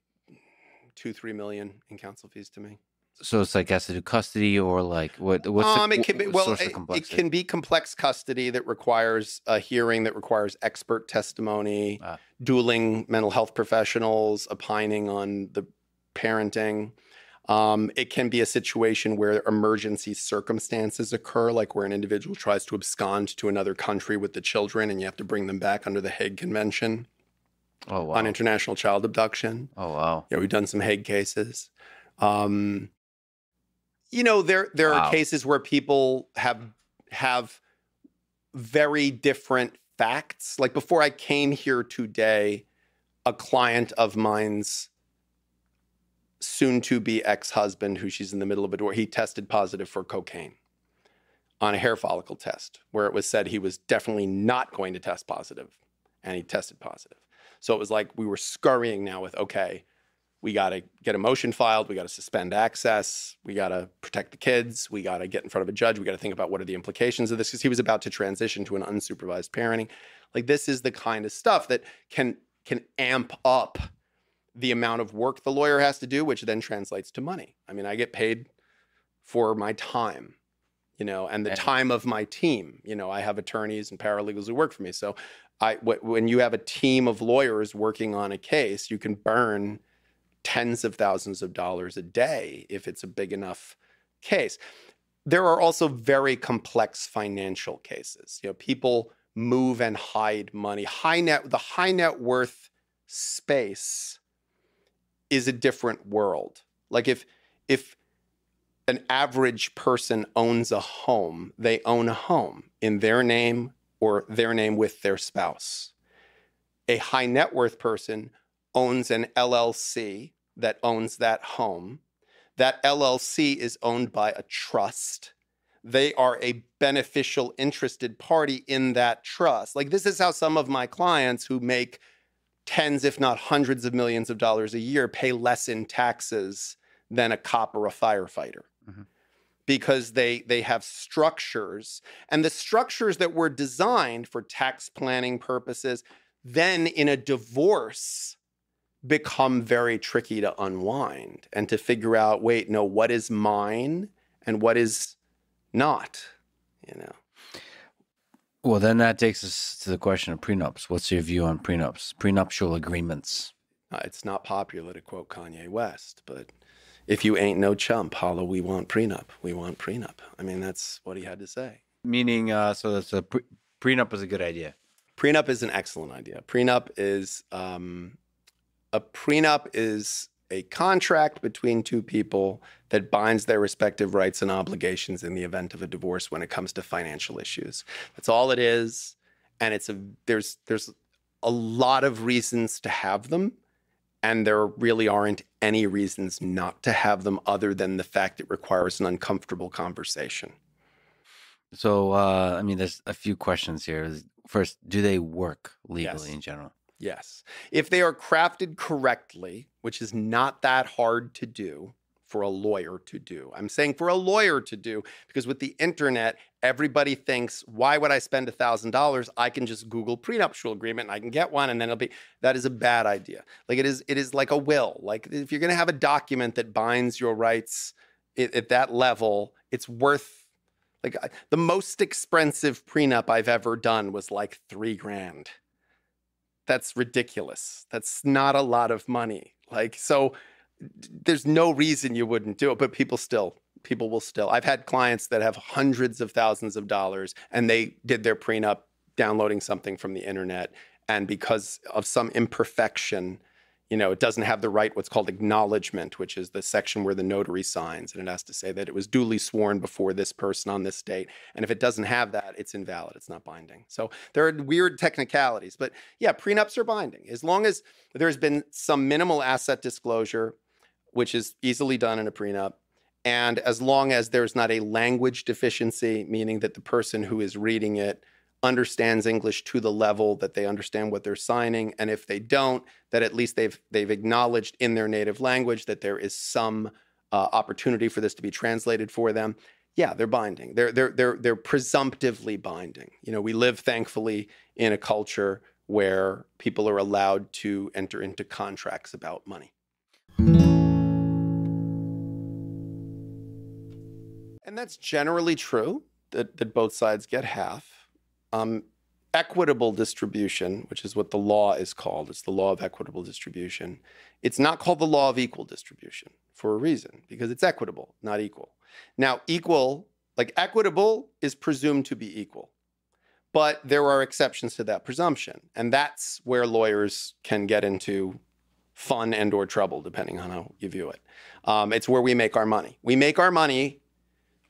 Speaker 2: two, three million in counsel fees to me.
Speaker 3: So it's like has to do custody or like what? What's
Speaker 2: um,
Speaker 3: the,
Speaker 2: it can be well, it, it can be complex custody that requires a hearing that requires expert testimony,
Speaker 3: Ah.
Speaker 2: dueling mental health professionals, opining on the parenting. Um, it can be a situation where emergency circumstances occur, like where an individual tries to abscond to another country with the children, and you have to bring them back under the Hague Convention
Speaker 3: Oh wow!
Speaker 2: on international child abduction.
Speaker 3: oh wow!
Speaker 2: Yeah, we've done some Hague cases. Um, you know, there there
Speaker 3: Wow.
Speaker 2: are cases where people have have very different facts. Like before I came here today, a client of mine's soon to be ex-husband, who she's in the middle of a door, he tested positive for cocaine on a hair follicle test, where it was said he was definitely not going to test positive, and he tested positive. So it was like we were scurrying now with okay, we got to get a motion filed, we got to suspend access, we got to protect the kids, we got to get in front of a judge, we got to think about what are the implications of this because he was about to transition to an unsupervised parenting. Like this is the kind of stuff that can can amp up the amount of work the lawyer has to do, which then translates to money. I mean, I get paid for my time, you know, and the time of my team. You know, I have attorneys and paralegals who work for me. So I, when you have a team of lawyers working on a case, you can burn tens of thousands of dollars a day if it's a big enough case. There are also very complex financial cases. You know, people move and hide money. High net the high net worth space is a different world. Like if if an average person owns a home, they own a home in their name or their name with their spouse. A high net worth person owns an LLC that owns that home. That LLC is owned by a trust. They are a beneficial, interested party in that trust. Like, this is how some of my clients who make tens, if not hundreds of millions of dollars a year pay less in taxes than a cop or a firefighter.
Speaker 3: Mhm.
Speaker 2: Because they they have structures and the structures that were designed for tax planning purposes, then in a divorce become very tricky to unwind and to figure out, wait, no, what is mine and what is not, you know.
Speaker 3: Well, then that takes us to the question of prenups. What's your view on prenups, prenuptial agreements?
Speaker 2: Uh, it's not popular to quote Kanye West, but if you ain't no chump, holla, we want prenup. We want prenup. I mean, that's what he had to say.
Speaker 3: Meaning, uh, so that's a pre- prenup is a good idea.
Speaker 2: Prenup is an excellent idea. Prenup is um, a prenup is a contract between two people that binds their respective rights and obligations in the event of a divorce when it comes to financial issues. That's all it is, and it's a there's there's a lot of reasons to have them, and there really aren't any reasons not to have them other than the fact it requires an uncomfortable conversation.
Speaker 3: So, uh, I mean, there's a few questions here. First, do they work legally
Speaker 2: Yes.
Speaker 3: in general?
Speaker 2: Yes. If they are crafted correctly, which is not that hard to do for a lawyer to do. I'm saying for a lawyer to do because with the internet, everybody thinks, why would I spend $1,000? I can just Google prenuptial agreement and I can get one and then it'll be that is a bad idea. Like it is it is like a will. Like if you're going to have a document that binds your rights at, at that level, it's worth like the most expensive prenup I've ever done was like 3 grand that's ridiculous. That's not a lot of money. Like, so there's no reason you wouldn't do it, but people still, people will still. I've had clients that have hundreds of thousands of dollars and they did their prenup downloading something from the internet. And because of some imperfection, you know, it doesn't have the right, what's called acknowledgement, which is the section where the notary signs. And it has to say that it was duly sworn before this person on this date. And if it doesn't have that, it's invalid. It's not binding. So there are weird technicalities. But yeah, prenups are binding. As long as there's been some minimal asset disclosure, which is easily done in a prenup, and as long as there's not a language deficiency, meaning that the person who is reading it understands English to the level that they understand what they're signing, and if they don't, that at least they've they've acknowledged in their native language that there is some uh, opportunity for this to be translated for them. Yeah, they're binding. They're they're they're they're presumptively binding. You know, we live thankfully in a culture where people are allowed to enter into contracts about money. And that's generally true that, that both sides get half. Um, equitable distribution, which is what the law is called, it's the law of equitable distribution. It's not called the law of equal distribution for a reason, because it's equitable, not equal. Now, equal, like equitable, is presumed to be equal. But there are exceptions to that presumption, and that's where lawyers can get into fun and or trouble, depending on how you view it. Um, it's where we make our money. We make our money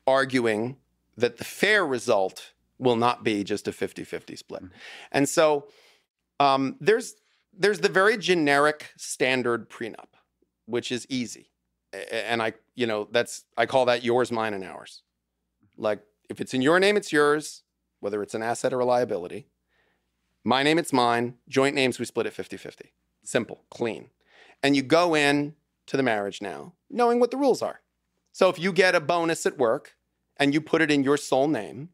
Speaker 2: arguing that the fair result will not be just a 50-50 split. And so um, there's there's the very generic standard prenup, which is easy. And I, you know, that's I call that yours, mine, and ours. Like if it's in your name, it's yours, whether it's an asset or a liability. My name, it's mine. Joint names, we split it 50-50. Simple, clean. And you go in to the marriage now, knowing what the rules are. So if you get a bonus at work and you put it in your sole name,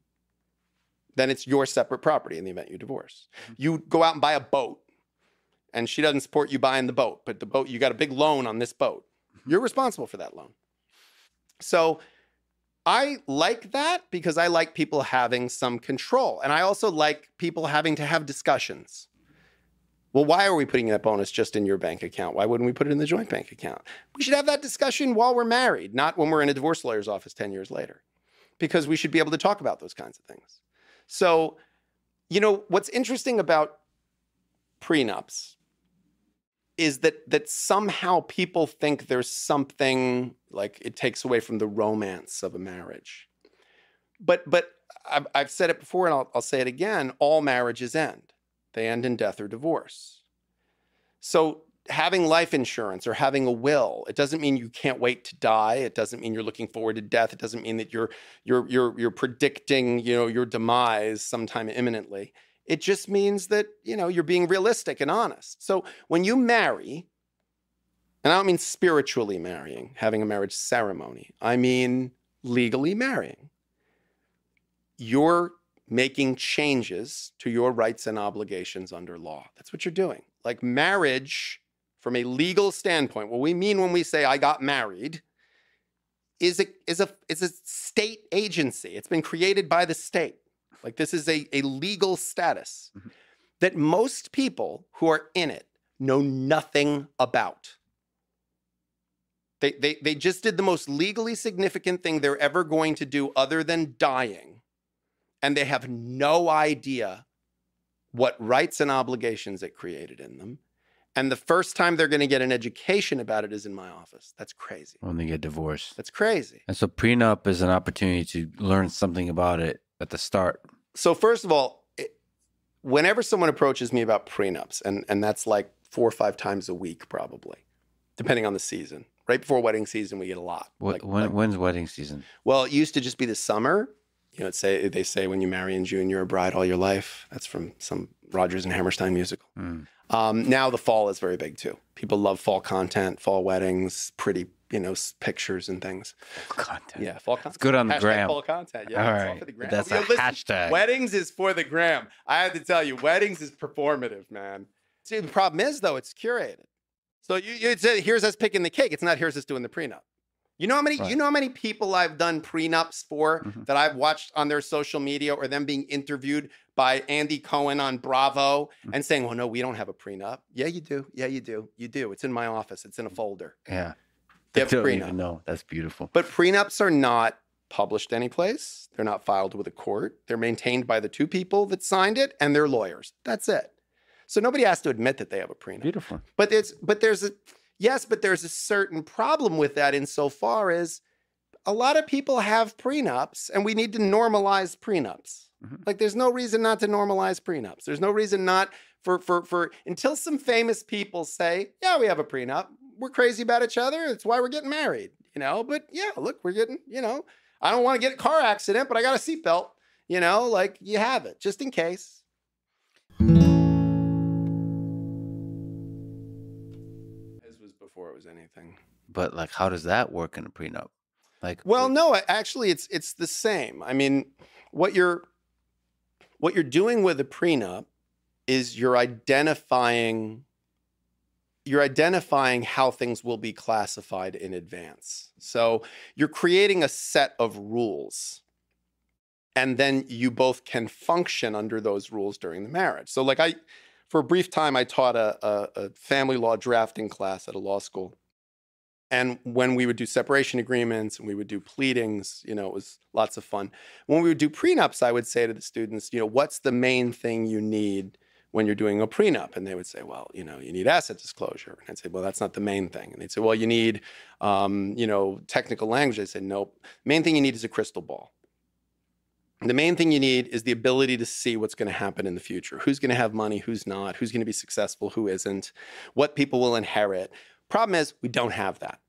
Speaker 2: then it's your separate property in the event you divorce. Mm-hmm. You go out and buy a boat and she doesn't support you buying the boat, but the boat, you got a big loan on this boat. Mm-hmm. You're responsible for that loan. So I like that because I like people having some control. And I also like people having to have discussions. Well, why are we putting that bonus just in your bank account? Why wouldn't we put it in the joint bank account? We should have that discussion while we're married, not when we're in a divorce lawyer's office 10 years later, because we should be able to talk about those kinds of things. So, you know, what's interesting about prenups is that that somehow people think there's something like it takes away from the romance of a marriage. But but I've, I've said it before and I'll, I'll say it again all marriages end. They end in death or divorce. So having life insurance or having a will, it doesn't mean you can't wait to die. It doesn't mean you're looking forward to death. It doesn't mean that you're you're you're you're predicting, you know, your demise sometime imminently. It just means that, you know, you're being realistic and honest. So when you marry, and I don't mean spiritually marrying, having a marriage ceremony. I mean legally marrying. You're making changes to your rights and obligations under law. That's what you're doing. Like marriage, from a legal standpoint, what we mean when we say I got married is a is a is a state agency. It's been created by the state. Like this is a, a legal status
Speaker 3: Mhm.
Speaker 2: that most people who are in it know nothing about. They, they, they just did the most legally significant thing they're ever going to do other than dying. And they have no idea what rights and obligations it created in them. And the first time they're going to get an education about it is in my office. That's crazy.
Speaker 3: when they get divorced.
Speaker 2: That's crazy.
Speaker 3: And so prenup is an opportunity to learn something about it at the start.
Speaker 2: So first of all, it, whenever someone approaches me about prenups, and and that's like four or five times a week probably, depending on the season. Right before wedding season, we get a lot.
Speaker 3: What,
Speaker 2: Like-
Speaker 3: when,
Speaker 2: like-
Speaker 3: when's wedding season?
Speaker 2: well, it used to just be the summer. You know, it's say they say when you marry in June, you're a bride all your life. That's from some Rodgers and Hammerstein musical.
Speaker 3: Mm.
Speaker 2: Um, now the fall is very big too. People love fall content, fall weddings, pretty you know pictures and things.
Speaker 3: Fall Content.
Speaker 2: Yeah, fall content.
Speaker 3: It's good on the
Speaker 2: Hashtag
Speaker 3: gram.
Speaker 2: Fall content. Yeah,
Speaker 3: All
Speaker 2: it's all
Speaker 3: right.
Speaker 2: for the gram.
Speaker 3: That's
Speaker 2: Yo,
Speaker 3: a
Speaker 2: listen,
Speaker 3: hashtag.
Speaker 2: Weddings is for the gram. I have to tell you, weddings is performative, man. See, the problem is though, it's curated. So you, you a, here's us picking the cake. It's not here's us doing the prenup. You know how many you know how many people I've done prenups for
Speaker 3: Mhm.
Speaker 2: that I've watched on their social media or them being interviewed by Andy Cohen on Bravo
Speaker 3: Mhm.
Speaker 2: and saying, "Well, no, we don't have a prenup." Yeah, you do. Yeah, you do. You do. It's in my office. It's in a folder.
Speaker 3: Yeah.
Speaker 2: They have
Speaker 3: don't
Speaker 2: prenup.
Speaker 3: know. That's beautiful.
Speaker 2: But prenups are not published anyplace. They're not filed with a court. They're maintained by the two people that signed it and their lawyers. That's it. So nobody has to admit that they have a prenup.
Speaker 3: Beautiful.
Speaker 2: But it's but there's a yes, but there's a certain problem with that insofar as a lot of people have prenups and we need to normalize prenups.
Speaker 3: Mhm.
Speaker 2: Like there's no reason not to normalize prenups. There's no reason not for for for until some famous people say, "Yeah, we have a prenup. We're crazy about each other. That's why we're getting married." You know, but yeah, look, we're getting, you know, I don't want to get a car accident, but I got a seatbelt. You know, like you have it just in case. Before it was anything.
Speaker 3: But like, how does that work in a prenup? Like,
Speaker 2: Well, no, actually, it's it's the same. I mean, what you're what you're doing with a prenup is you're identifying you're identifying how things will be classified in advance. So you're creating a set of rules. And then you both can function under those rules during the marriage. So, like I, for a brief time, I taught a, a, a family law drafting class at a law school. And when we would do separation agreements and we would do pleadings, you know, it was lots of fun. When we would do prenups, I would say to the students, you know, what's the main thing you need when you're doing a prenup? And they would say, well, you know, you need asset disclosure. And I'd say, well, that's not the main thing. And they'd say, well, you need, um, you know, technical language. I said, nope. Main thing you need is a crystal ball. The main thing you need is the ability to see what's going to happen in the future. Who's going to have money? Who's not? Who's going to be successful? Who isn't? What people will inherit? Problem is, we don't have that.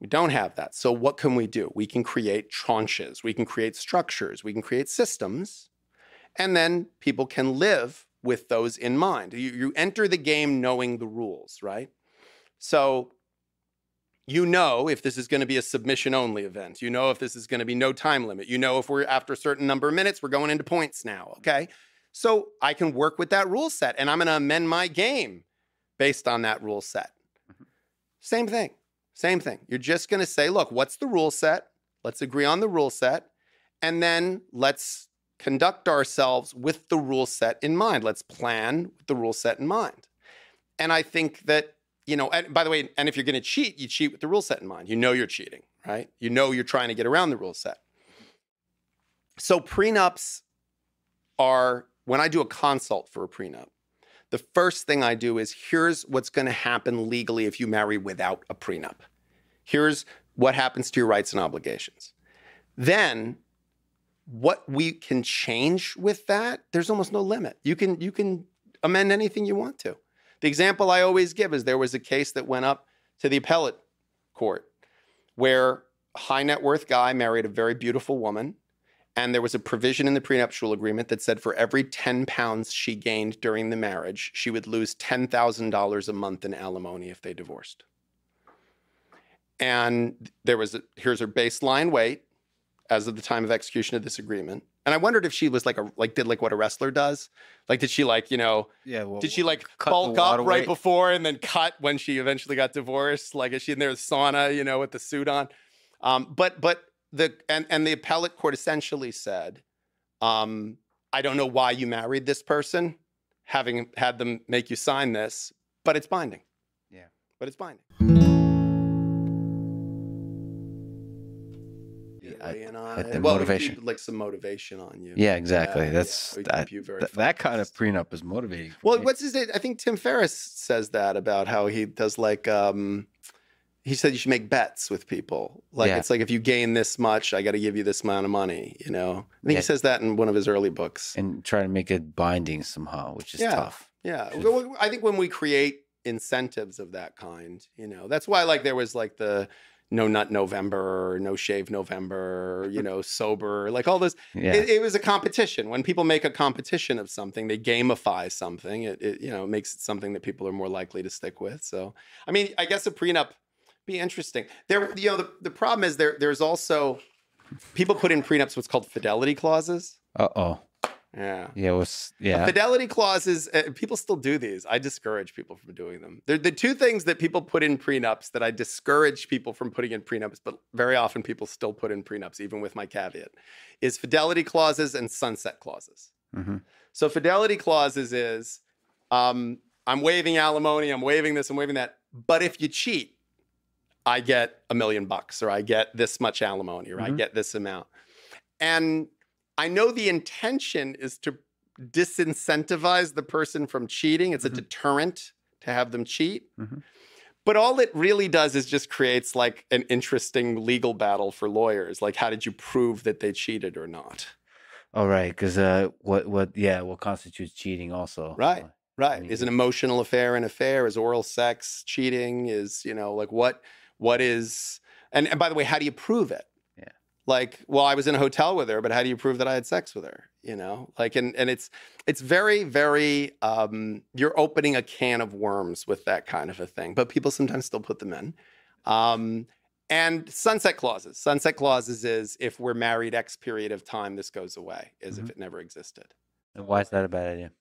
Speaker 2: We don't have that. So, what can we do? We can create tranches, we can create structures, we can create systems, and then people can live with those in mind. You, you enter the game knowing the rules, right? So, you know if this is going to be a submission only event. You know if this is going to be no time limit. You know if we're after a certain number of minutes, we're going into points now. Okay. So I can work with that rule set and I'm going to amend my game based on that rule set. Mm-hmm. Same thing. Same thing. You're just going to say, look, what's the rule set? Let's agree on the rule set. And then let's conduct ourselves with the rule set in mind. Let's plan with the rule set in mind. And I think that, you know, and by the way, and if you're going to cheat, you cheat with the rule set in mind. You know you're cheating, right? You know you're trying to get around the rule set. So prenups are, when I do a consult for a prenup, the first thing I do is here's what's going to happen legally if you marry without a prenup. Here's what happens to your rights and obligations. Then what we can change with that, there's almost no limit. You can you can amend anything you want to. The example I always give is there was a case that went up to the appellate court where a high net worth guy married a very beautiful woman and there was a provision in the prenuptial agreement that said for every 10 pounds she gained during the marriage, she would lose $10,000 a month in alimony if they divorced. And there was a, here's her baseline weight as of the time of execution of this agreement. And I wondered if she was like a like did like what a wrestler does. Like did she like, you know,
Speaker 3: yeah. Well,
Speaker 2: did she like bulk up right
Speaker 3: weight?
Speaker 2: before and then cut when she eventually got divorced? Like is she in there sauna, you know, with the suit on? Um, but but the and and the appellate court essentially said, um, I don't know why you married this person, having had them make you sign this, but it's binding.
Speaker 3: Yeah.
Speaker 2: But it's binding.
Speaker 3: Yeah,
Speaker 2: You
Speaker 3: I- I- the
Speaker 2: Well,
Speaker 3: motivation.
Speaker 2: keep, like some motivation on you.
Speaker 3: Yeah, exactly.
Speaker 2: yeah,
Speaker 3: That's
Speaker 2: we
Speaker 3: that,
Speaker 2: keep you very
Speaker 3: that, kind of prenup is motivating.
Speaker 2: Well, what's his name? I think Tim Ferriss says that about how he does like um he said you should make bets with people. Like
Speaker 3: Yeah.
Speaker 2: it's like if you gain this much, I got to give you this amount of money, you know. I think
Speaker 3: Yeah.
Speaker 2: he says that in one of his early books.
Speaker 3: and try to make it binding somehow, which is
Speaker 2: Yeah.
Speaker 3: tough.
Speaker 2: Yeah.
Speaker 3: Should-
Speaker 2: I think when we create incentives of that kind, you know, that's why like there was like the no nut November, no shave November, you know, sober, like all this.
Speaker 3: Yeah,
Speaker 2: It, it was a competition. When people make a competition of something, they gamify something. It, it you know makes it something that people are more likely to stick with. So, I mean, I guess a prenup be interesting. There, you know, the, the problem is there. There's also people put in prenups what's called fidelity clauses.
Speaker 3: uh oh,
Speaker 2: Yeah.
Speaker 3: yeah, it was yeah,
Speaker 2: Fidelity clauses, uh, people still do these. I discourage people from doing them. They're the two things that people put in prenups that I discourage people from putting in prenups, but very often people still put in prenups, even with my caveat, is fidelity clauses and sunset clauses.
Speaker 3: hmm
Speaker 2: So fidelity clauses is um, I'm waiving alimony, I'm waiving this, I'm waiving that. But if you cheat, I get a million bucks, or I get this much alimony, or I
Speaker 3: Mhm.
Speaker 2: get this amount. And I know the intention is to disincentivize the person from cheating. It's
Speaker 3: Mhm.
Speaker 2: a deterrent to have them cheat.
Speaker 3: Mhm.
Speaker 2: But all it really does is just creates like an interesting legal battle for lawyers. Like, how did you prove that they cheated or not?
Speaker 3: All right, because uh, what what yeah, what constitutes cheating also?
Speaker 2: Right. Right. Is an emotional affair an affair? Is oral sex cheating? Is, you know, like what what is and, and by the way, how do you prove it? Like, well, I was in a hotel with her, but how do you prove that I had sex with her? You know? Like and and it's it's very, very um you're opening a can of worms with that kind of a thing. But people sometimes still put them in. Um and sunset clauses. Sunset clauses is if we're married X period of time, this goes away, as if
Speaker 3: Mhm.
Speaker 2: it never existed
Speaker 3: and why is that a bad idea?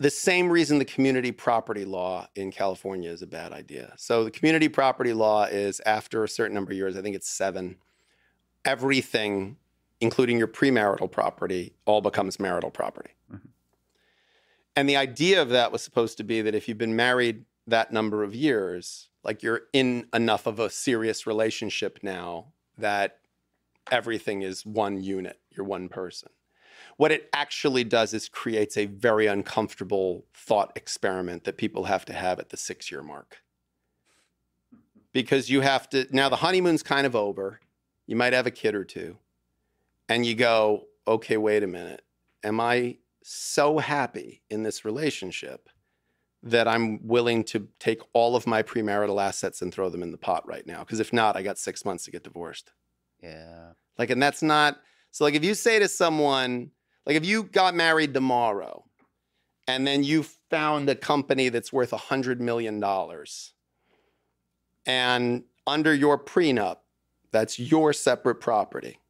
Speaker 2: the same reason the community property law in California is a bad idea. So the community property law is after a certain number of years, I think it's seven, everything, including your premarital property, all becomes marital property.
Speaker 3: Mhm.
Speaker 2: And the idea of that was supposed to be that if you've been married that number of years, like you're in enough of a serious relationship now that everything is one unit, you're one person. What it actually does is creates a very uncomfortable thought experiment that people have to have at the six year mark. Because you have to, now the honeymoon's kind of over. You might have a kid or two. And you go, okay, wait a minute. Am I so happy in this relationship that I'm willing to take all of my premarital assets and throw them in the pot right now? Because if not, I got six months to get divorced.
Speaker 3: Yeah,
Speaker 2: Like, and that's not so. Like, if you say to someone, like, if you got married tomorrow, and then you found a company that's worth a hundred million dollars, and under your prenup, that's your separate property,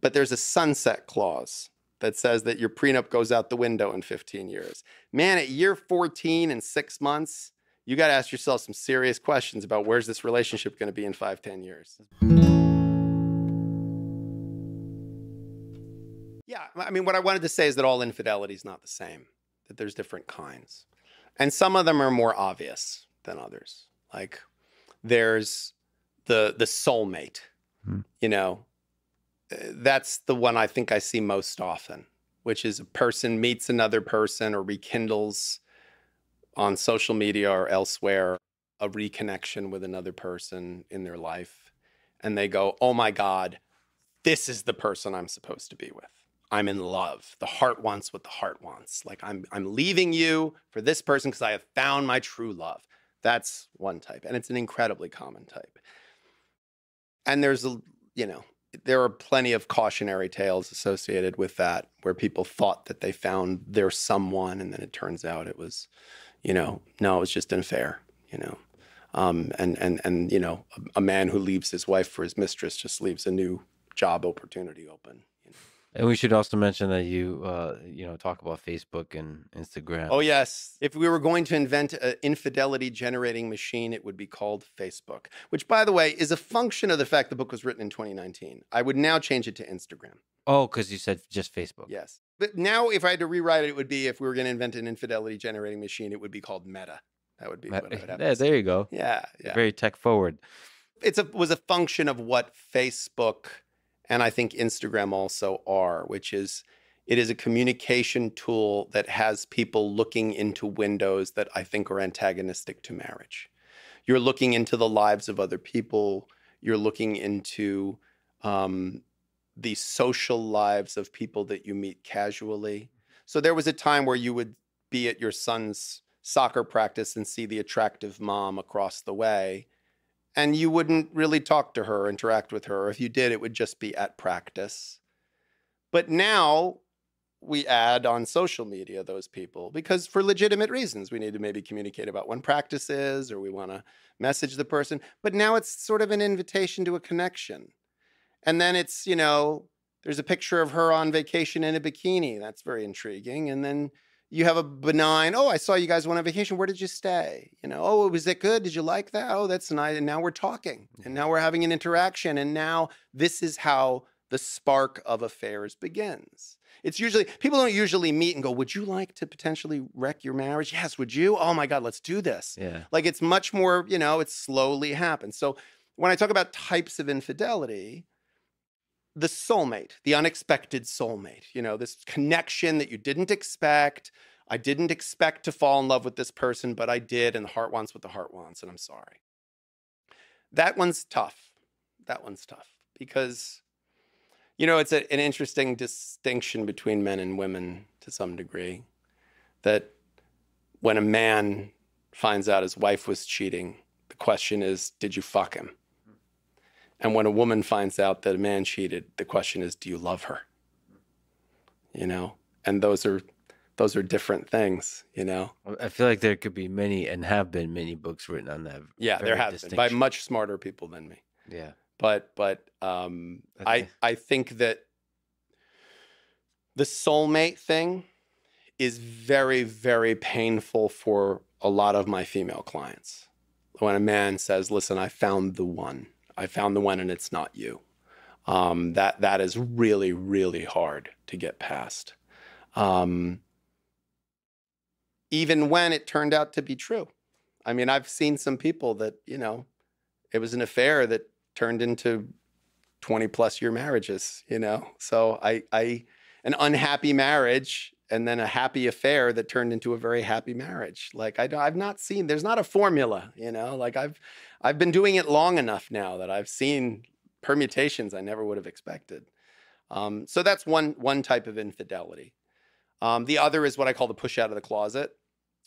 Speaker 2: but there's a sunset clause that says that your prenup goes out the window in 15 years. Man, at year 14 and six months, you got to ask yourself some serious questions about where's this relationship going to be in five, 10 years. Yeah, I mean, what I wanted to say is that all infidelity is not the same, that there's different kinds. And some of them are more obvious than others. Like there's the the soulmate,
Speaker 3: Hmm.
Speaker 2: you know, uh, that's the one I think I see most often, which is a person meets another person or rekindles on social media or elsewhere a reconnection with another person in their life. And they go, oh my God, this is the person I'm supposed to be with. I'm in love. The heart wants what the heart wants. Like I'm I'm leaving you for this person because I have found my true love. That's one type. And it's an incredibly common type. And there's a you know, there are plenty of cautionary tales associated with that where people thought that they found their someone and then it turns out it was, you know, no, it was just an affair, you know. Um, and and and you know, a, a man who leaves his wife for his mistress just leaves a new job opportunity open.
Speaker 3: And we should also mention that you, uh, you know, talk about Facebook and Instagram.
Speaker 2: Oh, yes. If we were going to invent an infidelity generating machine, it would be called Facebook, which, by the way, is a function of the fact the book was written in 2019. I would now change it to Instagram.
Speaker 3: Oh, because you said just Facebook.
Speaker 2: Yes. But now, if I had to rewrite it, it would be if we were going to invent an infidelity generating machine, it would be called Meta. That would be what I would have.
Speaker 3: Yeah, there you go.
Speaker 2: Yeah. Yeah.
Speaker 3: Very tech forward.
Speaker 2: it's a was a function of what Facebook and I think Instagram also are, which is it is a communication tool that has people looking into windows that I think are antagonistic to marriage. You're looking into the lives of other people. You're looking into um, the social lives of people that you meet casually. So there was a time where you would be at your son's soccer practice and see the attractive mom across the way and you wouldn't really talk to her, interact with her. If you did, it would just be at practice. But now we add on social media those people because for legitimate reasons we need to maybe communicate about when practice is or we want to message the person. But now it's sort of an invitation to a connection. And then it's, you know, there's a picture of her on vacation in a bikini. That's very intriguing. And then you have a benign, oh, I saw you guys went on vacation. Where did you stay? You know, oh, was it good? Did you like that? Oh, that's nice. And now we're talking and now we're having an interaction. And now this is how the spark of affairs begins. It's usually, people don't usually meet and go, would you like to potentially wreck your marriage? Yes, would you? Oh my God, let's do this.
Speaker 3: Yeah.
Speaker 2: Like it's much more, you know, it slowly happens. So when I talk about types of infidelity, the soulmate, the unexpected soulmate, you know, this connection that you didn't expect. I didn't expect to fall in love with this person, but I did, and the heart wants what the heart wants, and I'm sorry. That one's tough. That one's tough because, you know, it's a, an interesting distinction between men and women to some degree. That when a man finds out his wife was cheating, the question is, did you fuck him? And when a woman finds out that a man cheated, the question is, do you love her? You know, and those are those are different things. You know.
Speaker 3: I feel like there could be many and have been many books written on that.
Speaker 2: Yeah, there have been by much smarter people than me.
Speaker 3: Yeah.
Speaker 2: But but um, I I think that the soulmate thing is very very painful for a lot of my female clients. When a man says, "Listen, I found the one. I found the one, and it's not you." Um, that that is really really hard to get past. Um, even when it turned out to be true. I mean, I've seen some people that, you know, it was an affair that turned into 20 plus year marriages, you know? So I, I, an unhappy marriage and then a happy affair that turned into a very happy marriage. Like I, I've not seen, there's not a formula, you know, like I've, I've been doing it long enough now that I've seen permutations I never would have expected. Um, so that's one, one type of infidelity. Um, the other is what I call the push out of the closet,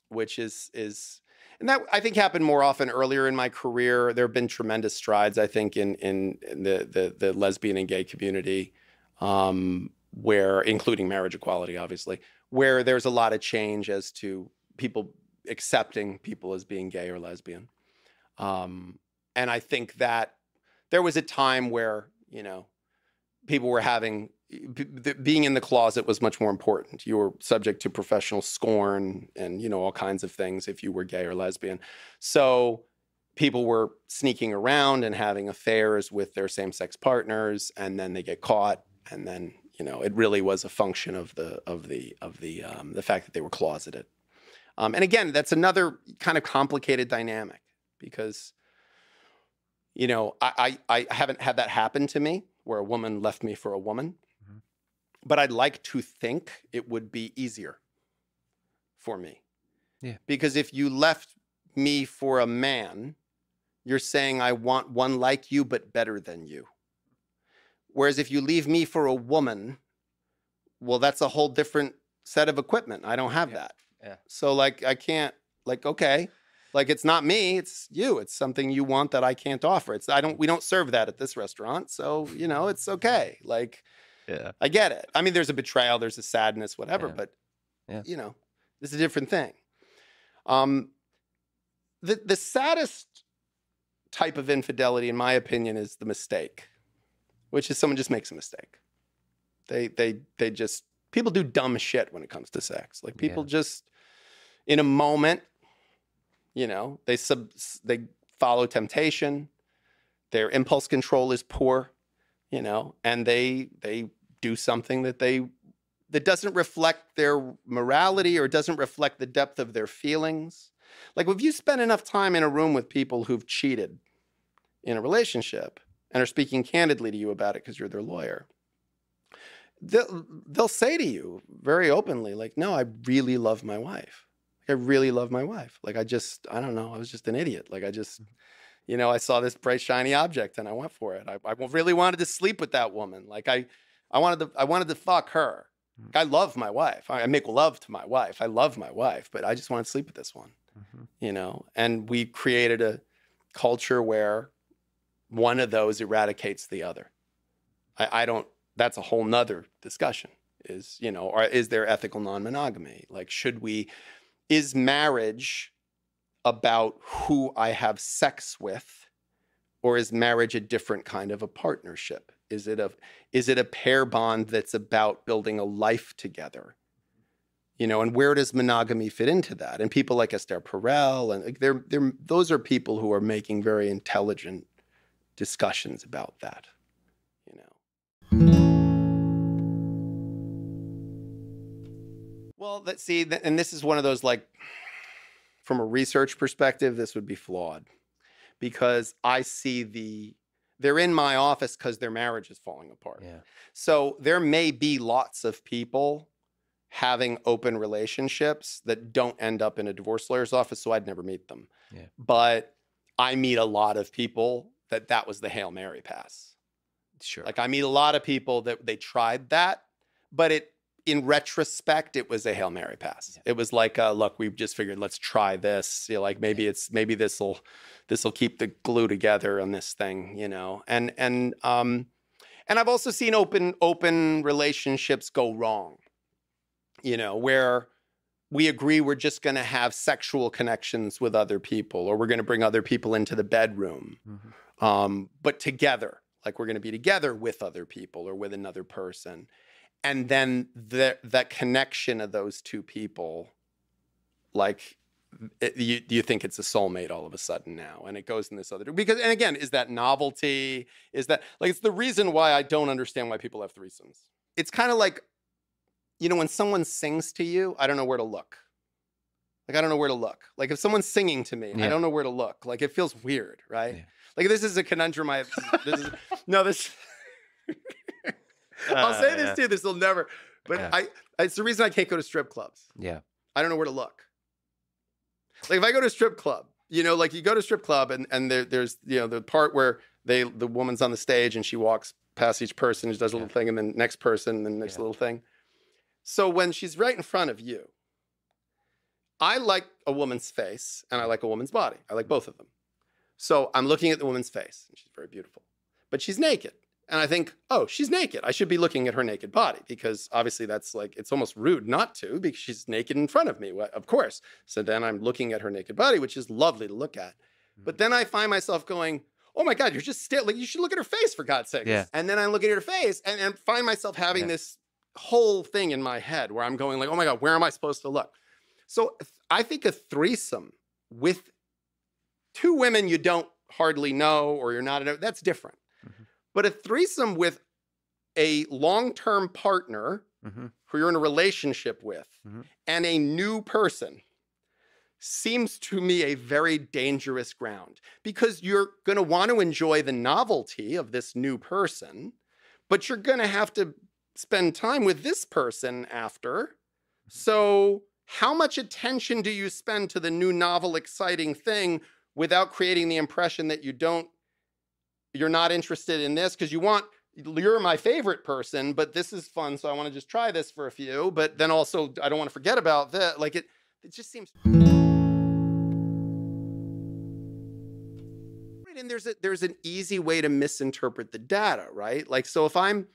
Speaker 2: which is is and that I think happened more often earlier in my career. There have been tremendous strides, I think, in in, in the, the the lesbian and gay community, um, where including marriage equality, obviously, where there's a lot of change as to people accepting people as being gay or lesbian. Um, and I think that there was a time where you know people were having being in the closet was much more important. You were subject to professional scorn and you know all kinds of things if you were gay or lesbian. So people were sneaking around and having affairs with their same-sex partners, and then they get caught, and then you know it really was a function of the of the of the um, the fact that they were closeted. Um, and again, that's another kind of complicated dynamic because you know I, I I haven't had that happen to me where a woman left me for a woman
Speaker 3: Mhm.
Speaker 2: but I'd like to think it would be easier for me.
Speaker 3: Yeah.
Speaker 2: Because if you left me for a man, you're saying I want one like you but better than you. Whereas if you leave me for a woman, well, that's a whole different set of equipment. I don't have
Speaker 3: Yeah.
Speaker 2: that.
Speaker 3: Yeah.
Speaker 2: So like I can't like okay, like it's not me, it's you. It's something you want that I can't offer. It's I don't we don't serve that at this restaurant. So, you know, it's okay. Like
Speaker 3: Yeah.
Speaker 2: I get it. I mean, there's a betrayal, there's a sadness, whatever,
Speaker 3: Yeah.
Speaker 2: but
Speaker 3: Yeah.
Speaker 2: you know, it's a different thing. Um, the the saddest type of infidelity, in my opinion, is the mistake, which is someone just makes a mistake. They they they just people do dumb shit when it comes to sex. Like people
Speaker 3: Yeah.
Speaker 2: just in a moment, you know, they sub they follow temptation. Their impulse control is poor, you know, and they they do something that they that doesn't reflect their morality or doesn't reflect the depth of their feelings. Like if you spend enough time in a room with people who've cheated in a relationship and are speaking candidly to you about it because you're their lawyer, they'll, they'll say to you very openly, like, no, I really love my wife. I really love my wife. Like, I just, I don't know, I was just an idiot. Like, I just, you know, I saw this bright, shiny object and I went for it. I, I really wanted to sleep with that woman. Like, I, I wanted to, I wanted to fuck her.
Speaker 3: Mm.
Speaker 2: I love my wife. I make love to my wife. I love my wife, but I just want to sleep with this one
Speaker 3: Mhm.
Speaker 2: you know and we created a culture where one of those eradicates the other i, I don't that's a whole nother discussion is you know or is there ethical non-monogamy like should we is marriage about who i have sex with or is marriage a different kind of a partnership? Is it a is it a pair bond that's about building a life together? You know, and where does monogamy fit into that? And people like Esther Perel, and they're, they're, those are people who are making very intelligent discussions about that, Well, let's see, and this is one of those like, from a research perspective, this would be flawed because I see the, they're in my office because their marriage is falling apart.
Speaker 3: Yeah.
Speaker 2: So there may be lots of people having open relationships that don't end up in a divorce lawyer's office, so I'd never meet them.
Speaker 3: Yeah.
Speaker 2: But I meet a lot of people that that was the Hail Mary pass.
Speaker 3: Sure.
Speaker 2: Like I meet a lot of people that they tried that, but it in retrospect it was a Hail Mary pass.
Speaker 3: Yeah.
Speaker 2: It was like, uh, look, we've just figured let's try this. You know, like maybe it's maybe this will this will keep the glue together on this thing, you know. And and um and I've also seen open open relationships go wrong. You know, where we agree we're just going to have sexual connections with other people or we're going to bring other people into the bedroom
Speaker 3: Mhm.
Speaker 2: um, but together like we're going to be together with other people or with another person and then the, that connection of those two people like it, you, you think it's a soulmate all of a sudden now and it goes in this other because and again is that novelty? Is that like it's the reason why i don't understand why people have threesomes. It's kind of like you know when someone sings to you i don't know where to look. Like i don't know where to look. Like if someone's singing to me i don't know where to look. Like it feels weird right?
Speaker 3: Yeah.
Speaker 2: like this is a conundrum i this is no this i'll say
Speaker 3: Uh,
Speaker 2: this
Speaker 3: yeah.
Speaker 2: too this will never but
Speaker 3: Yeah.
Speaker 2: I, I it's the reason i can't go to strip clubs
Speaker 3: Yeah.
Speaker 2: I don't know where to look. Like if I go to a strip club, you know, like you go to a strip club and and there, there's you know the part where they the woman's on the stage and she walks past each person, she does a little
Speaker 3: Yeah.
Speaker 2: thing, and then next person, and then next
Speaker 3: Yeah.
Speaker 2: little thing. So when she's right in front of you, I like a woman's face and I like a woman's body. I like both of them. So I'm looking at the woman's face, and she's very beautiful, but she's naked. And I think, oh, she's naked. I should be looking at her naked body because obviously that's like, it's almost rude not to because she's naked in front of me, of course. So then I'm looking at her naked body, which is lovely to look at. Mm-hmm. But then I find myself going, oh my God, you're just still, like, you should look at her face for God's sake.
Speaker 3: Yeah.
Speaker 2: And then I look at her face and, and find myself having
Speaker 3: Yeah.
Speaker 2: this whole thing in my head where I'm going, like, oh my God, where am I supposed to look? So uh, I think a threesome with two women you don't hardly know or you're not, that's different. But a threesome with a long term partner
Speaker 3: hmm
Speaker 2: who you're in a relationship with
Speaker 3: Mhm.
Speaker 2: and a new person seems to me a very dangerous ground because you're going to want to enjoy the novelty of this new person, but you're going to have to spend time with this person after. So, how much attention do you spend to the new novel, exciting thing without creating the impression that you don't, you're not interested in this because you want, you're my favorite person, but this is fun. So I want to just try this for a few, but then also I don't want to forget about that. Like it, it just seems. And there's a there's an easy way to misinterpret the data, right? Like so if I'm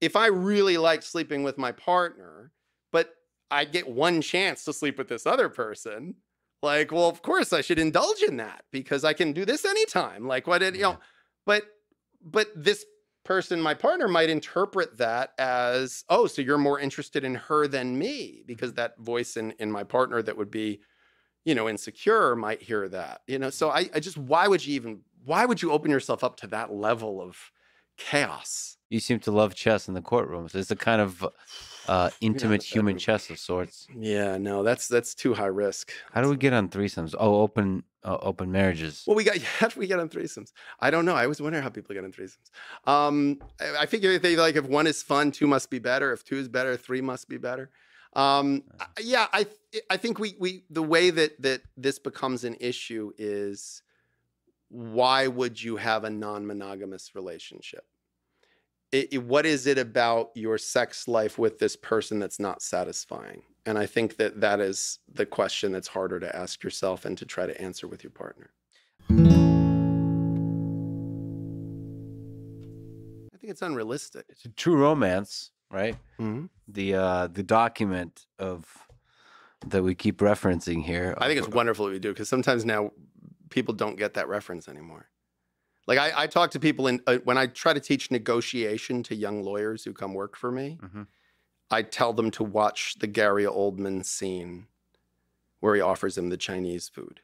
Speaker 2: if I really like sleeping with my partner, but I get one chance to sleep with this other person, like, well, of course I should indulge in that because I can do this anytime. Like what did you know, but but this person, my partner, might interpret that as, oh, so you're more interested in her than me, because mm-hmm. that voice in in my partner that would be, you know, insecure might hear that. You know, so I, I just why would you even why would you open yourself up to that level of chaos?
Speaker 3: You seem to love chess in the courtrooms. It's a kind of uh, intimate human chess of sorts.
Speaker 2: Yeah, no, that's that's too high risk.
Speaker 3: How do we get on threesomes? Oh, open uh, open marriages.
Speaker 2: Well, we got how do we get on threesomes? I don't know. I always wonder how people get on threesomes. Um, I, I figure they like if one is fun, two must be better. If two is better, three must be better. Um, I- yeah, I I think we we the way that that this becomes an issue is why would you have a non-monogamous relationship? It, it- what is it about your sex life with this person that's not satisfying? And I think that that is the question that's harder to ask yourself and to try to answer with your partner. I think it's unrealistic.
Speaker 3: It's a true romance, right?
Speaker 2: Mhm.
Speaker 3: The uh the document of that we keep referencing here.
Speaker 2: I think it's wonderful that we do because sometimes now people don't get that reference anymore. Like I, I talk to people in uh, when I try to teach negotiation to young lawyers who come work for me.
Speaker 3: Mhm.
Speaker 2: I tell them to watch the Gary Oldman scene where he offers them the Chinese food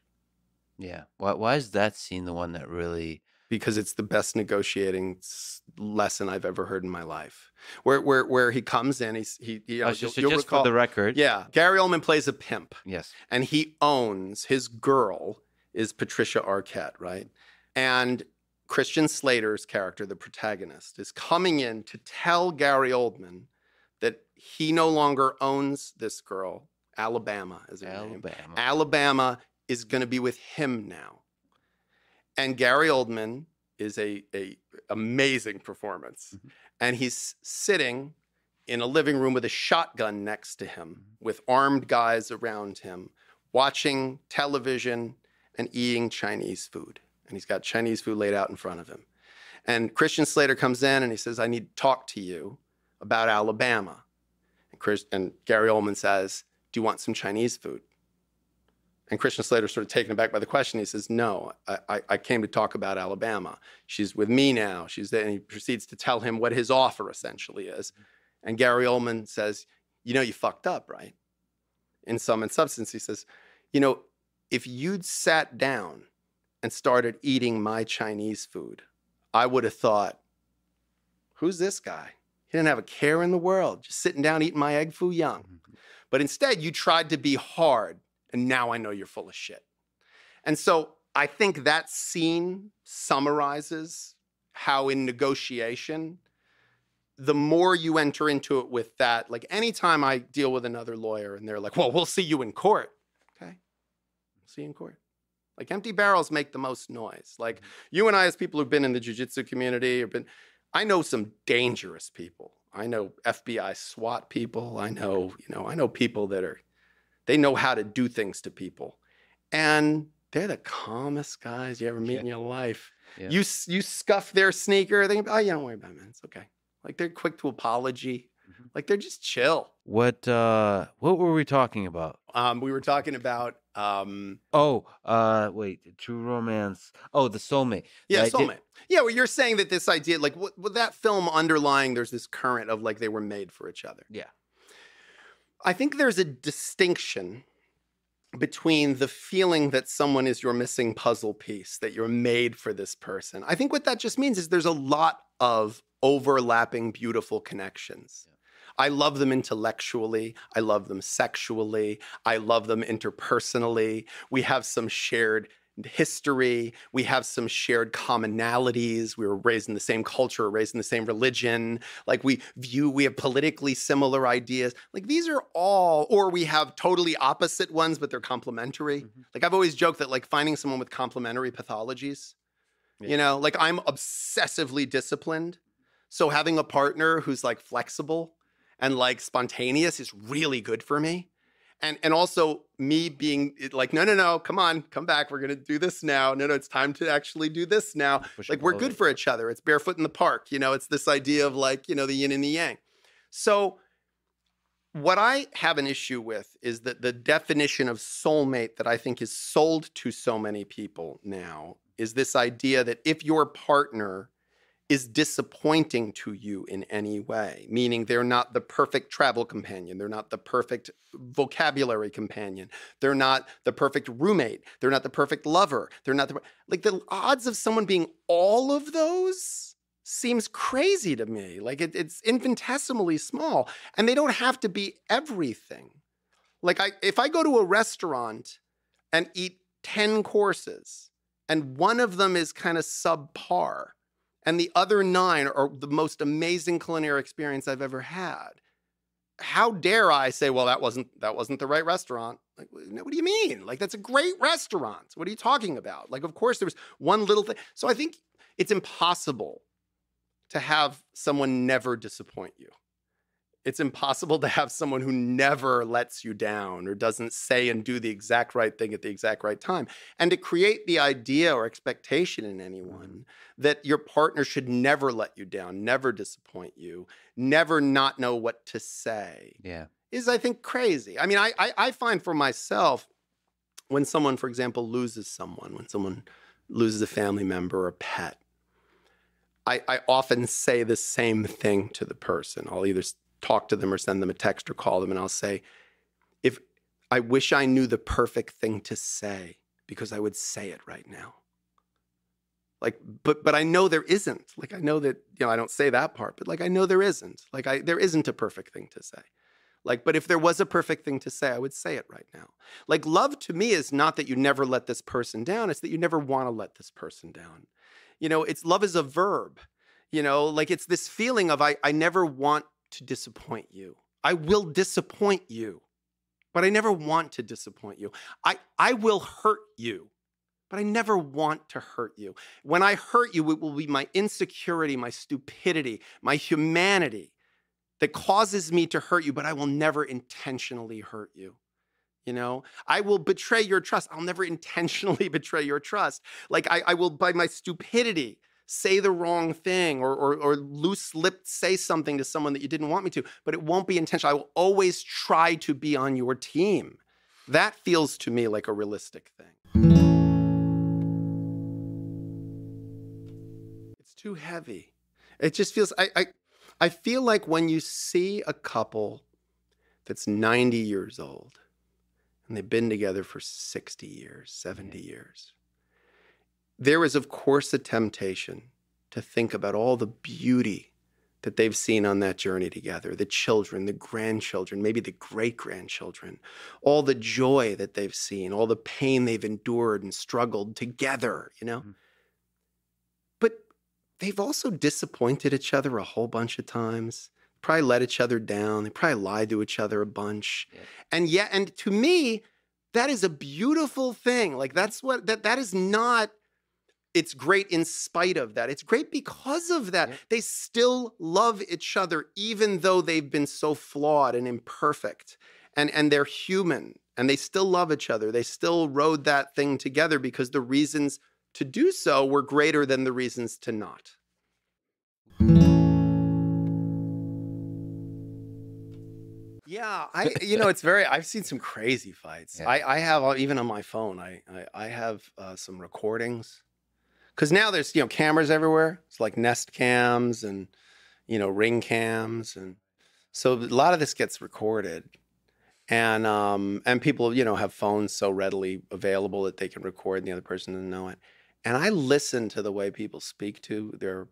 Speaker 3: Yeah. Why why is that scene the one that really
Speaker 2: because it's the best negotiating lesson I've ever heard in my life. Where where where he comes in, he's he, know,
Speaker 3: Oh,
Speaker 2: you'll-
Speaker 3: just,
Speaker 2: you'll
Speaker 3: just
Speaker 2: recall-
Speaker 3: for the record.
Speaker 2: yeah, Gary Oldman plays a pimp.
Speaker 3: Yes.
Speaker 2: and he owns his girl is Patricia Arquette, right? And Christian Slater's character, the protagonist, is coming in to tell Gary Oldman that he no longer owns this girl, Alabama is her name.
Speaker 3: Alabama.
Speaker 2: Alabama is going to be with him now. And Gary Oldman is a, a amazing performance.
Speaker 3: Mhm.
Speaker 2: And he's sitting in a living room with a shotgun next to him, with armed guys around him, watching television and eating Chinese food. And he's got Chinese food laid out in front of him. And Christian Slater comes in and he says, I need to talk to you about Alabama. And, Chris, and Gary Oldman says, Do you want some Chinese food? And Christian Slater sort of taken aback by the question. He says, No, I, I, came to talk about Alabama. She's with me now. She's there. And he proceeds to tell him what his offer essentially is. And Gary Oldman says, You know, you fucked up, right? In sum and substance, he says, You know, if you'd sat down and started eating my Chinese food, I would have thought, Who's this guy? He didn't have a care in the world, just sitting down eating my egg foo young.
Speaker 3: Mhm.
Speaker 2: But instead, you tried to be hard, and now I know you're full of shit. And so I think that scene summarizes how, in negotiation, the more you enter into it with that, like anytime I deal with another lawyer and they're like, well, we'll see you in court. Okay. See you in court. Like empty barrels make the most noise. Like you and I, as people who've been in the jujitsu community, have been, I know some dangerous people. I know FBI SWAT people. I know, you know, I know people that are, they know how to do things to people. And they're the calmest guys you ever meet
Speaker 3: Yeah.
Speaker 2: in your life.
Speaker 3: Yeah.
Speaker 2: You you scuff their sneaker, they can, oh, yeah, don't worry about it, man. It's okay. Like they're quick to apology.
Speaker 3: Mhm.
Speaker 2: Like they're just chill.
Speaker 3: What uh what were we talking about?
Speaker 2: Um, we were talking about um,
Speaker 3: Oh, uh wait, true romance. Oh, the soulmate.
Speaker 2: yeah, soulmate. Yeah, well, you're saying that this idea, like, what, with that film underlying, there's this current of like they were made for each other.
Speaker 3: Yeah.
Speaker 2: I think there's a distinction between the feeling that someone is your missing puzzle piece, that you're made for this person. I think what that just means is there's a lot of overlapping, beautiful connections. I love them intellectually. I love them sexually. I love them interpersonally. We have some shared history. We have some shared commonalities. We were raised in the same culture, raised in the same religion. Like we view, we have politically similar ideas. Like these are all, or we have totally opposite ones, but they're complementary.
Speaker 3: Mhm.
Speaker 2: Like I've always joked that like finding someone with complementary pathologies,
Speaker 3: Yeah.
Speaker 2: you know, like I'm obsessively disciplined. So having a partner who's like flexible and like spontaneous is really good for me. And and also me being eh, like, no, no, no, come on, come back. We're gonna do this now. No, no, it's time to actually do this now.
Speaker 3: Push
Speaker 2: Like we're good for each other. It's barefoot in the park. You know, it's this idea of like, you know, the yin and the yang. So what I have an issue with is that the definition of soulmate that I think is sold to so many people now is this idea that if your partner is disappointing to you in any way, meaning they're not the perfect travel companion, they're not the perfect vocabulary companion, they're not the perfect roommate, they're not the perfect lover, they're not the like the odds of someone being all of those seems crazy to me. Like it, it's infinitesimally small, and they don't have to be everything. Like I, if I go to a restaurant and eat ten courses, and one of them is kind of subpar and the other nine are the most amazing culinary experience I've ever had. How dare I say, well, that wasn't that wasn't the right restaurant? Like, what do you mean? Like, that's a great restaurant. What are you talking about? Like, of course, there was one little thing. So I think it's impossible to have someone never disappoint you. It's impossible to have someone who never lets you down or doesn't say and do the exact right thing at the exact right time. And to create the idea or expectation in anyone mm-hmm. that your partner should never let you down, never disappoint you, never not know what to say.
Speaker 3: Yeah.
Speaker 2: Is I think crazy. I mean, I, I, I find for myself when someone, for example, loses someone, when someone loses a family member or a pet, I, I often say the same thing to the person. I'll either talk to them or send them a text or call them and I'll say, if I wish I knew the perfect thing to say because I would say it right now. Like, but but I know there isn't. Like I know that, you know, I don't say that part, but like I know there isn't. Like I there isn't a perfect thing to say. Like, but if there was a perfect thing to say, I would say it right now. Like, love to me is not that you never let this person down, it's that you never want to let this person down. You know, it's love is a verb. You know, like it's this feeling of I, I never want to disappoint you. I will disappoint you, but I never want to disappoint you. I, I will hurt you, but I never want to hurt you. When I hurt you, it will be my insecurity, my stupidity, my humanity that causes me to hurt you, but I will never intentionally hurt you. You know, I will betray your trust. I'll never intentionally betray your trust. Like I, I will, by my stupidity, say the wrong thing or, or, or loose lipped say something to someone that you didn't want me to, but it won't be intentional. I will always try to be on your team. That feels to me like a realistic thing. It's too heavy. It just feels, I, I, I feel like when you see a couple that's 90 years old and they've been together for 60 years, 70 years, there is, of course, a temptation to think about all the beauty that they've seen on that journey together the children, the grandchildren, maybe the great grandchildren, all the joy that they've seen, all the pain they've endured and struggled together, you know? Mm-hmm. But they've also disappointed each other a whole bunch of times, probably let each other down, they probably lied to each other a bunch. Yeah. And yet, and to me, that is a beautiful thing. Like that's what that that is not it's great in spite of that. It's great because of that. Yeah. They still love each other, even though they've been so flawed and imperfect. And, and they're human and they still love each other. They still rode that thing together because the reasons to do so were greater than the reasons to not. Yeah, I you know it's very. I've seen some crazy fights. Yeah. I I have uh, even on my phone. I I, I have uh, some recordings because now there's you know cameras everywhere. It's like Nest cams and you know ring cams, and so a lot of this gets recorded, and um, and people you know have phones so readily available that they can record and the other person doesn't know it. And I listen to the way people speak to their.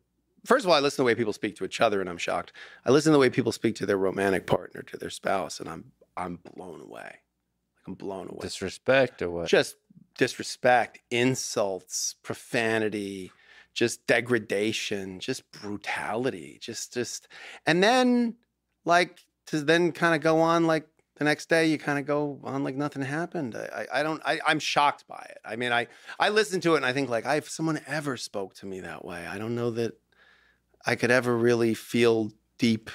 Speaker 2: First of all, I listen to the way people speak to each other, and I'm shocked. I listen to the way people speak to their romantic partner, to their spouse, and I'm I'm blown away. Like I'm blown away.
Speaker 3: Disrespect or what?
Speaker 2: Just disrespect, insults, profanity, just degradation, just brutality, just just and then like to then kind of go on like the next day you kind of go on like nothing happened. I, I don't I, I'm shocked by it. I mean I I listen to it and I think like I if someone ever spoke to me that way, I don't know that I could ever really feel deep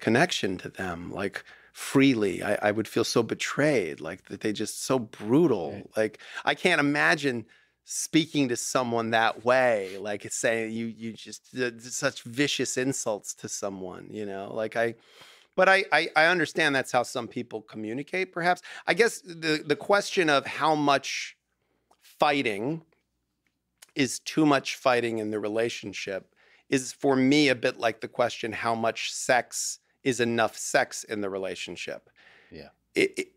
Speaker 2: connection to them. Like freely. I, I, would feel so betrayed, like that they just so brutal. Right. Like I can't imagine speaking to someone that way, like it's saying you you just such vicious insults to someone, you know. Like I, but I, I I understand that's how some people communicate. Perhaps I guess the the question of how much fighting is too much fighting in the relationship is for me a bit like the question how much sex is enough sex in the relationship.
Speaker 3: Yeah.
Speaker 2: It, it,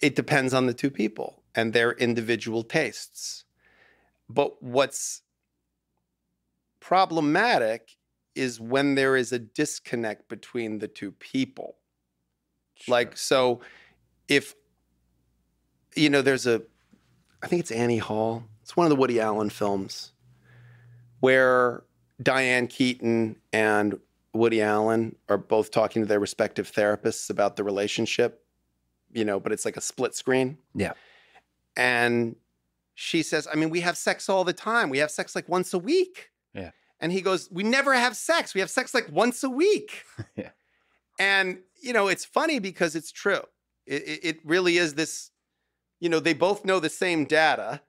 Speaker 2: it depends on the two people and their individual tastes. But what's problematic is when there is a disconnect between the two people. Like, so if, you know, there's a, I think it's Annie Hall, it's one of the Woody Allen films where Diane Keaton and Woody Allen are both talking to their respective therapists about the relationship, you know, but it's like a split screen.
Speaker 3: Yeah.
Speaker 2: And she says, I mean, we have sex all the time. We have sex like once a week.
Speaker 3: Yeah.
Speaker 2: And he goes, We never have sex. We have sex like once a week.
Speaker 3: Yeah.
Speaker 2: And, you know, it's funny because it's true. It, it, really is this, you know, they both know the same data,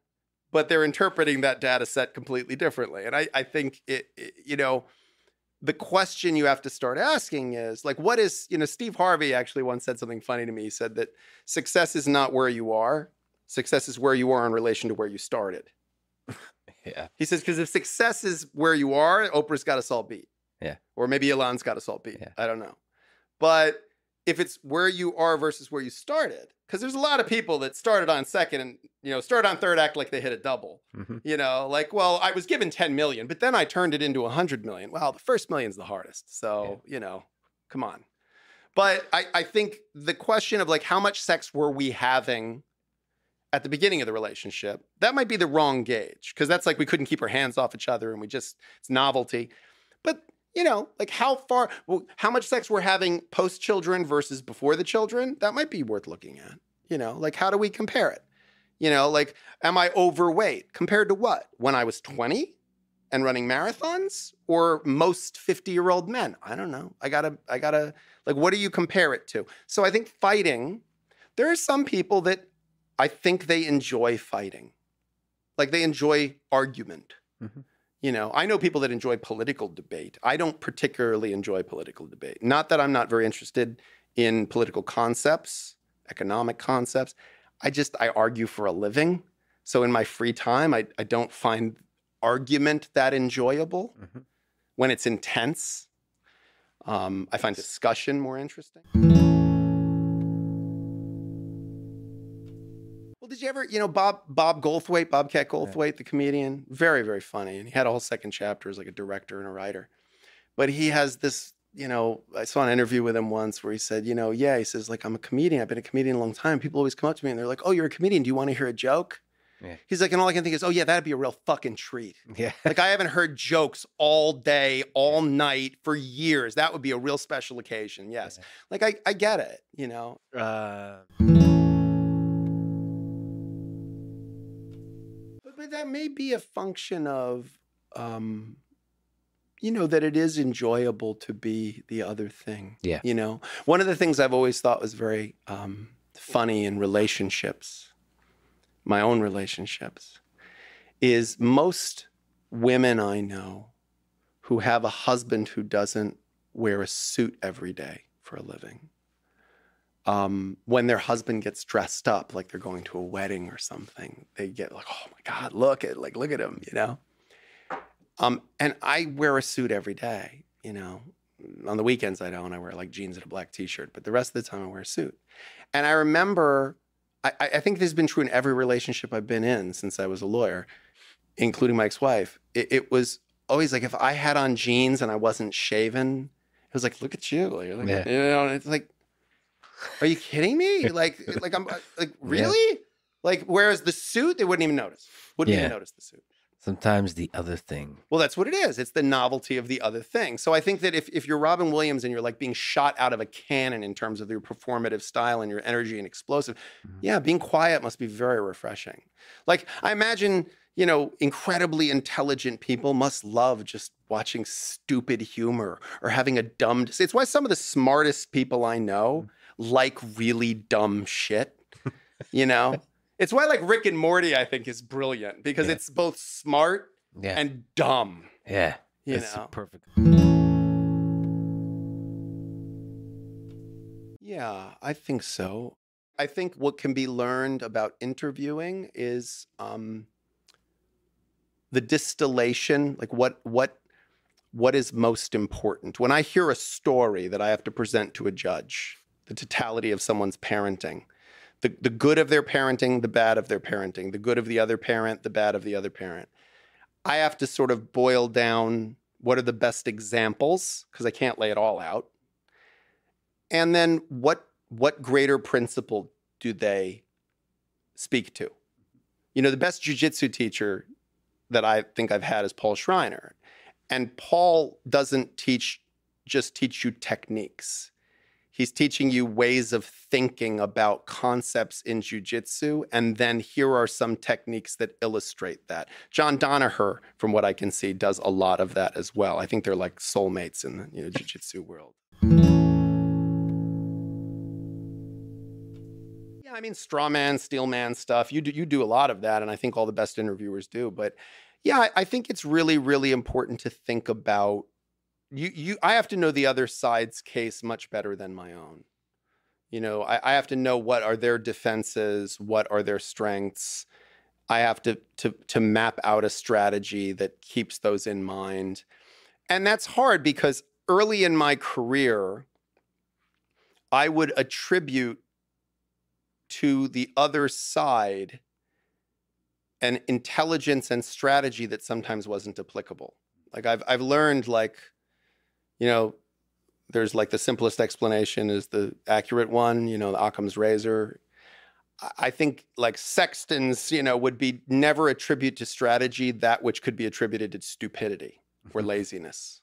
Speaker 2: but they're interpreting that data set completely differently. And I, I think it, it, you know, the question you have to start asking is like, what is, you know, Steve Harvey actually once said something funny to me. He said that success is not where you are, success is where you are in relation to where you started.
Speaker 3: Yeah.
Speaker 2: He says, because if success is where you are, Oprah's got us all beat.
Speaker 3: Yeah.
Speaker 2: Or maybe Elon's got us all beat.
Speaker 3: Yeah.
Speaker 2: I don't know. But if it's where you are versus where you started, because there's a lot of people that started on second and, you know, started on third act like they hit a double.
Speaker 3: Mhm.
Speaker 2: You know, like, well, I was given 10 million, but then I turned it into 100 million. Well, the first million's the hardest. So, you know, come on. But I, I think the question of like, how much sex were we having at the beginning of the relationship, that might be the wrong gauge because that's like we couldn't keep our hands off each other and we just, it's novelty. But, you know, like how far, how much sex we're having post children versus before the children, that might be worth looking at. You know, like how do we compare it? You know, like, am I overweight compared to what? When I was 20 and running marathons or most 50 year old men? I don't know. I gotta, I gotta, like, what do you compare it to? So I think fighting, there are some people that I think they enjoy fighting. Like they enjoy argument.
Speaker 3: Mhm.
Speaker 2: You know, I know people that enjoy political debate. I don't particularly enjoy political debate. Not that I'm not very interested in political concepts, economic concepts. I just I argue for a living. So in my free time, I, I don't find argument that enjoyable
Speaker 3: Mhm.
Speaker 2: when it's intense. Um, I find discussion more interesting. Did you ever, you know, Bob Bob Goldthwait, Bobcat Goldthwait, the comedian, very very funny, and he had a whole second chapter as like a director and a writer. But he has this, you know, I saw an interview with him once where he said, you know, yeah, he says like I'm a comedian. I've been a comedian a long time. People always come up to me and they're like, oh, you're a comedian. Do you want to hear a joke?
Speaker 3: Yeah.
Speaker 2: He's like, and all I can think is, oh yeah, that'd be a real fucking treat.
Speaker 3: Yeah.
Speaker 2: Like I haven't heard jokes all day, all night for years. That would be a real special occasion. Yes.
Speaker 3: Yeah.
Speaker 2: Like I, I get it, you know.
Speaker 3: Uh,
Speaker 2: But, that may be a function of, um, you know, that it is enjoyable to be the other thing.
Speaker 3: Yeah.
Speaker 2: You know, one of the things I've always thought was very um, funny in relationships, my own relationships, is most women I know who have a husband who doesn't wear a suit every day for a living. Um, when their husband gets dressed up, like they're going to a wedding or something, they get like, "Oh my God, look at like look at him," you know. Um, and I wear a suit every day, you know. On the weekends, I don't. I wear like jeans and a black T-shirt, but the rest of the time, I wear a suit. And I remember, I, I think this has been true in every relationship I've been in since I was a lawyer, including my ex-wife. It, it was always like if I had on jeans and I wasn't shaven, it was like, look at you, like,
Speaker 3: Yeah.
Speaker 2: you know. It's like, are you kidding me? Like, like I'm like really? Like, whereas the suit, they wouldn't even notice. Wouldn't
Speaker 3: Yeah.
Speaker 2: even notice the suit.
Speaker 3: sometimes the other thing.
Speaker 2: Well, that's what it is. It's the novelty of the other thing. So I think that if, if you're Robin Williams and you're like being shot out of a cannon in terms of your performative style and your energy and explosive,
Speaker 3: Mhm.
Speaker 2: yeah, being quiet must be very refreshing. Like I imagine, you know, incredibly intelligent people must love just watching stupid humor or having a dumb. It's why some of the smartest people I know like really dumb shit. You know, it's why like Rick and Morty I think is brilliant because
Speaker 3: Yeah.
Speaker 2: it's both smart
Speaker 3: Yeah.
Speaker 2: and dumb.
Speaker 3: yeah.
Speaker 2: You
Speaker 3: That's
Speaker 2: know.
Speaker 3: perfect.
Speaker 2: Yeah, I think so. I think what can be learned about interviewing is um, the distillation, like what what what is most important. When I hear a story that I have to present to a judge, the totality of someone's parenting, the, the good of their parenting, the bad of their parenting, the good of the other parent, the bad of the other parent. I have to sort of boil down what are the best examples because I can't lay it all out. And then what what greater principle do they speak to? You know, the best jujitsu teacher that I think I've had is Paul Schreiner. And Paul doesn't teach just teach you techniques. He's teaching you ways of thinking about concepts in jujitsu. And then here are some techniques that illustrate that. John Danaher, from what I can see, does a lot of that as well. I think they're like soulmates in the you know, jujitsu world. Yeah, I mean, straw man, steel man stuff. You do, you do a lot of that. And I think all the best interviewers do. But yeah, I think it's really, really important to think about you you I have to know the other side's case much better than my own. You know, I, I have to know what are their defenses, what are their strengths. I have to to to map out a strategy that keeps those in mind. And that's hard because early in my career, I would attribute to the other side an intelligence and strategy that sometimes wasn't applicable. Like I've I've learned like you know, there's like the simplest explanation is the accurate one, you know, the Occam's razor. I think like Sexton's, you know, would be never attribute to strategy that which could be attributed to stupidity or
Speaker 3: Mm-hmm.
Speaker 2: laziness.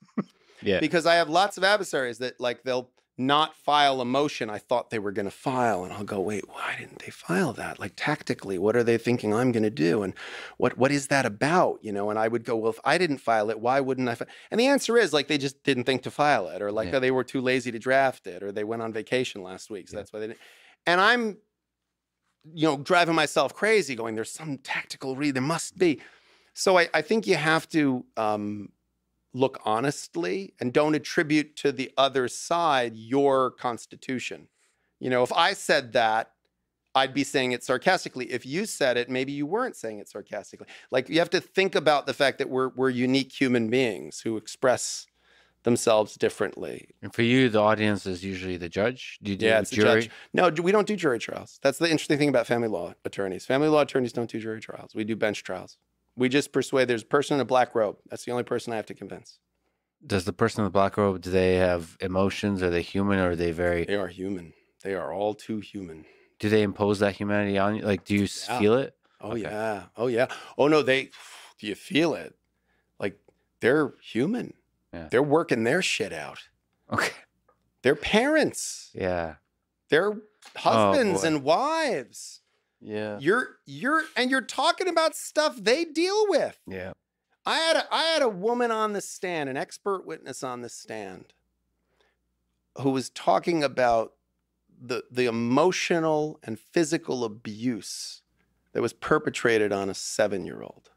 Speaker 3: Yeah.
Speaker 2: Because I have lots of adversaries that like they'll not file a motion I thought they were going to file and I'll go, "Wait, why didn't they file that? Like tactically, what are they thinking I'm going to do and what what is that about, you know?" And I would go, "Well, if I didn't file it, why wouldn't I?" And the answer is like they just didn't think to file it or like
Speaker 3: Yeah.
Speaker 2: oh, they were too lazy to draft it or they went on vacation last week, so
Speaker 3: Yeah.
Speaker 2: that's why they didn't. And I'm you know, driving myself crazy, going, there's some tactical read, there must be. So I, I think you have to um, look honestly and don't attribute to the other side your constitution. You know, if I said that, I'd be saying it sarcastically. If you said it, maybe you weren't saying it sarcastically. Like you have to think about the fact that we're we're unique human beings who express themselves differently.
Speaker 3: And for you, the audience is usually the judge. Do you do
Speaker 2: Yeah, it's the
Speaker 3: jury?
Speaker 2: judge. No, we don't do jury trials. That's the interesting thing about family law attorneys. Family law attorneys don't do jury trials. We do bench trials. We just persuade there's a person in a black robe. That's the only person I have to convince.
Speaker 3: Does the person in the black robe? Do they have emotions? Are they human? Or are they very?
Speaker 2: They are human. They are all too human.
Speaker 3: Do they impose that humanity on you? Like, do you
Speaker 2: Yeah.
Speaker 3: feel it?
Speaker 2: Oh
Speaker 3: Okay.
Speaker 2: yeah. Oh yeah. Oh no, they do you feel it? Like they're human.
Speaker 3: Yeah.
Speaker 2: They're working their shit out.
Speaker 3: Okay.
Speaker 2: They're parents.
Speaker 3: Yeah.
Speaker 2: They're oh, husbands
Speaker 3: boy.
Speaker 2: and wives.
Speaker 3: Yeah.
Speaker 2: You're you're and you're talking about stuff they deal with.
Speaker 3: Yeah.
Speaker 2: I had a, I had a woman on the stand, an expert witness on the stand, who was talking about the the emotional and physical abuse that was perpetrated on a seven year old.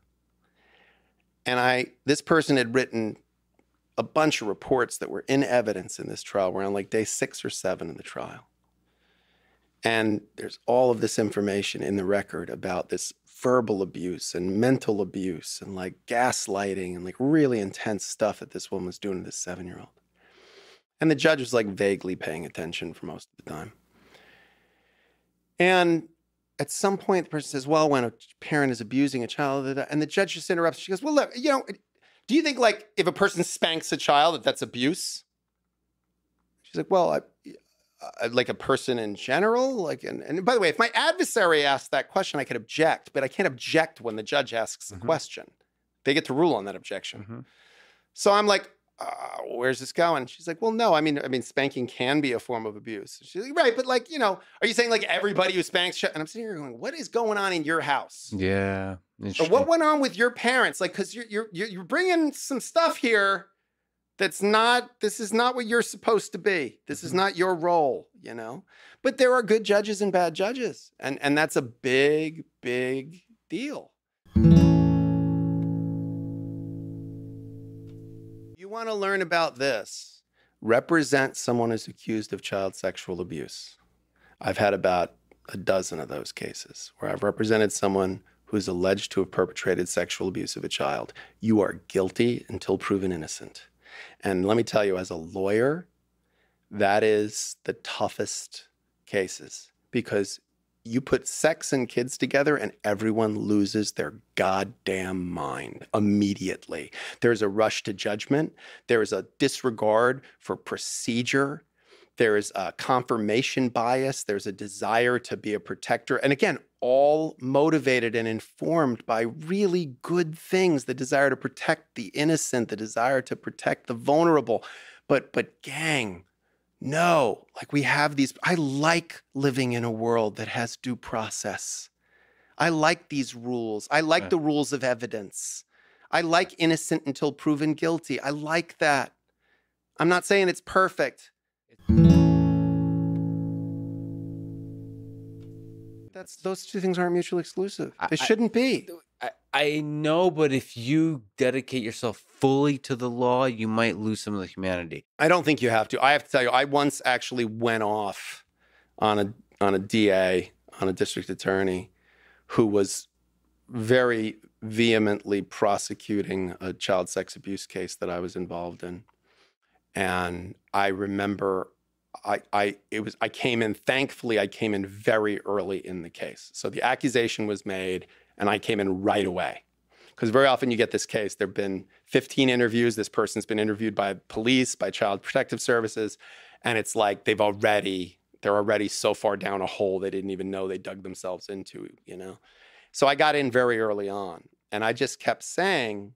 Speaker 2: And I this person had written a bunch of reports that were in evidence in this trial. We're on like day six or seven in the trial. And there's all of this information in the record about this verbal abuse and mental abuse and like gaslighting and like really intense stuff that this woman was doing to this seven year old. And the judge was like vaguely paying attention for most of the time. And at some point, the person says, Well, when a parent is abusing a child, da, da," and the judge just interrupts. She goes, Well, look, you know, do you think like if a person spanks a child, that that's abuse? She's like, Well, I, uh, like a person in general? Like and, and by the way if my adversary asks that question i could object but i can't object when the judge asks a
Speaker 3: Mhm.
Speaker 2: question. They get to rule on that objection.
Speaker 3: Mhm.
Speaker 2: so i'm like uh, where's this going? She's like well no i mean i mean spanking can be a form of abuse. She's like right but like you know are you saying like everybody who spanks ch-" and i'm sitting here going what is going on in your house?
Speaker 3: Yeah.
Speaker 2: or what went on with your parents? Like because you're you're you're bringing some stuff here that's not this is not what you're supposed to be. This is
Speaker 3: Mhm.
Speaker 2: not your role you know? But there are good judges and bad judges and and that's a big big deal. You want to learn about this. Represent someone who's accused of child sexual abuse. I've had about a dozen of those cases where i've represented someone who's alleged to have perpetrated sexual abuse of a child. You are guilty until proven innocent And let me tell you, as a lawyer, that is the toughest cases because you put sex and kids together and everyone loses their goddamn mind immediately. There's a rush to judgment, there is a disregard for procedure. There's a confirmation bias. There's a desire to be a protector. And again, all motivated and informed by really good things the desire to protect the innocent, the desire to protect the vulnerable. But, but gang, no, like we have these. I like living in a world that has due process. I like these rules. I like the rules of evidence. I like innocent until proven guilty. I like that. I'm not saying it's perfect. That's those two things aren't mutually exclusive.
Speaker 3: I-
Speaker 2: They
Speaker 3: I-
Speaker 2: shouldn't be.
Speaker 3: I, I know, but if you dedicate yourself fully to the law, you might lose some of the humanity.
Speaker 2: I don't think you have to. I have to tell you, I once actually went off on a on a DA, on a district attorney, who was very vehemently prosecuting a child sex abuse case that I was involved in. And I remember I, I it was I came in thankfully I came in very early in the case. So the accusation was made and I came in right away. Because very often you get this case, there have been 15 interviews. This person's been interviewed by police, by child protective services, and it's like they've already, they're already so far down a hole they didn't even know they dug themselves into, you know? So I got in very early on and I just kept saying,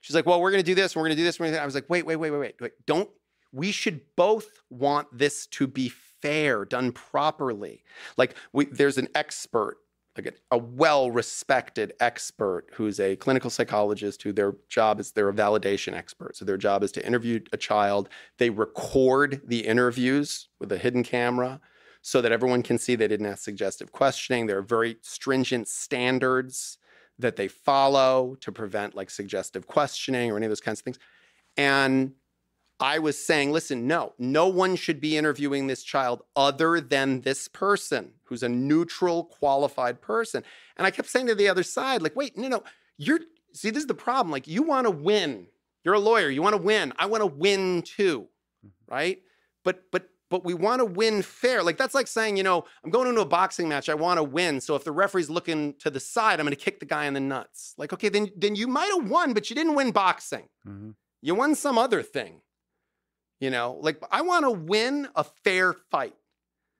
Speaker 2: she's like, well, we're this, we're gonna do this, we're gonna do that. I was like, wait, wait, wait, wait, wait, wait. Don't, we should both want this to be fair, done properly. Like we, there's an expert like a, a well-respected expert who's a clinical psychologist who their job is they're a validation expert. So their job is to interview a child. They record the interviews with a hidden camera so that everyone can see they didn't ask suggestive questioning. There are very stringent standards that they follow to prevent like suggestive questioning or any of those kinds of things. And I was saying, listen, no, no one should be interviewing this child other than this person who's a neutral, qualified person. And I kept saying to the other side, like, wait, no, no, you're, see, this is the problem. Like, you want to win. You're a lawyer. You want to win. I want to win too, right? But, but, but we want to win fair. Like, that's like saying, you know, I'm going into a boxing match. I want to win. So if the referee's looking to the side, I'm going to kick the guy in the nuts. Like, okay, then, then you might have won, but you didn't win boxing.
Speaker 3: Mhm.
Speaker 2: You won some other thing. You know, like I want to win a fair fight.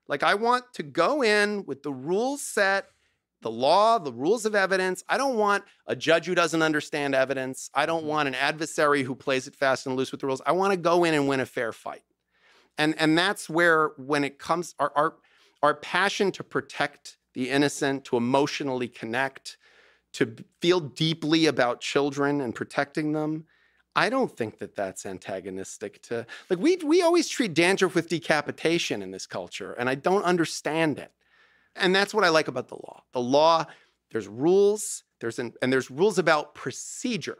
Speaker 2: Like I want to go in with the rules set, the law, the rules of evidence. I don't want a judge who doesn't understand evidence. I don't mm-hmm. want an adversary who plays it fast and loose with the rules. I want to go in and win a fair fight. And and that's where when it comes our our our passion to protect the innocent, to emotionally connect, to feel deeply about children and protecting them, I don't think that that's antagonistic to like we we always treat dandruff with decapitation in this culture, and I don't understand it. And that's what I like about the law. The law, there's rules, there's an, and there's rules about procedure.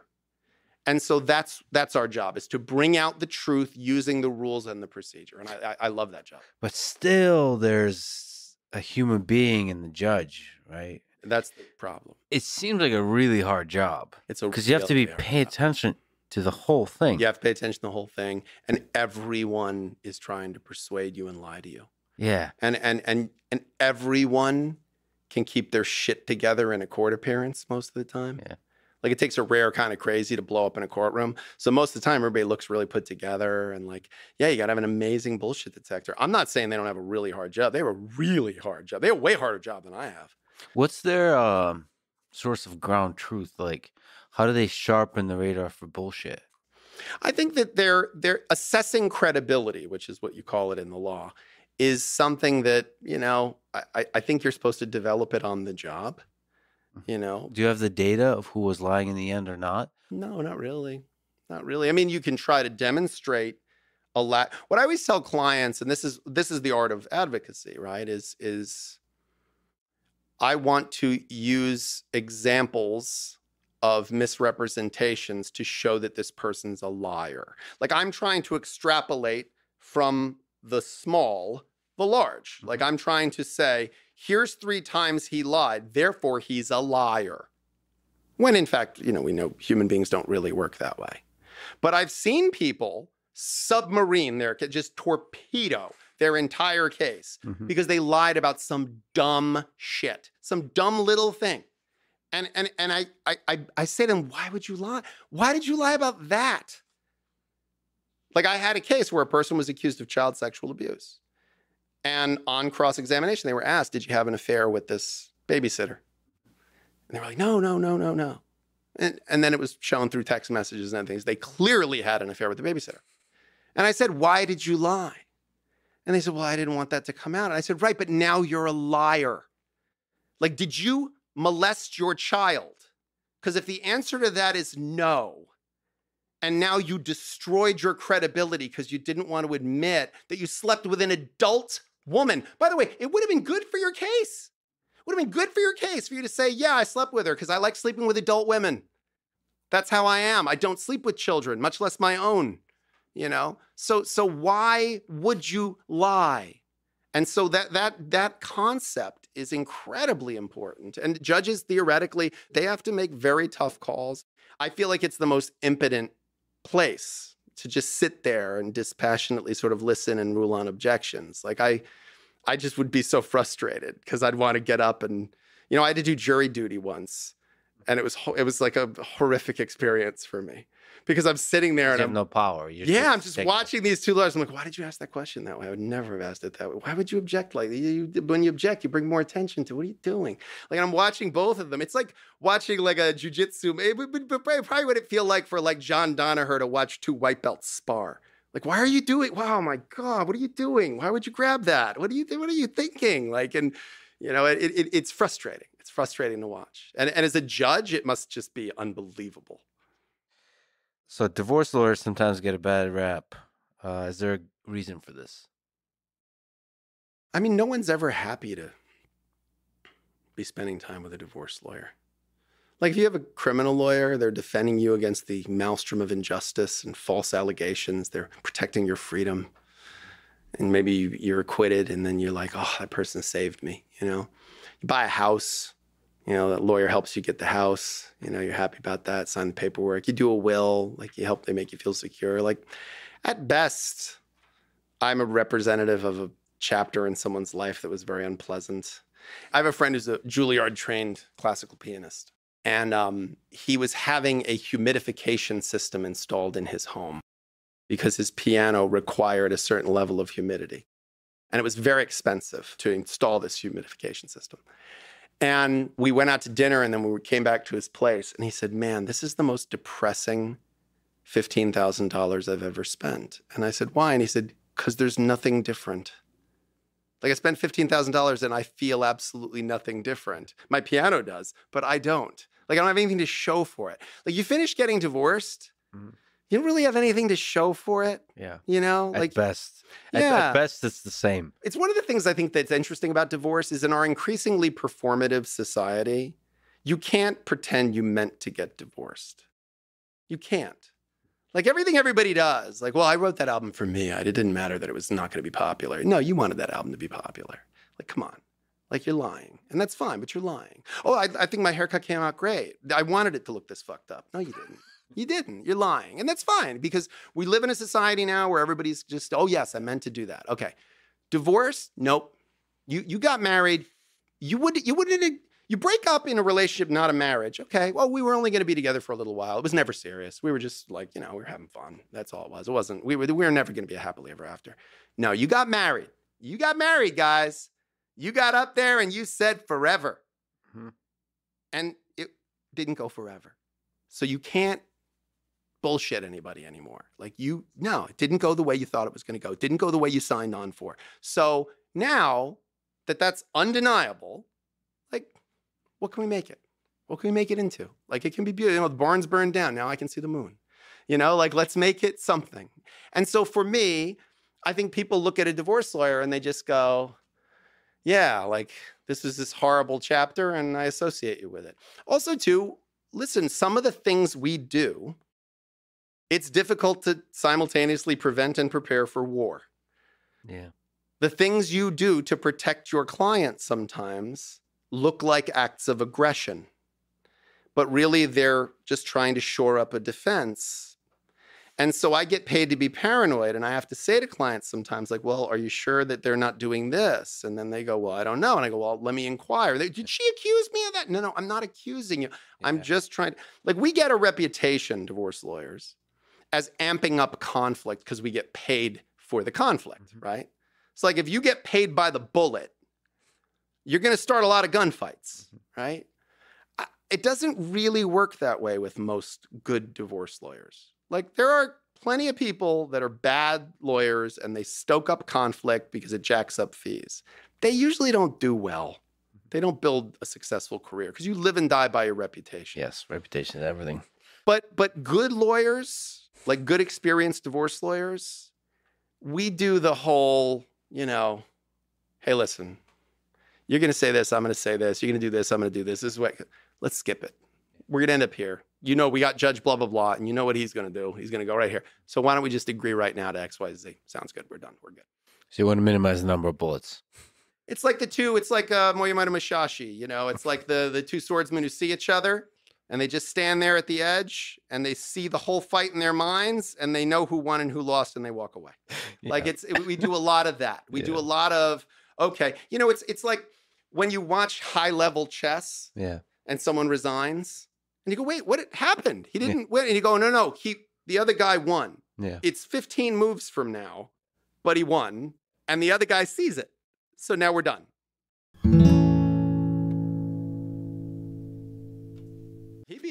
Speaker 2: And so that's that's our job is to bring out the truth using the rules and the procedure. And I, I, I love that job.
Speaker 3: But still, there's a human being in the judge, right?
Speaker 2: That's the problem.
Speaker 3: It seems like a really hard job
Speaker 2: It's a
Speaker 3: because you have to be pay attention to the whole thing.
Speaker 2: You have to pay attention to the whole thing, and everyone is trying to persuade you and lie to you.
Speaker 3: Yeah.
Speaker 2: and and and and everyone can keep their shit together in a court appearance most of the time.
Speaker 3: Yeah.
Speaker 2: Like it takes a rare kind of crazy to blow up in a courtroom. So most of the time, everybody looks really put together and like, yeah, you got to have an amazing bullshit detector. I'm not saying they don't have a really hard job. They have a really hard job. They have a way harder job than I have.
Speaker 3: What's their um, source of ground truth? Like, how do they sharpen the radar for bullshit?
Speaker 2: I think that they're they're assessing credibility, which is what you call it in the law, is something that you know. I, I- think you're supposed to develop it on the job. Mm-hmm. You know,
Speaker 3: Do you have the data of who was lying in the end or not?
Speaker 2: No, not really. Not really. I mean, you can try to demonstrate a lot. What I always tell clients, and this is this is the art of advocacy, right? Is is I want to use examples of misrepresentations to show that this person's a liar. Like I'm trying to extrapolate from the small the large. Like I'm trying to say, here's three times he lied, therefore he's a liar when in fact, you know, we know human beings don't really work that way. But I've seen people submarine their just torpedo their entire case
Speaker 3: Mhm.
Speaker 2: because they lied about some dumb shit, some dumb little thing. And and and I I I, say to them, why would you lie? Why did you lie about that? Like I had a case where a person was accused of child sexual abuse. And on cross-examination, they were asked, Did you have an affair with this babysitter? And they were like, No, no, no, no, no. And, and then it was shown through text messages and things. They clearly had an affair with the babysitter. And I said, Why did you lie? And they said, Well, I didn't want that to come out. And I said, Right, but now you're a liar. Like, did you molest your child? Because if the answer to that is no, and now you destroyed your credibility because you didn't want to admit that you slept with an adult woman. By the way, it would have been good for your case. It would have been good for your case for you to say, Yeah, I slept with her because I like sleeping with adult women. That's how I am. I don't sleep with children, much less my own you know so so why would you lie and so that that that concept is incredibly important and judges theoretically they have to make very tough calls. I feel like it's the most impotent place to just sit there and dispassionately sort of listen and rule on objections. Like i i just would be so frustrated because i'd want to get up and you know i had to do jury duty once and it was it was like a horrific experience for me because i'm sitting there and
Speaker 3: have
Speaker 2: i'm
Speaker 3: no power. You're
Speaker 2: yeah, I'm just watching these two lawyers. I'm like, why did you ask that question that way? I would never have asked it that way. Why would you object like? You, when you object, you bring more attention to what are you doing? Like I'm watching both of them. It's like watching like a jujitsu. It would- Probably would it feel like for like John Danaher to watch two white belts spar? Like, why are you doing? Wow, my God, what are you doing? Why would you grab that? What are you? What are you thinking? Like, and you know, it, it, it's frustrating. It's frustrating to watch. And and as a judge, it must just be unbelievable.
Speaker 3: So divorce lawyers sometimes get a bad rap. Uh, is there a reason for this?
Speaker 2: I mean, no one's ever happy to be spending time with a divorce lawyer. Like, if you have a criminal lawyer, they're defending you against the maelstrom of injustice and false allegations. They're protecting your freedom. And maybe you- you're acquitted, and then you're like, oh, that person saved me. You know, you buy a house, you know, that lawyer helps you get the house. You know, you're happy about that, sign the paperwork. You do a will, like, you help, they make you feel secure. Like, at best, I'm a representative of a chapter in someone's life that was very unpleasant. I have a friend who's a Juilliard trained classical pianist, and um, he was having a humidification system installed in his home because his piano required a certain level of humidity. And it was very expensive to install this humidification system. And we went out to dinner and then we came back to his place, and he said, Man, this is the most depressing $15,000 I've ever spent. And I said, Why? And he said, Because there's nothing different. Like I spent $15,000 and I feel absolutely nothing different. My piano does, but I don't. Like I don't have anything to show for it. Like you finish getting divorced,
Speaker 3: Mhm.
Speaker 2: You don't really have anything to show for it,
Speaker 3: Yeah.
Speaker 2: you know?
Speaker 3: At
Speaker 2: like
Speaker 3: best. At,
Speaker 2: Yeah.
Speaker 3: at best, it's the same.
Speaker 2: it's one of the things I think that's interesting about divorce is in our increasingly performative society, you can't pretend you meant to get divorced. You can't. Like everything everybody does, like, well, I wrote that album for me. I- It didn't matter that it was not going to be popular. No, you wanted that album to be popular. Like, come on. Like, you're lying. And that's fine, but you're lying. Oh, I, I think my haircut came out great. I wanted it to look this fucked up. No, you didn't. You didn't. You're lying. And that's fine because we live in a society now where everybody's just, oh, yes, I meant to do that. Okay. Divorce? Nope. You you got married. You would you wouldn't you break up in a relationship, not a marriage. Okay. Well, we were only going to be together for a little while. It was never serious. We were just like, you know, we were having fun. That's all it was. It wasn't. We were we were never going to be a happily ever after. No, you got married. You got married, guys. You got up there and you said forever.
Speaker 3: Mhm.
Speaker 2: And it didn't go forever. So you can't bullshit anybody anymore. Like you, no, it didn't go the way you thought it was going to go. It didn't go the way you signed on for. So now that that's undeniable, like, what can we make it? What can we make it into? Like, it can be beautiful. You know, the barn's burned down. Now I can see the moon. You know, like, let's make it something. And so for me, I think people look at a divorce lawyer and they just go, yeah, like, this is this horrible chapter and I associate you with it. Also, too, listen, some of the things we do, it's difficult to simultaneously prevent and prepare for war.
Speaker 3: Yeah.
Speaker 2: The things you do to protect your client sometimes look like acts of aggression, but really they're just trying to shore up a defense. And so I get paid to be paranoid. And I have to say to clients sometimes, like, well, are you sure that they're not doing this? And then they go, well, I don't know. And I go, well, let me inquire. They, Did she accuse me of that? No, no, I'm not accusing you. I'm just trying. To... Like, we get a reputation, divorce lawyers, as amping up conflict because we get paid for the conflict,
Speaker 3: Mhm.
Speaker 2: right? It's like if you get paid by the bullet, you're going to start a lot of gunfights, right? It doesn't really work that way with most good divorce lawyers. Like there are plenty of people that are bad lawyers and they stoke up conflict because it jacks up fees. They usually don't do well. They don't build a successful career because you live and die by your reputation.
Speaker 3: Yes, reputation is everything.
Speaker 2: But but good lawyers, like good experienced divorce lawyers, we do the whole, you know, hey, listen, you're gonna say this, I'm gonna say this, you're gonna do this, I'm gonna do this. This is what let's skip it. We're gonna end up here. You know, we got Judge blah blah blah, and you know what he's gonna do. He's gonna go right here. So why don't we just agree right now to X, Y, Z? Sounds good. We're done. We're good.
Speaker 3: So you want to minimize the number of bullets.
Speaker 2: It's like the two. It's like uh, Miyamoto Musashi. You know, it's like the the two swordsmen who see each other, and they just stand there at the edge, and they see the whole fight in their minds, and they know who won and who lost, and they walk away. Like it's it, we do a lot of that. We do a lot of okay. You know, it's it's like when you watch high level chess
Speaker 3: yeah.
Speaker 2: and someone resigns, and you go, wait, what happened? He didn't win, and you go, no, no, he the other guy won.
Speaker 3: Yeah.
Speaker 2: It's 15 moves from now, but he won, and the other guy sees it. So now we're done.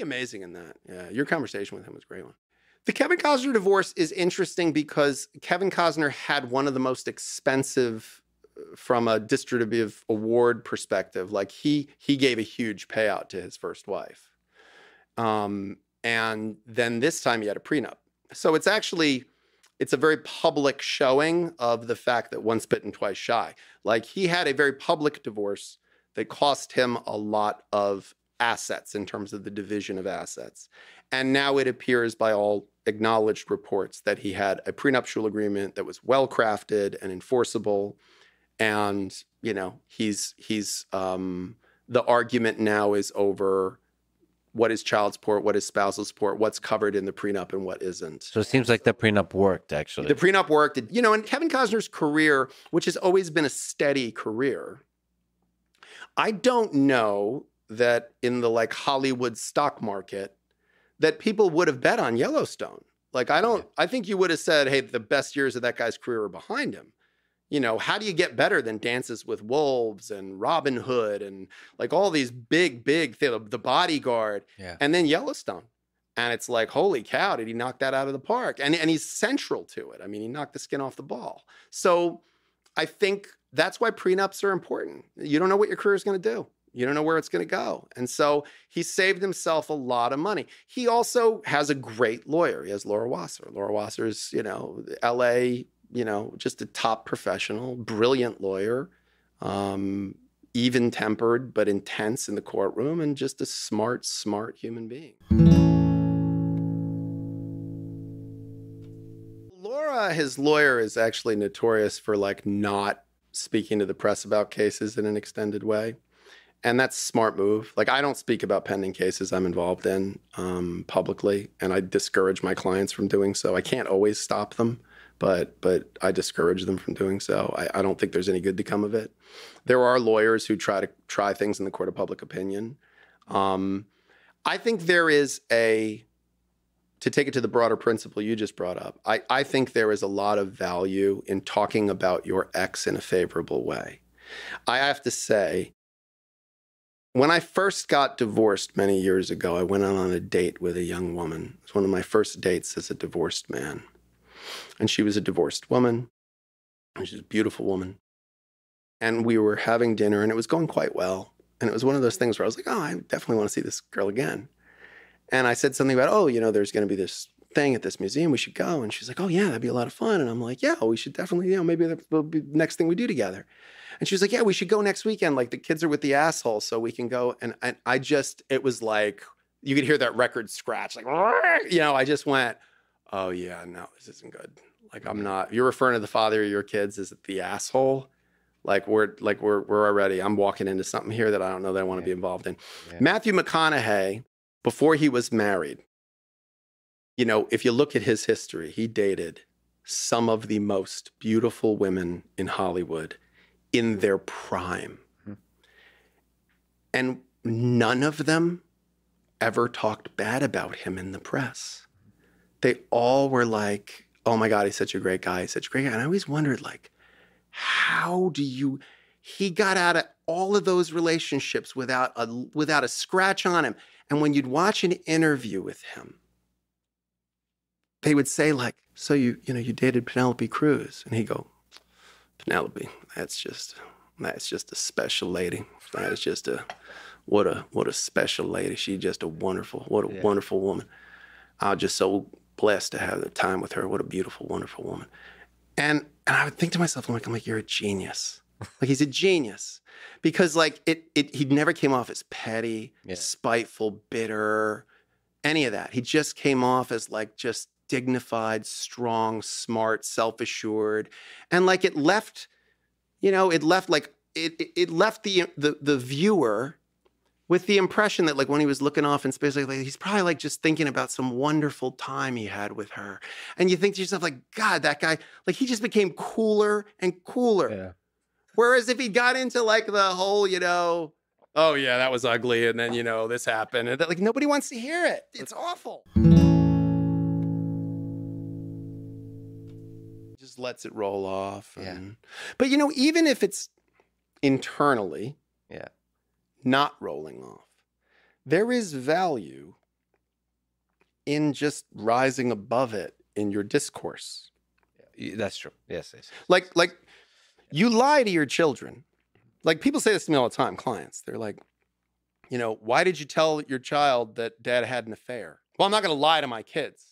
Speaker 2: Amazing in that. Yeah, your conversation with him was a great one. The Kevin Costner divorce is interesting because Kevin Costner had one of the most expensive uh, from a distributive award perspective. Like he he gave a huge payout to his first wife. Um, and then this time he had a prenup. So it's actually it's a very public showing of the fact that once bitten, twice shy. Like he had a very public divorce that cost him a lot of assets in terms of the division of assets. And now it appears by all acknowledged reports that he had a prenuptial agreement that was well crafted and enforceable. And, you know, he's he's um the argument now is over what is child support, what is spousal support, what's covered in the prenup and what isn't.
Speaker 3: So it seems like the prenup worked actually.
Speaker 2: The prenup worked. You know, and Kevin Costner's career, which has always been a steady career, I don't know that in the like Hollywood stock market that people would have bet on Yellowstone. Like I don't I think you would have said, "Hey, the best years of that guy's career are behind him." You know, how do you get better than Dances with Wolves and Robin Hood and like all these big big things, The Bodyguard
Speaker 3: yeah.
Speaker 2: and then Yellowstone. And it's like, holy cow, did he knock that out of the park? And, and he's central to it. I mean, he knocked the skin off the ball. So I think that's why prenups are important. You don't know what your career is going to do. You don't know where it's going to go. And so he saved himself a lot of money. He also has a great lawyer. He has Laura Wasser. Laura Wasser's, you know, LA, you know, just a top professional, brilliant lawyer, um, even tempered, but intense in the courtroom, and just a smart, smart human being. Laura, his lawyer, is actually notorious for like not speaking to the press about cases in an extended way. And that's smart move. Like I don't speak about pending cases I'm involved in um, publicly, and I discourage my clients from doing so. I can't always stop them, but but I discourage them from doing so. I, I don't think there's any good to come of it. There are lawyers who try to try things in the court of public opinion. Um, I think there is a to take it to the broader principle you just brought up. I, I think there is a lot of value in talking about your ex in a favorable way. I have to say, when I first got divorced many years ago, I went out on a date with a young woman. It was one of my first dates as a divorced man. And she was a divorced woman. And she's a beautiful woman. And we were having dinner and it was going quite well. And it was one of those things where I was like, oh, I definitely want to see this girl again. And I said something about, oh, you know, there's going to be this thing at this museum. We should go. And she's like, oh, yeah, that'd be a lot of fun. And I'm like, yeah, we should definitely, you know, maybe that will be the next thing we do together. And she was like, yeah, we should go next weekend. Like the kids are with the asshole, so we can go. And, and I just, it was like, you could hear that record scratch, like, you know, I just went, oh, yeah, no, this isn't good. Like, I'm not, you're referring to the father of your kids as the asshole. Like we're like we're we're already. I'm walking into something here that I don't know that I want to be involved in.
Speaker 3: Yeah.
Speaker 2: Matthew McConaughey, before he was married, you know, if you look at his history, he dated some of the most beautiful women in Hollywood in their prime. And none of them ever talked bad about him in the press. They all were like, oh my God, he's such a great guy. He's such a great guy. And I always wondered, like, how do you he got out of all of those relationships without a without a scratch on him. And when you'd watch an interview with him, they would say, like, so you, you know, you dated Penelope Cruz. And he'd go, Penelope, that's just that's just a special lady. That is just a what a what a special lady. She's just a wonderful, what a
Speaker 3: Yeah.
Speaker 2: wonderful woman. I was just so blessed to have the time with her. What a beautiful, wonderful woman. And and I would think to myself, I'm like, I'm like, you're a genius. like he's a genius. Because like it it he never came off as petty,
Speaker 3: Yeah.
Speaker 2: spiteful, bitter, any of that. He just came off as like just dignified, strong, smart, self-assured. And like it left, you know, it left like it it- it left the the the viewer with the impression that like when he was looking off in space, like, like, he's probably like just thinking about some wonderful time he had with her. And you think to yourself, like, God, that guy, like he just became cooler and cooler.
Speaker 3: Yeah.
Speaker 2: Whereas if he got into like the whole, you know, oh yeah, that was ugly, and then you know this happened, and that, like nobody wants to hear it. It's awful. Lets it roll off.
Speaker 3: Yeah.
Speaker 2: But you know, even if it's internally,
Speaker 3: Yeah.
Speaker 2: not rolling off, there is value in just rising above it in your discourse.
Speaker 3: Y- That's true. Yes, yes. yes.
Speaker 2: Like, like you lie to your children. Like people say this to me all the time, clients. They're like, you know, why did you tell your child that dad had an affair? Well, I'm not going to lie to my kids.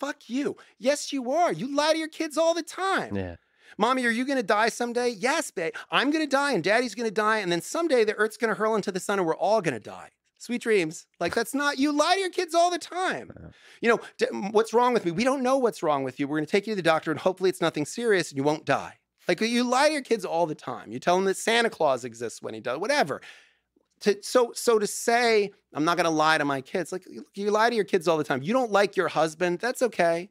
Speaker 2: Fuck you. Yes, you are. You lie to your kids all the time.
Speaker 3: Yeah.
Speaker 2: Mommy, are you going to die someday? Yes, babe. I'm going to die and daddy's going to die. And then someday the earth's going to hurl into the sun and we're all going to die. Sweet dreams. Like, that's not, you lie to your kids all the time.
Speaker 3: Yeah.
Speaker 2: You know, d- what's wrong with me? We don't know what's wrong with you. We're going to take you to the doctor and hopefully it's nothing serious and you won't die. Like, you lie to your kids all the time. You tell them that Santa Claus exists when he does, whatever. To, so, so to say, I'm not going to lie to my kids, like, you- lie to your kids all the time. You don't like your husband. That's okay.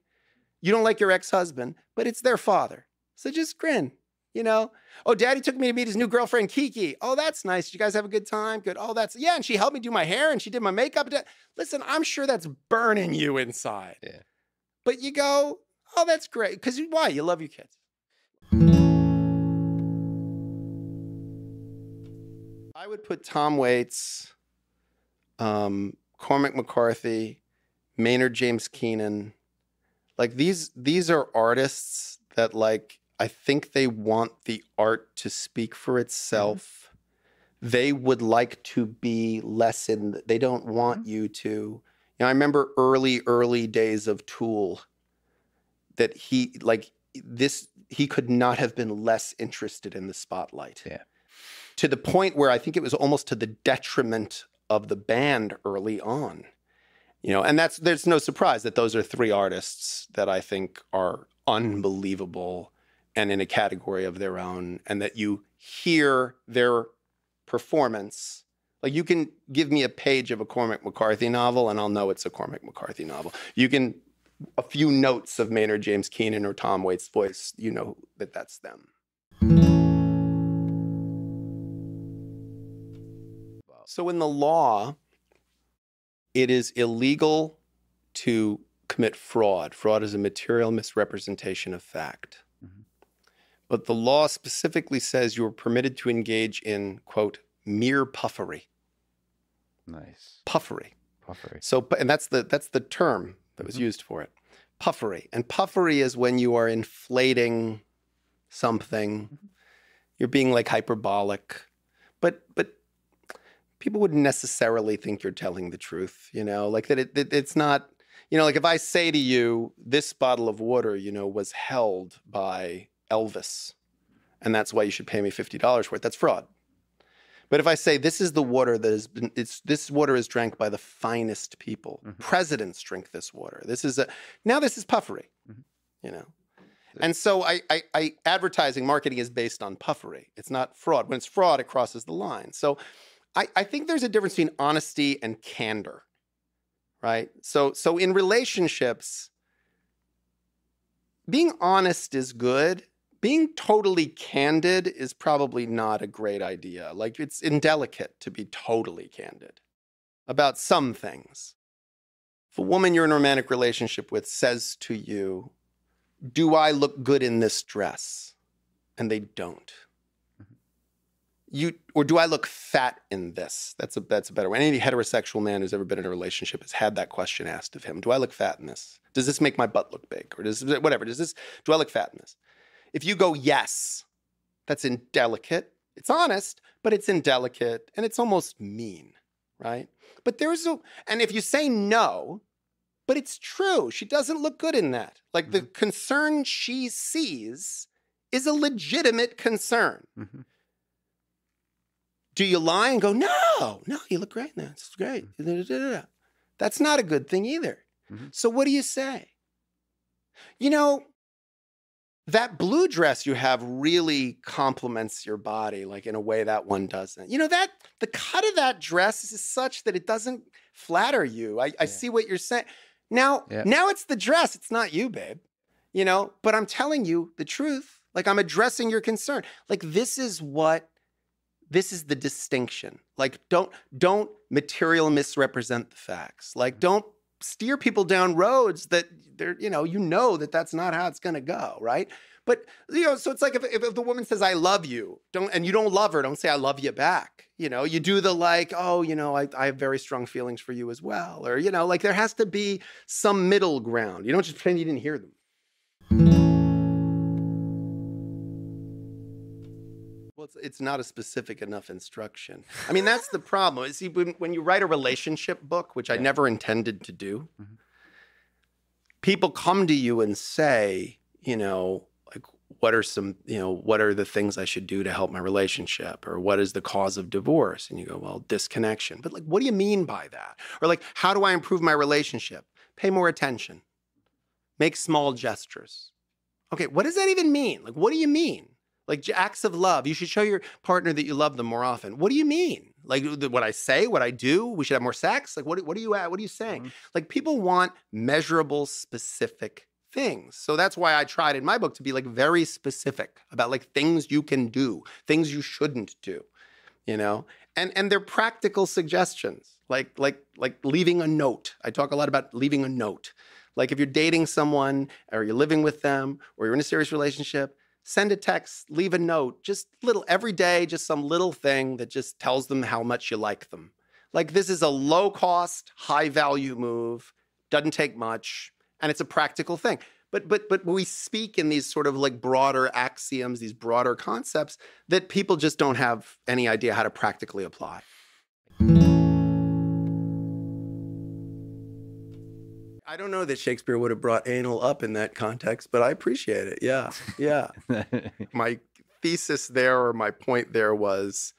Speaker 2: You don't like your ex husband, but it's their father. So just grin, you know? Oh, daddy took me to meet his new girlfriend, Kiki. Oh, that's nice. Did you guys have a good time? Good. Oh, that's, yeah. And she helped me do my hair and she did my makeup. Listen, I'm sure that's burning you inside.
Speaker 3: Yeah.
Speaker 2: But you go, oh, that's great. Because why? You love your kids. I would put Tom Waits, um, Cormac McCarthy, Maynard James Keenan. Like these, these are artists that like I think they want the art to speak for itself. They would like to be less in. They don't want you to. You know, I remember early, early days of Tool. That he like this. He could not have been less interested in the spotlight.
Speaker 3: Yeah.
Speaker 2: To the point where I think it was almost to the detriment of the band early on. You know, and that's there's no surprise that those are three artists that I think are unbelievable and in a category of their own, and that you hear their performance. Like you can give me a page of a Cormac McCarthy novel, and I'll know it's a Cormac McCarthy novel. You can a few notes of Maynard James Keenan or Tom Waits' voice, you know that that's them. So in the law, it is illegal to commit fraud. Fraud is a material misrepresentation of fact.
Speaker 3: Mhm.
Speaker 2: But the law specifically says you are permitted to engage in, quote, mere puffery.
Speaker 3: Nice.
Speaker 2: Puffery.
Speaker 3: Puffery.
Speaker 2: So, and that's the that's the term that was
Speaker 3: Mhm.
Speaker 2: used for it. Puffery. And puffery is when you are inflating something. You're being like hyperbolic. But but people wouldn't necessarily think you're telling the truth, you know? Like that it, it it's not you know, like if I say to you, this bottle of water, you know, was held by Elvis, and that's why you should pay me $50 for it, that's fraud. But if I say this is the water that has been, it's this water is drank by the finest people.
Speaker 3: Mhm.
Speaker 2: Presidents drink this water. This is a now this is puffery,
Speaker 3: Mhm.
Speaker 2: you know. And so I, I, I advertising marketing is based on puffery. It's not fraud. When it's fraud, it crosses the line. So I, I think there's a difference between honesty and candor, right? So so in relationships being honest is good. Being totally candid is probably not a great idea. Like it's indelicate to be totally candid about some things. If a woman you're in a romantic relationship with says to you, "Do I look good in this dress?" and they don't you or do I look fat in this? That's a that's a better way. Any heterosexual man who's ever been in a relationship has had that question asked of him. Do I look fat in this? Does this make my butt look big? Or does whatever? Does this do I look fat in this? If you go yes, that's indelicate. It's honest, but it's indelicate and it's almost mean, right? But there's a and if you say no, but it's true, she doesn't look good in that. Like the concern she sees is a legitimate concern.
Speaker 3: Mhm.
Speaker 2: Do you lie and go, no, no, you look great that. It's great. Da-da-da-da-da." That's not a good thing either.
Speaker 3: Mhm.
Speaker 2: So what do you say? You know, that blue dress you have really complements your body, like in a way that one doesn't. You know, that the cut of that dress is such that it doesn't flatter you. I, I
Speaker 3: Yeah.
Speaker 2: see what you're saying. Now,
Speaker 3: Yeah.
Speaker 2: now it's the dress. It's not you, babe. You know, but I'm telling you the truth. Like I'm addressing your concern. Like this is what this is the distinction. Like don't don't material misrepresent the facts. Like don't steer people down roads that they're you know you know that that's not how it's going to go, right? But you know, so it's like if, if the woman says I love you, don't and you don't love her, don't say I love you back. You know, you do the like, oh, you know, I, I have very strong feelings for you as well, or you know, like there has to be some middle ground. You don't just pretend you didn't hear them. Well, it's, it's not a specific enough instruction. I mean, that's the problem. See, when, when you write a relationship book, which I never intended to do,
Speaker 3: Mhm.
Speaker 2: people come to you and say, you know, like, what are some, you know, what are the things I should do to help my relationship? Or what is the cause of divorce? And you go, well, disconnection. But like, what do you mean by that? Or like, how do I improve my relationship? Pay more attention, make small gestures. Okay, what does that even mean? Like, what do you mean? Like acts of love. You should show your partner that you love them more often. What do you mean? Like th- what I say, what I do? We should have more sex. Like what? What are you at? What are you saying?
Speaker 3: Mhm.
Speaker 2: Like people want measurable, specific things. So that's why I tried in my book to be like very specific about like things you can do, things you shouldn't do. You know, and and they're practical suggestions. Like like like leaving a note. I talk a lot about leaving a note. Like if you're dating someone or you're living with them or you're in a serious relationship, send a text, leave a note, just little every day, just some little thing that just tells them how much you like them. Like this is a low cost, high value move, doesn't take much, and it's a practical thing. But but but we speak in these sort of like broader axioms, these broader concepts that people just don't have any idea how to practically apply. I don't know that Shakespeare would have brought anal up in that context, but I appreciate it. Yeah. Yeah. my thesis there or my point there was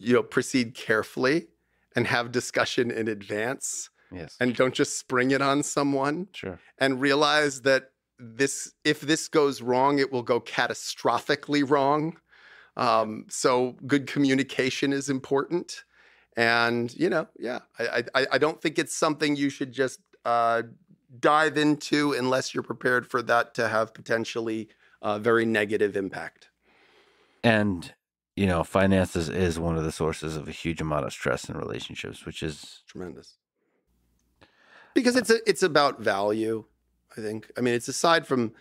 Speaker 2: you know proceed carefully and have discussion in advance
Speaker 3: yes.
Speaker 2: and don't just spring it on someone
Speaker 3: sure.
Speaker 2: and realize that this if this goes wrong it will go catastrophically wrong um, so good communication is important and you know yeah i i, I don't think it's something you should just uh, dive into unless you're prepared for that to have potentially a very negative impact.
Speaker 3: And you know, finances is one of the sources of a huge amount of stress in relationships, which is
Speaker 2: tremendous. Because it's a, it's about value i think. I mean it's aside from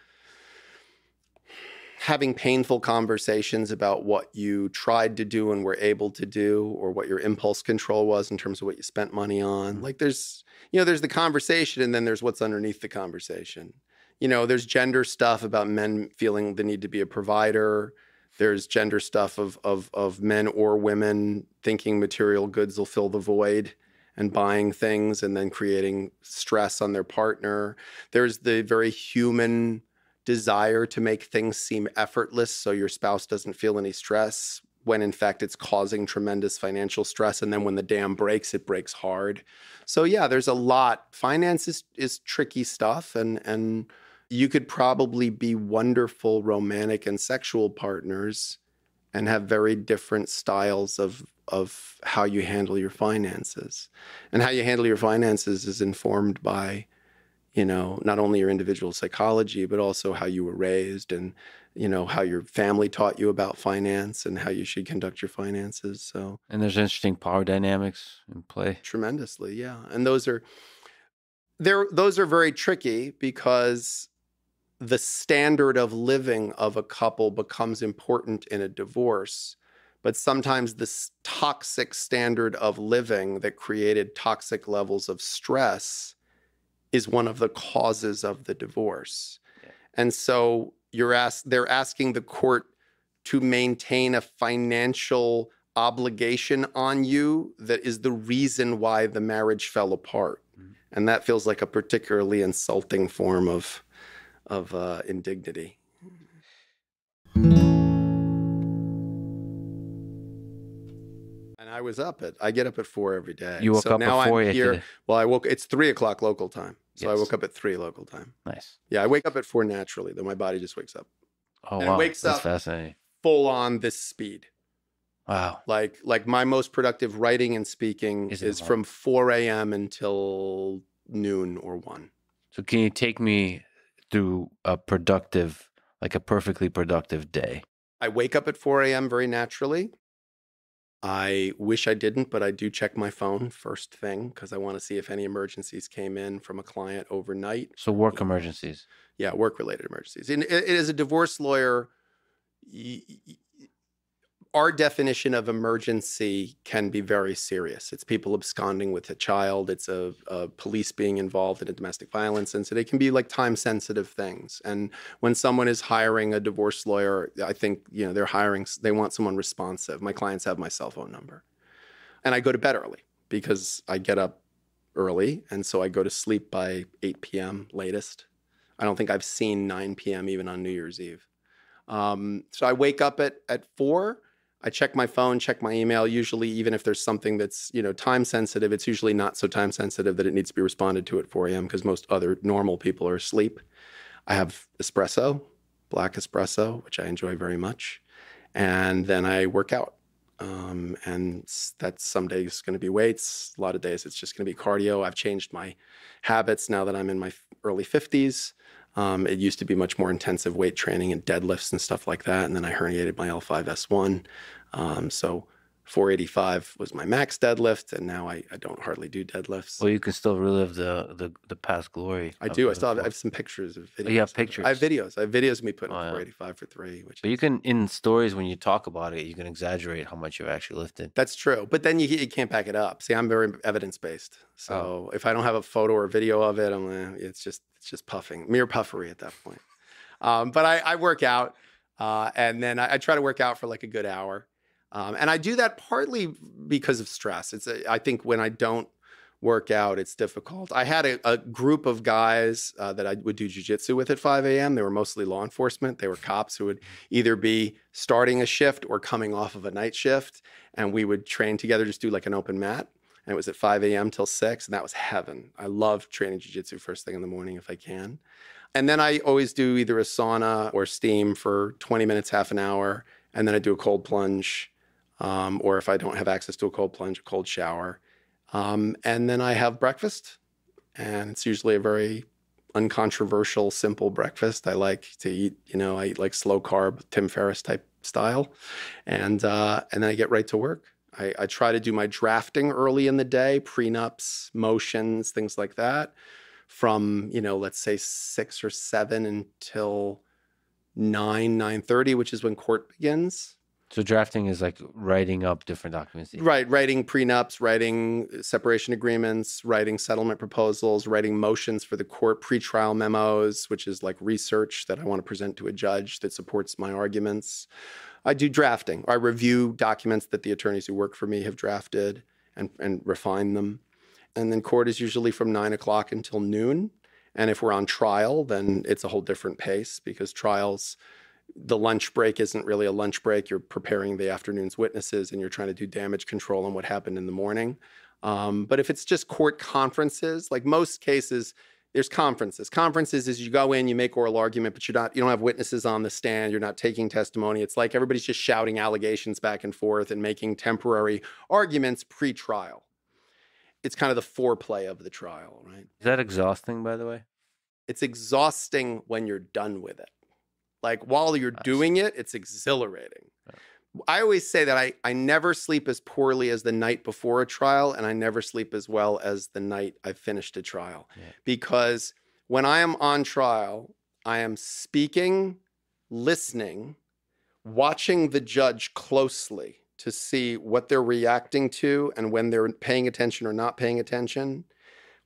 Speaker 2: having painful conversations about what you tried to do and were able to do or what your impulse control was in terms of what you spent money on like there's you know there's the conversation and then there's what's underneath the conversation. You know there's gender stuff about men feeling the need to be a provider. There's gender stuff of of of men or women thinking material goods will fill the void and buying things and then creating stress on their partner. There's the very human desire to make things seem effortless so your spouse doesn't feel any stress when in fact it's causing tremendous financial stress and then when the dam breaks it breaks hard. So yeah, there's a lot. Finance is, is tricky stuff and and you could probably be wonderful romantic and sexual partners and have very different styles of of how you handle your finances. And how you handle your finances is informed by, you know, not only your individual psychology, but also how you were raised and, you know, how your family taught you about finance and how you should conduct your finances. So,
Speaker 3: And there's interesting power dynamics in play.
Speaker 2: tremendously, yeah. And those are there those are very tricky because the standard of living of a couple becomes important in a divorce. But sometimes this toxic standard of living that created toxic levels of stress is one of the causes of the divorce.
Speaker 3: Yeah.
Speaker 2: And so you're asked they're asking the court to maintain a financial obligation on you that is the reason why the marriage fell apart.
Speaker 3: Mhm.
Speaker 2: And that feels like a particularly insulting form of of uh, indignity. And I was up at I get up at four every day.
Speaker 3: You woke
Speaker 2: so
Speaker 3: up
Speaker 2: now
Speaker 3: before
Speaker 2: I'm here.
Speaker 3: today.
Speaker 2: Well, I woke. It's three o'clock local time, so I woke up at three local time.
Speaker 3: Nice.
Speaker 2: Yeah, I wake up at four naturally. Though my body just wakes up
Speaker 3: Oh
Speaker 2: And it
Speaker 3: wow,
Speaker 2: wakes
Speaker 3: that's
Speaker 2: up-
Speaker 3: fascinating.
Speaker 2: full on this speed.
Speaker 3: Wow.
Speaker 2: Like like my most productive writing and speaking
Speaker 3: Is
Speaker 2: is, from four a.m. until noon or one.
Speaker 3: So can you take me through a productive, like a perfectly productive day?
Speaker 2: I wake up at 4 a.m. very naturally. I wish I didn't, but I do check my phone first thing because I want to see if any emergencies came in from a client overnight.
Speaker 3: So work emergencies.
Speaker 2: Yeah, work related emergencies. And as a divorce lawyer, our definition of emergency can be very serious. It's people absconding with a child, it's a, a police being involved in a domestic violence incident. It can be like time sensitive things. And when someone is hiring a divorce lawyer, I think, you know, they're hiring, they want someone responsive. My clients have my cell phone number. And I go to bed early because I get up early. And so I go to sleep by 8 p.m. latest. I don't think I've seen 9 p.m. even on New Year's Eve. Um, so I wake up at at four. I check my phone, check my email. Usually, even if there's something that's you know time sensitive, it's usually not so time sensitive that it needs to be responded to at 4 a.m. because most other normal people are asleep. I have espresso, black espresso, which I enjoy very much, and then I work out. Um, and that's some days going to be weights. A lot of days it's just going to be cardio. I've changed my habits now that I'm in my early 50s. Um, it used to be much more intensive weight training and deadlifts and stuff like that. And then I herniated my L5S1. Um, so 485 was my max deadlift. And now I, I don't hardly do deadlifts.
Speaker 3: Well, you can still relive the the, the past glory.
Speaker 2: I do. I still have, I have some pictures of videos.
Speaker 3: Oh, you have
Speaker 2: it. I have videos. I have videos of me putting
Speaker 3: Oh, yeah.
Speaker 2: 485 for three, which
Speaker 3: But you can in stories when you talk about it, you can exaggerate how much you've actually lifted.
Speaker 2: That's true, but then you, you can't back it up. See, I'm very evidence based, so if I don't have a photo or video of it, I'm eh, it's just it's just puffing, mere puffery at that point. Um, but I, I work out, uh, and then I, I try to work out for like a good hour, um, and I do that partly because of stress. It's a, I think when I don't work out, it's difficult. I had a, a group of guys uh, that I would do jujitsu with at 5 a.m. They were mostly law enforcement. They were cops who would either be starting a shift or coming off of a night shift and we would train together, just do like an open mat. And it was at 5 a.m. till 6, and that was heaven. I love training jujitsu first thing in the morning if I can. And then I always do either a sauna or steam for 20 minutes, half an hour, and then I do a cold plunge. Um, or if I don't have access to a cold plunge, a cold shower. Um, and then I have breakfast, and it's usually a very uncontroversial, simple breakfast. I like to eat, you know, I eat like slow carb, Tim Ferriss type style, and uh, and then I get right to work. I, I try to do my drafting early in the day, prenups, motions, things like that, from you know, let's say six or seven until nine, nine thirty, which is when court begins.
Speaker 3: So drafting is like writing up different documents.
Speaker 2: Right, writing prenups, writing uh, separation agreements, writing settlement proposals, writing motions for the court, pretrial memos, which is like research that I want to present to a judge that supports my arguments. I do drafting. I review documents that the attorneys who work for me have drafted and, and refine them. And then court is usually from nine o'clock until noon. And if we're on trial, then it's a whole different pace because trials the lunch break isn't really a lunch break. You're preparing the afternoon's witnesses and you're trying to do damage control on what happened in the morning. Um, but if it's just court conferences, like most cases, there's conferences. Conferences is you go in, you make oral argument, but you're not you don't have witnesses on the stand, you're not taking testimony. It's like everybody's just shouting allegations back and forth and making temporary arguments pre-trial. It's kind of the foreplay of the trial, right?
Speaker 3: Is that exhausting, by the way?
Speaker 2: It's exhausting when you're done with it. Like while you're
Speaker 3: see.
Speaker 2: doing it, it's exhilarating.
Speaker 3: Yeah.
Speaker 2: I always say that I, I never sleep as poorly as the night before a trial, and I never sleep as well as the night I finished a trial.
Speaker 3: Yeah.
Speaker 2: Because when I am on trial, I am speaking, listening, watching the judge closely to see what they're reacting to and when they're paying attention or not paying attention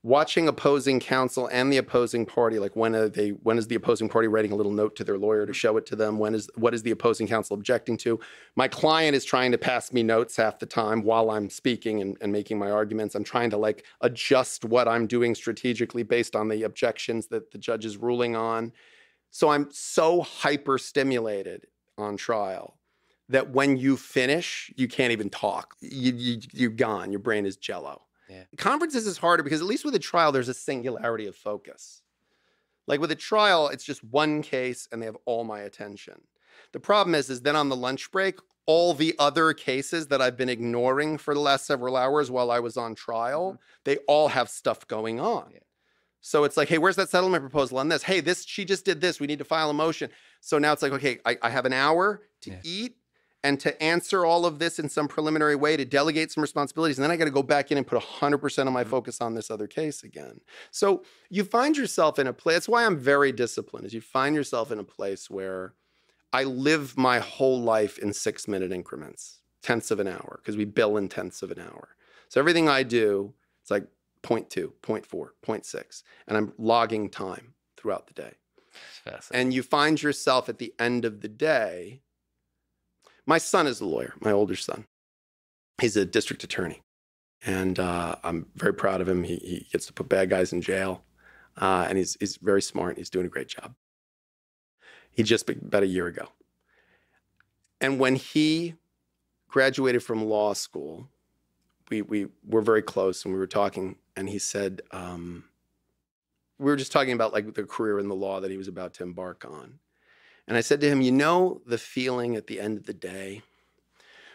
Speaker 2: watching opposing counsel and the opposing party like when are they when is the opposing party writing a little note to their lawyer to show it to them? When is what is the opposing counsel objecting to? My client is trying to pass me notes half the time while i'm speaking and, and making my arguments. I'm trying to like adjust what i'm doing strategically based on the objections that the judge is ruling on. So i'm so hyper stimulated on trial that when you finish you can't even talk. You, you, you're gone. Your brain is jello
Speaker 3: Yeah.
Speaker 2: conferences is harder because at least with a trial there's a singularity of focus. Like with a trial it's just one case and they have all my attention. The problem is is then on the lunch break all the other cases that i've been ignoring for the last several hours while i was on trial mm-hmm. they all have stuff going on.
Speaker 3: Yeah.
Speaker 2: so it's like hey where's that settlement proposal on this? Hey this she just did this. We need to file a motion. So now it's like okay i, I have an hour to
Speaker 3: Yeah.
Speaker 2: eat and to answer all of this in some preliminary way to delegate some responsibilities and then i got to go back in and put 100% of my
Speaker 3: Mhm.
Speaker 2: focus on this other case again so you find yourself in a place that's why i'm very disciplined is you find yourself in a place where i live my whole life in six minute increments tenths of an hour because we bill in tenths of an hour so everything i do it's like 0.2 0.4 0.6 and i'm logging time throughout the day and you find yourself at the end of the day. My son is a lawyer, my older son. He's a district attorney. And uh, I'm very proud of him. He, he gets to put bad guys in jail. Uh, and he's, he's very smart. He's doing a great job. He just about a year ago. And when he graduated from law school, we, we were very close and we were talking. And he said, um, we were just talking about like the career in the law that he was about to embark on. And I said to him, you know, the feeling at the end of the day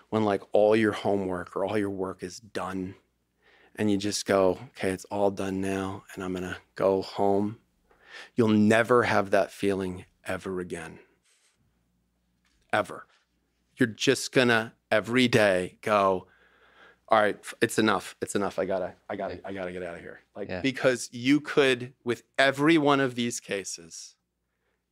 Speaker 2: when like all your homework or all your work is done and you just go, okay, it's all done now and I'm going to go home. You'll never have that feeling ever again. Ever. You're just going to every day go, all right, it's enough. It's enough. I gotta, I gotta, I gotta get out of here. Like,
Speaker 3: Yeah.
Speaker 2: because you could, with every one of these cases,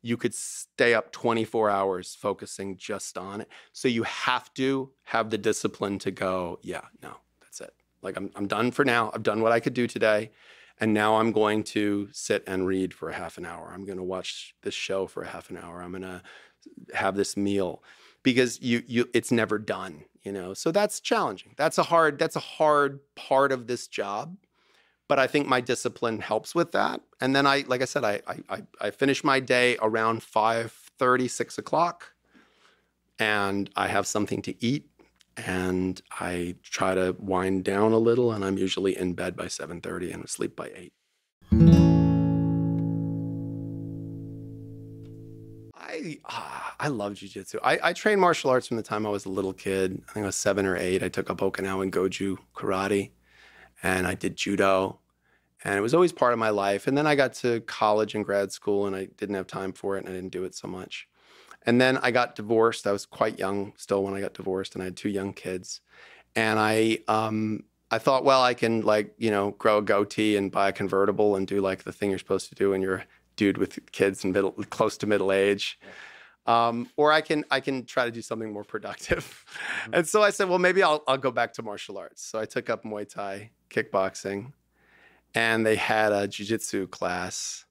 Speaker 2: you could stay up 24 hours focusing just on it. So you have to have the discipline to go, yeah, no, that's it. Like, I'm, I'm done for now. I've done what I could do today. And now I'm going to sit and read for a half an hour. I'm going to watch this show for a half an hour. I'm going to have this meal because you you it's never done you know so that's challenging that's a hard that's a hard part of this job but i think my discipline helps with that and then i like i said i i i, finish my day around 5 6 o'clock and i have something to eat and i try to wind down a little and i'm usually in bed by 7.30 and asleep by 8 I ah, I love jujitsu. I, I trained martial arts from the time I was a little kid. I think I was seven or eight. I took up Okinawan Goju karate, and I did judo, and it was always part of my life. And then I got to college and grad school, and I didn't have time for it, and I didn't do it so much. And then I got divorced. I was quite young still when I got divorced, and I had two young kids. And I um I thought, well, I can like you know grow a goatee and buy a convertible and do like the thing you're supposed to do when you're dude with kids and middle close to middle age. Um, or I can I can try to do something more productive. And so I said, well, maybe I'll I'll go back to martial arts. So I took up Muay Thai, kickboxing, and they had a jujitsu class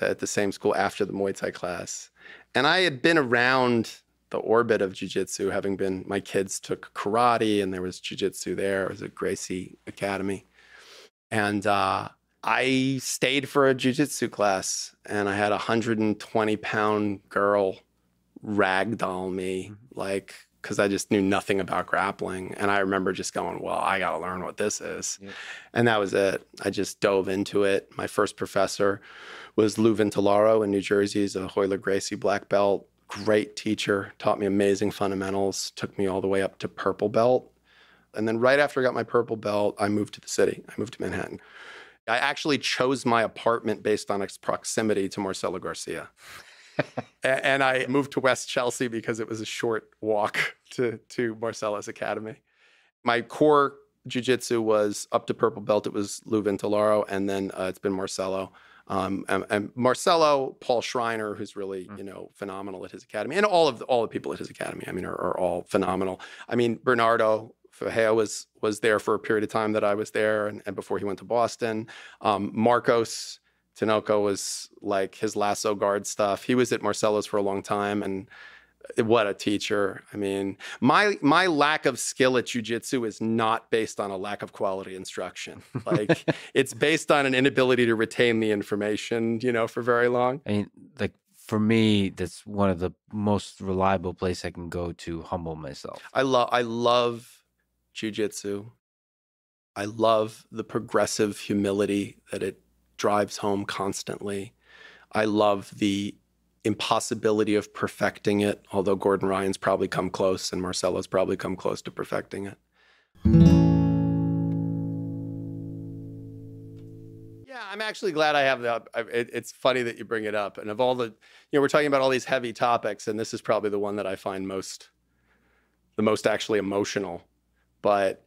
Speaker 2: at the same school after the Muay Thai class. And I had been around the orbit of jujitsu, having been my kids took karate and there was jujitsu there. It was at Gracie Academy. And uh, I stayed for a jujitsu class and I had a 120 pound girl ragdoll me mm-hmm. like because I just knew nothing about grappling. And I remember just going, well, I got to learn what this is.
Speaker 3: Yeah.
Speaker 2: And that was it. I just dove into it. My first professor was Lou Vintolaro in New Jersey. He's a Royler Gracie black belt, great teacher, taught me amazing fundamentals, took me all the way up to purple belt. And then right after I got my purple belt, I moved to the city. I moved to Manhattan. I actually chose my apartment based on its proximity to Marcelo Garcia. And I moved to West Chelsea because it was a short walk to, to Marcelo's academy. My core jujitsu was up to purple belt. It was Lou Vintolaro, and then uh, it's been Marcelo. Um, and, and Marcelo, Paul Schreiner, who's really
Speaker 3: Mm.
Speaker 2: you know phenomenal at his academy, and all of the, all the people at his academy. I mean, are, are all phenomenal. I mean, Bernardo Faria was was there for a period of time that I was there, and, and before he went to Boston, um, Marcos Tinoco was like his lasso guard stuff. He was at Marcelo's for a long time, and what a teacher! I mean, my my lack of skill at jujitsu is not based on a lack of quality instruction. Like it's based on an inability to retain the information, you know, for very long.
Speaker 3: I mean, like for me, that's one of the most reliable place I can go to humble myself.
Speaker 2: I love I love jujitsu. I love the progressive humility that it drives home constantly. I love the impossibility of perfecting it, although Gordon Ryan's probably come close and Marcelo's probably come close to perfecting it. Yeah, I'm actually glad I have that. It, it's funny that you bring it up. And of all the, you know, we're talking about all these heavy topics, and this is probably the one that I find most, the most actually emotional. But,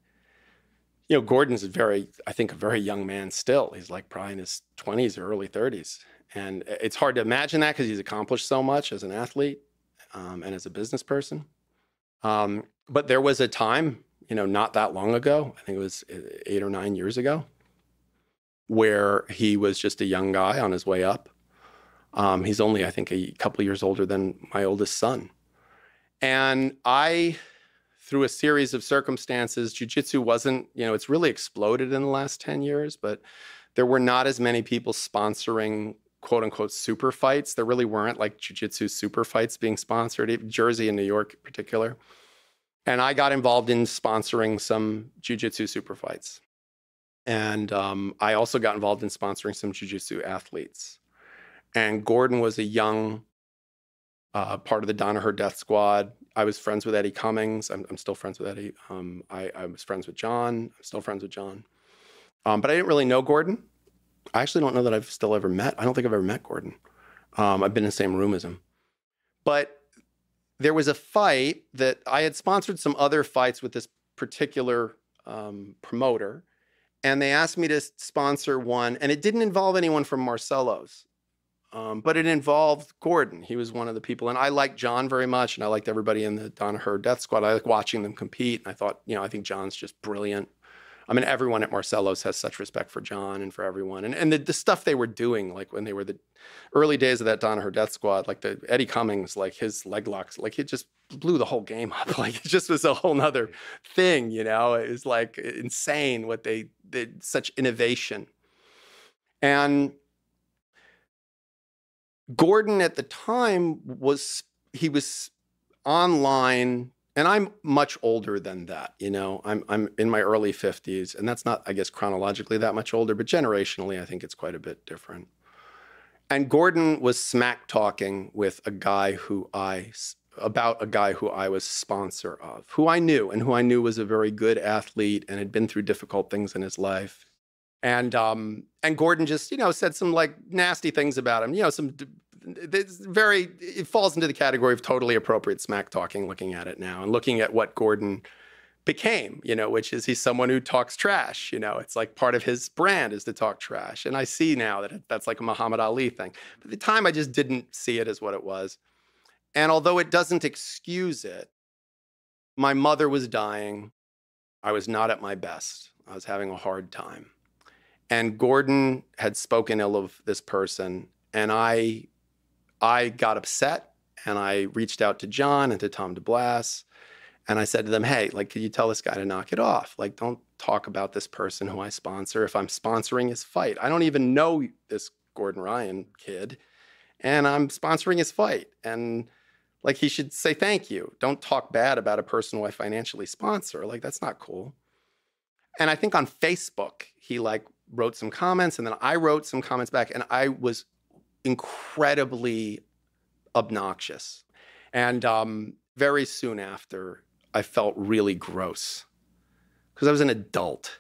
Speaker 2: you know, Gordon's a very, I think, a very young man still. He's like probably in his 20s or early 30s. And it's hard to imagine that because he's accomplished so much as an athlete um, and as a business person. Um, but there was a time, you know, not that long ago, I think it was uh, eight or nine years ago, where he was just a young guy on his way up. Um, he's only, I think, a couple years older than my oldest son. And I, through a series of circumstances, jujitsu wasn't, you know, it's really exploded in the last 10 years, but there were not as many people sponsoring quote unquote super fights. There really weren't like jujitsu super fights being sponsored, Jersey and New York in particular. And I got involved in sponsoring some jujitsu super fights. And um, I also got involved in sponsoring some jujitsu athletes. And Gordon was a young uh, part of the Danaher Death Squad. I was friends with Eddie Cummings. I'm, I'm still friends with Eddie. Um, I, I was friends with John. I'm still friends with John. Um, but I didn't really know Gordon. I actually don't know that I've still ever met. I don't think I've ever met Gordon. Um, I've been in the same room as him. But there was a fight that I had sponsored some other fights with this particular um, promoter, and they asked me to sponsor one, and it didn't involve anyone from Marcelo's, um, but it involved Gordon. He was one of the people, and I liked John very much, and I liked everybody in the Danaher Death Squad. I like watching them compete, and I thought, you know, I think John's just brilliant. I mean, everyone at Marcelo's has such respect for John and for everyone. And and the, the stuff they were doing, like when they were the early days of that Danaher Death Squad, like the Eddie Cummings, like his leg locks, like it just blew the whole game up. Like it just was a whole nother thing, you know. It was like insane what they did, such innovation. And Gordon at the time was he was online and I'm much older than that, you know. I'm I'm in my early 50s, and that's not, I guess, chronologically that much older, but generationally, I think it's quite a bit different. And Gordon was smack talking with a guy who I about a guy who I was sponsor of, who I knew, and who I knew was a very good athlete and had been through difficult things in his life. And um, and Gordon just, you know, said some like nasty things about him, you know, some it's very it falls into the category of totally appropriate smack talking looking at it now and looking at what Gordon became, you know, which is he's someone who talks trash, you know, it's like part of his brand is to talk trash. And I see now that that's like a Muhammad Ali thing. But at the time I just didn't see it as what it was. And although it doesn't excuse it, my mother was dying. I was not at my best. I was having a hard time. And Gordon had spoken ill of this person and I I got upset and I reached out to John and to Tom DeBlass and I said to them, "Hey, like could you tell this guy to knock it off? Like don't talk about this person who I sponsor if I'm sponsoring his fight. I don't even know this Gordon Ryan kid and I'm sponsoring his fight." And Like he should say thank you. Don't talk bad about a person who I financially sponsor. Like that's not cool. And I think on Facebook, he like wrote some comments and then I wrote some comments back and I was incredibly obnoxious. And um, very soon after, I felt really gross because I was an adult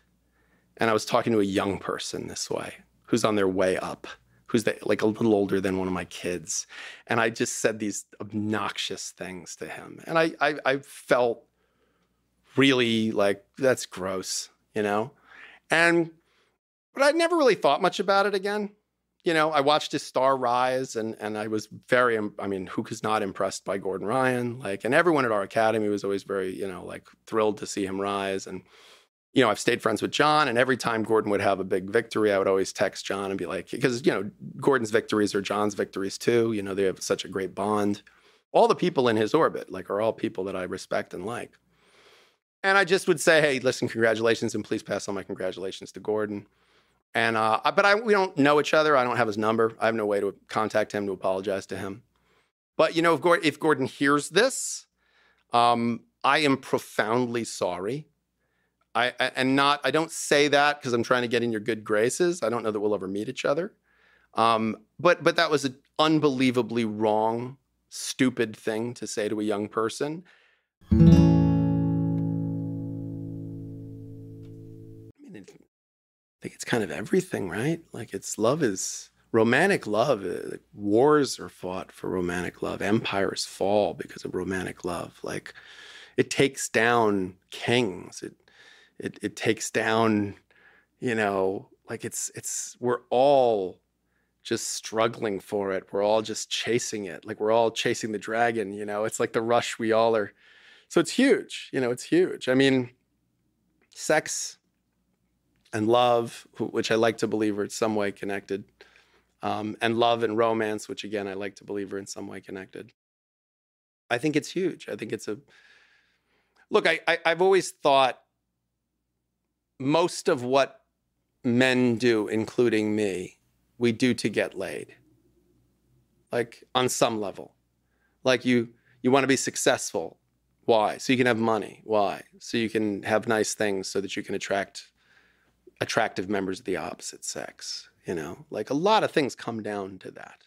Speaker 2: and I was talking to a young person this way who's on their way up, who's the, like a little older than one of my kids. And I just said these obnoxious things to him. And I, I, I felt really like, that's gross, you know? And, but I never really thought much about it again. You know, I watched his star rise and, and I was very, I mean, who was not impressed by Gordon Ryan? Like, and everyone at our academy was always very, you know, like thrilled to see him rise. And, you know, I've stayed friends with John, and every time Gordon would have a big victory, I would always text John and be like, because, you know, Gordon's victories are John's victories too. You know, they have such a great bond. All the people in his orbit, like, are all people that I respect and like. And I just would say, hey, listen, congratulations, and please pass on my congratulations to Gordon. And, uh, but I, we don't know each other. I don't have his number. I have no way to contact him to apologize to him. But, you know, if, Gordon, if Gordon hears this, um, I am profoundly sorry. I, and not I don't say that because I'm trying to get in your good graces. I don't know that we'll ever meet each other. Um, but but that was an unbelievably wrong, stupid thing to say to a young person. It's kind of everything, right? Like it's love is romantic love. Uh, wars are fought for romantic love. Empires fall because of romantic love. Like it takes down kings. It it it takes down, you know, like it's it's we're all just struggling for it. We're all just chasing it. Like we're all chasing the dragon, you know. It's like the rush we all are. So it's huge, you know, it's huge. I mean, sex and love, which I like to believe are in some way connected, um, and love and romance, which again I like to believe are in some way connected. I think it's huge. I think it's a look. I, I I've always thought most of what men do, including me, we do to get laid. Like on some level. Like you you want to be successful. Why? So you can have money. Why? So you can have nice things so that you can attract attractive members of the opposite sex, you know? Like a lot of things come down to that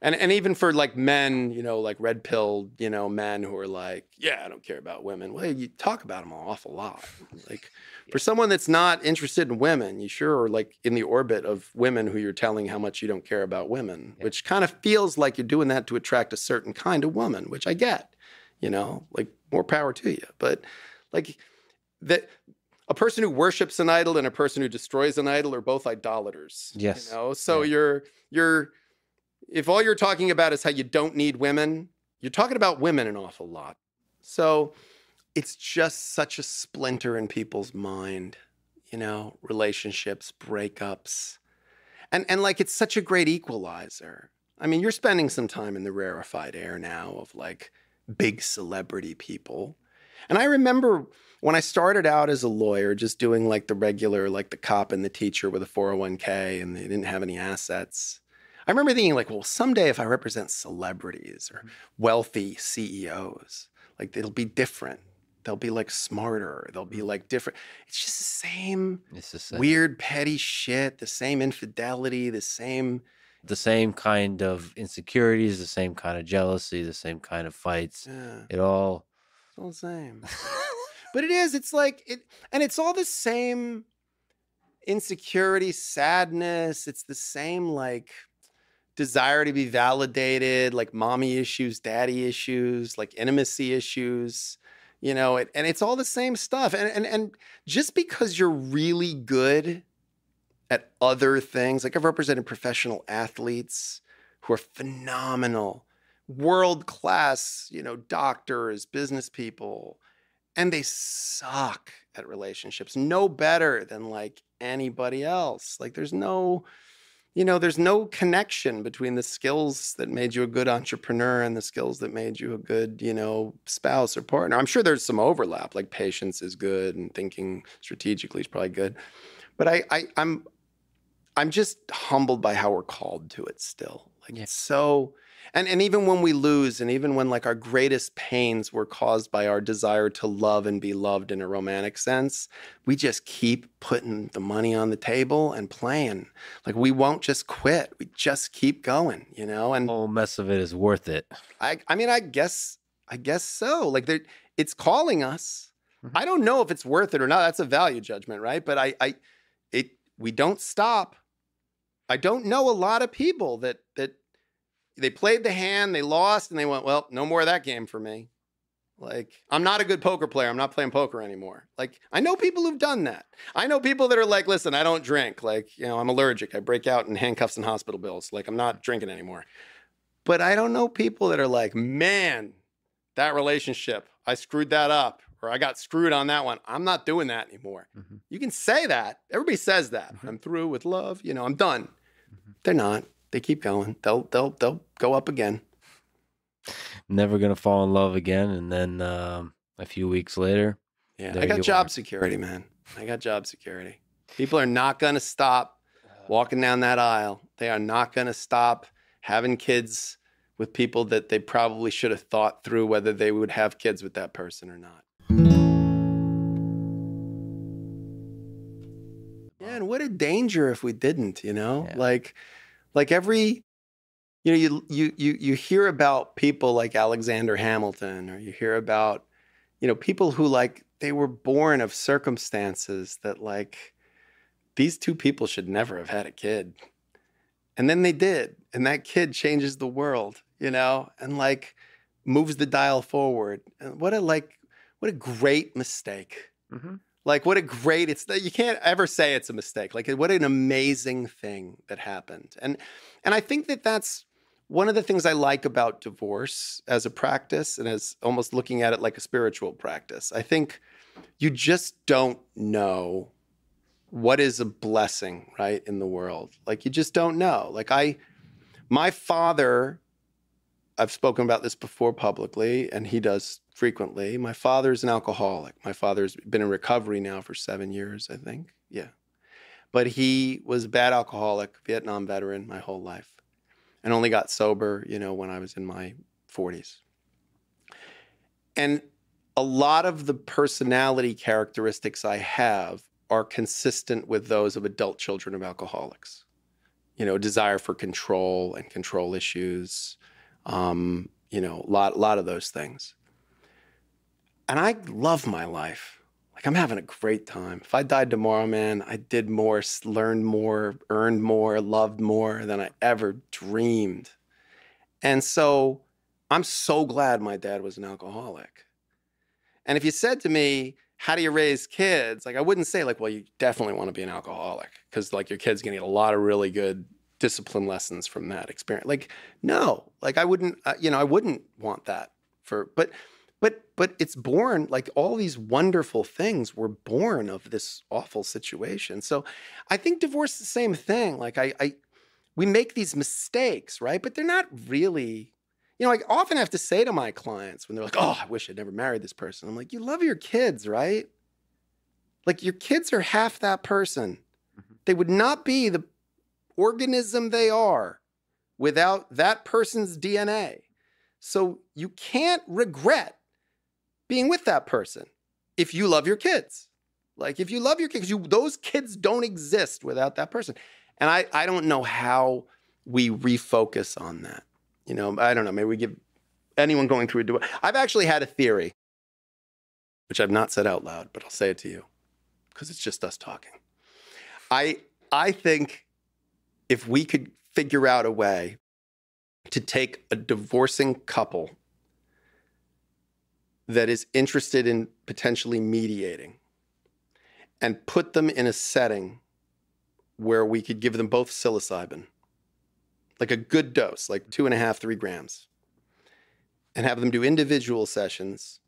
Speaker 2: and and even for like men, you know, like red pill, you know, men who are like, yeah, I don't care about women. Well, you talk about them an awful lot. Like for someone that's not interested in women, you sure are like in the orbit of women who you're telling how much you don't care about women, yeah. which kind of feels like you're doing that to attract a certain kind of woman, which I get. You know, like more power to you, but like that a person who worships an idol and a person who destroys an idol are both idolaters.
Speaker 3: Yes.
Speaker 2: You know, so yeah. you're you're if all you're talking about is how you don't need women, you're talking about women an awful lot. So it's just such a splinter in people's mind, you know, relationships, breakups. And and like it's such a great equalizer. I mean, you're spending some time in the rarefied air now of like big celebrity people. And I remember when I started out as a lawyer, just doing like the regular, like the cop and the teacher with a 401k, and they didn't have any assets. I remember thinking like, well, someday if I represent celebrities or mm-hmm. wealthy CEOs, like it'll be different. They'll be like smarter. They'll be mm-hmm. like different. It's just the same, it's the same. weird, petty shit. The same infidelity. The same.
Speaker 3: The same kind of insecurities. The same kind of jealousy. The same kind of fights. Yeah. It all.
Speaker 2: It's all the same. but it is. It's like it, and it's all the same insecurity, sadness. It's the same like desire to be validated, like mommy issues, daddy issues, like intimacy issues, you know, it, and it's all the same stuff. And, and, and just because you're really good at other things, like I've represented professional athletes who are phenomenal, world class, you know, doctors, business people, and they suck at relationships, no better than like anybody else. Like there's no, you know, there's no connection between the skills that made you a good entrepreneur and the skills that made you a good, you know, spouse or partner. I'm sure there's some overlap, like patience is good and thinking strategically is probably good. But I, I I'm I'm just humbled by how we're called to it still. Like
Speaker 3: Yeah.
Speaker 2: it's so and and even when we lose and even when like our greatest pains were caused by our desire to love and be loved in a romantic sense, we just keep putting the money on the table and playing. Like we won't just quit. We just keep going, you know? And
Speaker 3: The whole mess of it is worth it.
Speaker 2: I I mean I guess I guess so. Like there it's calling us.
Speaker 3: Mhm.
Speaker 2: I don't know if it's worth it or not. That's a value judgment, right? But I I it we don't stop. I don't know a lot of people that that they played the hand, they lost, and they went, well, no more of that game for me. Like, I'm not a good poker player. I'm not playing poker anymore. Like, I know people who've done that. I know people that are like, listen, I don't drink. Like, you know, I'm allergic. I break out in handcuffs and hospital bills. Like, I'm not drinking anymore. But I don't know people that are like, man, that relationship, I screwed that up, or I got screwed on that one. I'm not doing that anymore.
Speaker 3: Mhm.
Speaker 2: You can say that. Everybody says that.
Speaker 3: Mhm.
Speaker 2: I'm through with love. You know, I'm done.
Speaker 3: Mhm.
Speaker 2: They're not. They keep going. They'll they'll they'll go up again.
Speaker 3: Never gonna fall in love again, and then um, a few weeks later,
Speaker 2: Yeah, I got job
Speaker 3: are.
Speaker 2: security, man. I got job security. People are not going to stop walking down that aisle. They are not going to stop having kids with people that they probably should have thought through whether they would have kids with that person or not. Man, what a danger if we didn't, you know?
Speaker 3: Yeah.
Speaker 2: Like like every you know, you you you you hear about people like Alexander Hamilton or you hear about you know, people who like they were born of circumstances that like these two people should never have had a kid. And then they did. And that kid changes the world, you know, and like moves the dial forward. And what a like what a great mistake.
Speaker 3: Mm-hmm.
Speaker 2: Like what a great it's that you can't ever say it's a mistake. Like what an amazing thing that happened. And and I think that that's one of the things I like about divorce as a practice and as almost looking at it like a spiritual practice. I think you just don't know what is a blessing, right, in the world. Like you just don't know. Like I my father I've spoken about this before publicly and he does frequently. My father's an alcoholic. My father's been in recovery now for 7 years, I think. Yeah. But he was a bad alcoholic, Vietnam veteran my whole life and only got sober, you know, when I was in my 40s. And a lot of the personality characteristics I have are consistent with those of adult children of alcoholics. You know, desire for control and control issues, um, you know, a lot, lot of those things. And I love my life. Like I'm having a great time. If I died tomorrow, man, I did more, learned more, earned more, loved more than I ever dreamed. And so I'm so glad my dad was an alcoholic. And if you said to me, how do you raise kids? Like I wouldn't say like, well, you definitely want to be an alcoholic because like your kid's gonna get a lot of really good discipline lessons from that experience. Like no, like I wouldn't, uh, you know, I wouldn't want that for, but but but it's born like all these wonderful things were born of this awful situation. So i think divorce is the same thing. Like i i we make these mistakes right? But they're not really you know i often have to say to my clients when they're like oh i wish i'd never married this person. I'm like you love your kids right? Like your kids are half that person.
Speaker 3: Mhm.
Speaker 2: they would not be the organism they are without that person's dna so you can't regret being with that person if you love your kids. Like if you love your kids, you those kids don't exist without that person. And I I don't know how we refocus on that. You know, I don't know. Maybe we give anyone going through a divorce. I've actually had a theory, which I've not said out loud, but I'll say it to you because it's just us talking. I I think if we could figure out a way to take a divorcing couple that is interested in potentially mediating and put them in a setting where we could give them both psilocybin, like a good dose, like two and a half, three grams, and have them do individual sessions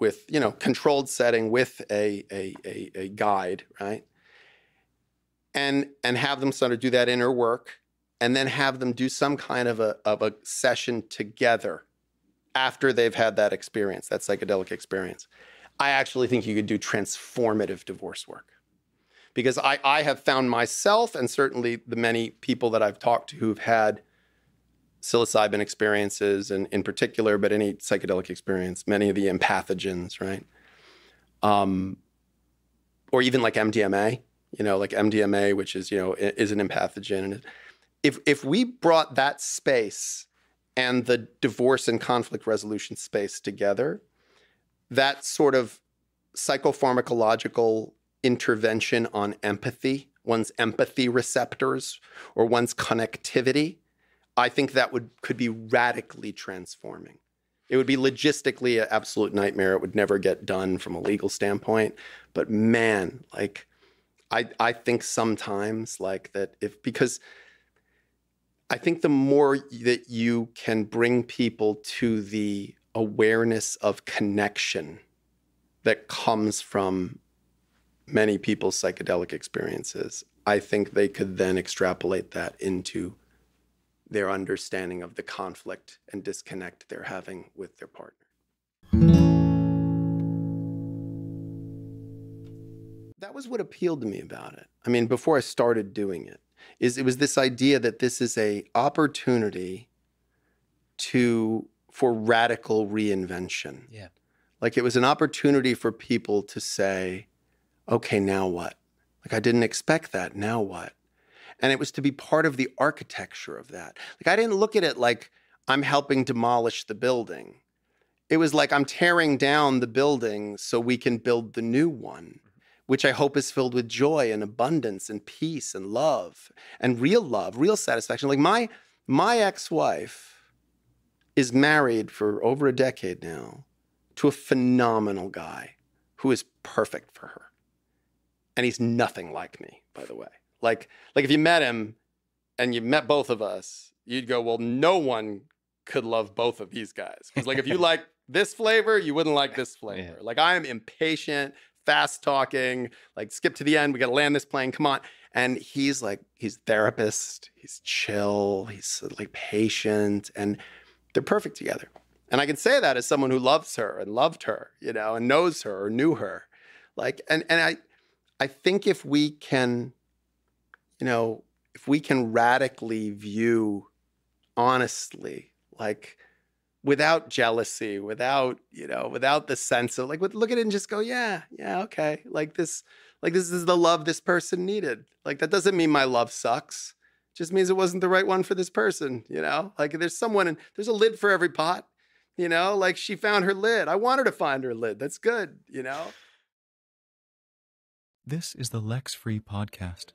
Speaker 2: with, you know, controlled setting with a, a, a, a guide, right? And, and have them sort of do that inner work and then have them do some kind of a, of a session together after they've had that experience, that psychedelic experience. I actually think you could do transformative divorce work. Because I, I have found myself, and certainly the many people that I've talked to who've had psilocybin experiences, and in particular, but any psychedelic experience, many of the empathogens, right? Um, or even like MDMA, you know, like MDMA, which is you know is an empathogen. And if if we brought that space and the divorce and conflict resolution space together, that sort of psychopharmacological intervention on empathy, one's empathy receptors or one's connectivity, I think that would could be radically transforming. It would be logistically an absolute nightmare. It would never get done from a legal standpoint. But man, like I I think sometimes like that if because I think the more that you can bring people to the awareness of connection that comes from many people's psychedelic experiences, I think they could then extrapolate that into their understanding of the conflict and disconnect they're having with their partner. That was what appealed to me about it. I mean, before I started doing it, is it was this idea that this is a opportunity to for radical reinvention.
Speaker 3: Yeah.
Speaker 2: Like it was an opportunity for people to say, okay, now what? Like I didn't expect that. Now what? And it was to be part of the architecture of that. Like I didn't look at it like I'm helping demolish the building. It was like I'm tearing down the building so we can build the new one, which I hope is filled with joy and abundance and peace and love and real love, real satisfaction. Like my my ex-wife is married for over a decade now to a phenomenal guy who is perfect for her. And he's nothing like me, by the way. Like, like if you met him and you met both of us, you'd go, well, no one could love both of these guys. Because like if you like this flavor, you wouldn't like this flavor. Yeah. Like I am impatient, fast talking, like skip to the end, we gotta land this plane, come on. And he's like, he's therapist, he's chill, he's like patient, and they're perfect together. And I can say that as someone who loves her and loved her, you know, and knows her or knew her. Like, and and I I think if we can you know, if we can radically view honestly, like without jealousy, without, you know, without the sense of like, look at it and just go, yeah, yeah, okay. Like this, like this is the love this person needed. Like that doesn't mean my love sucks. It just means it wasn't the right one for this person, you know? Like there's someone and there's a lid for every pot, you know? Like she found her lid. I want her to find her lid. That's good, you know?
Speaker 1: This is the Lex Free Podcast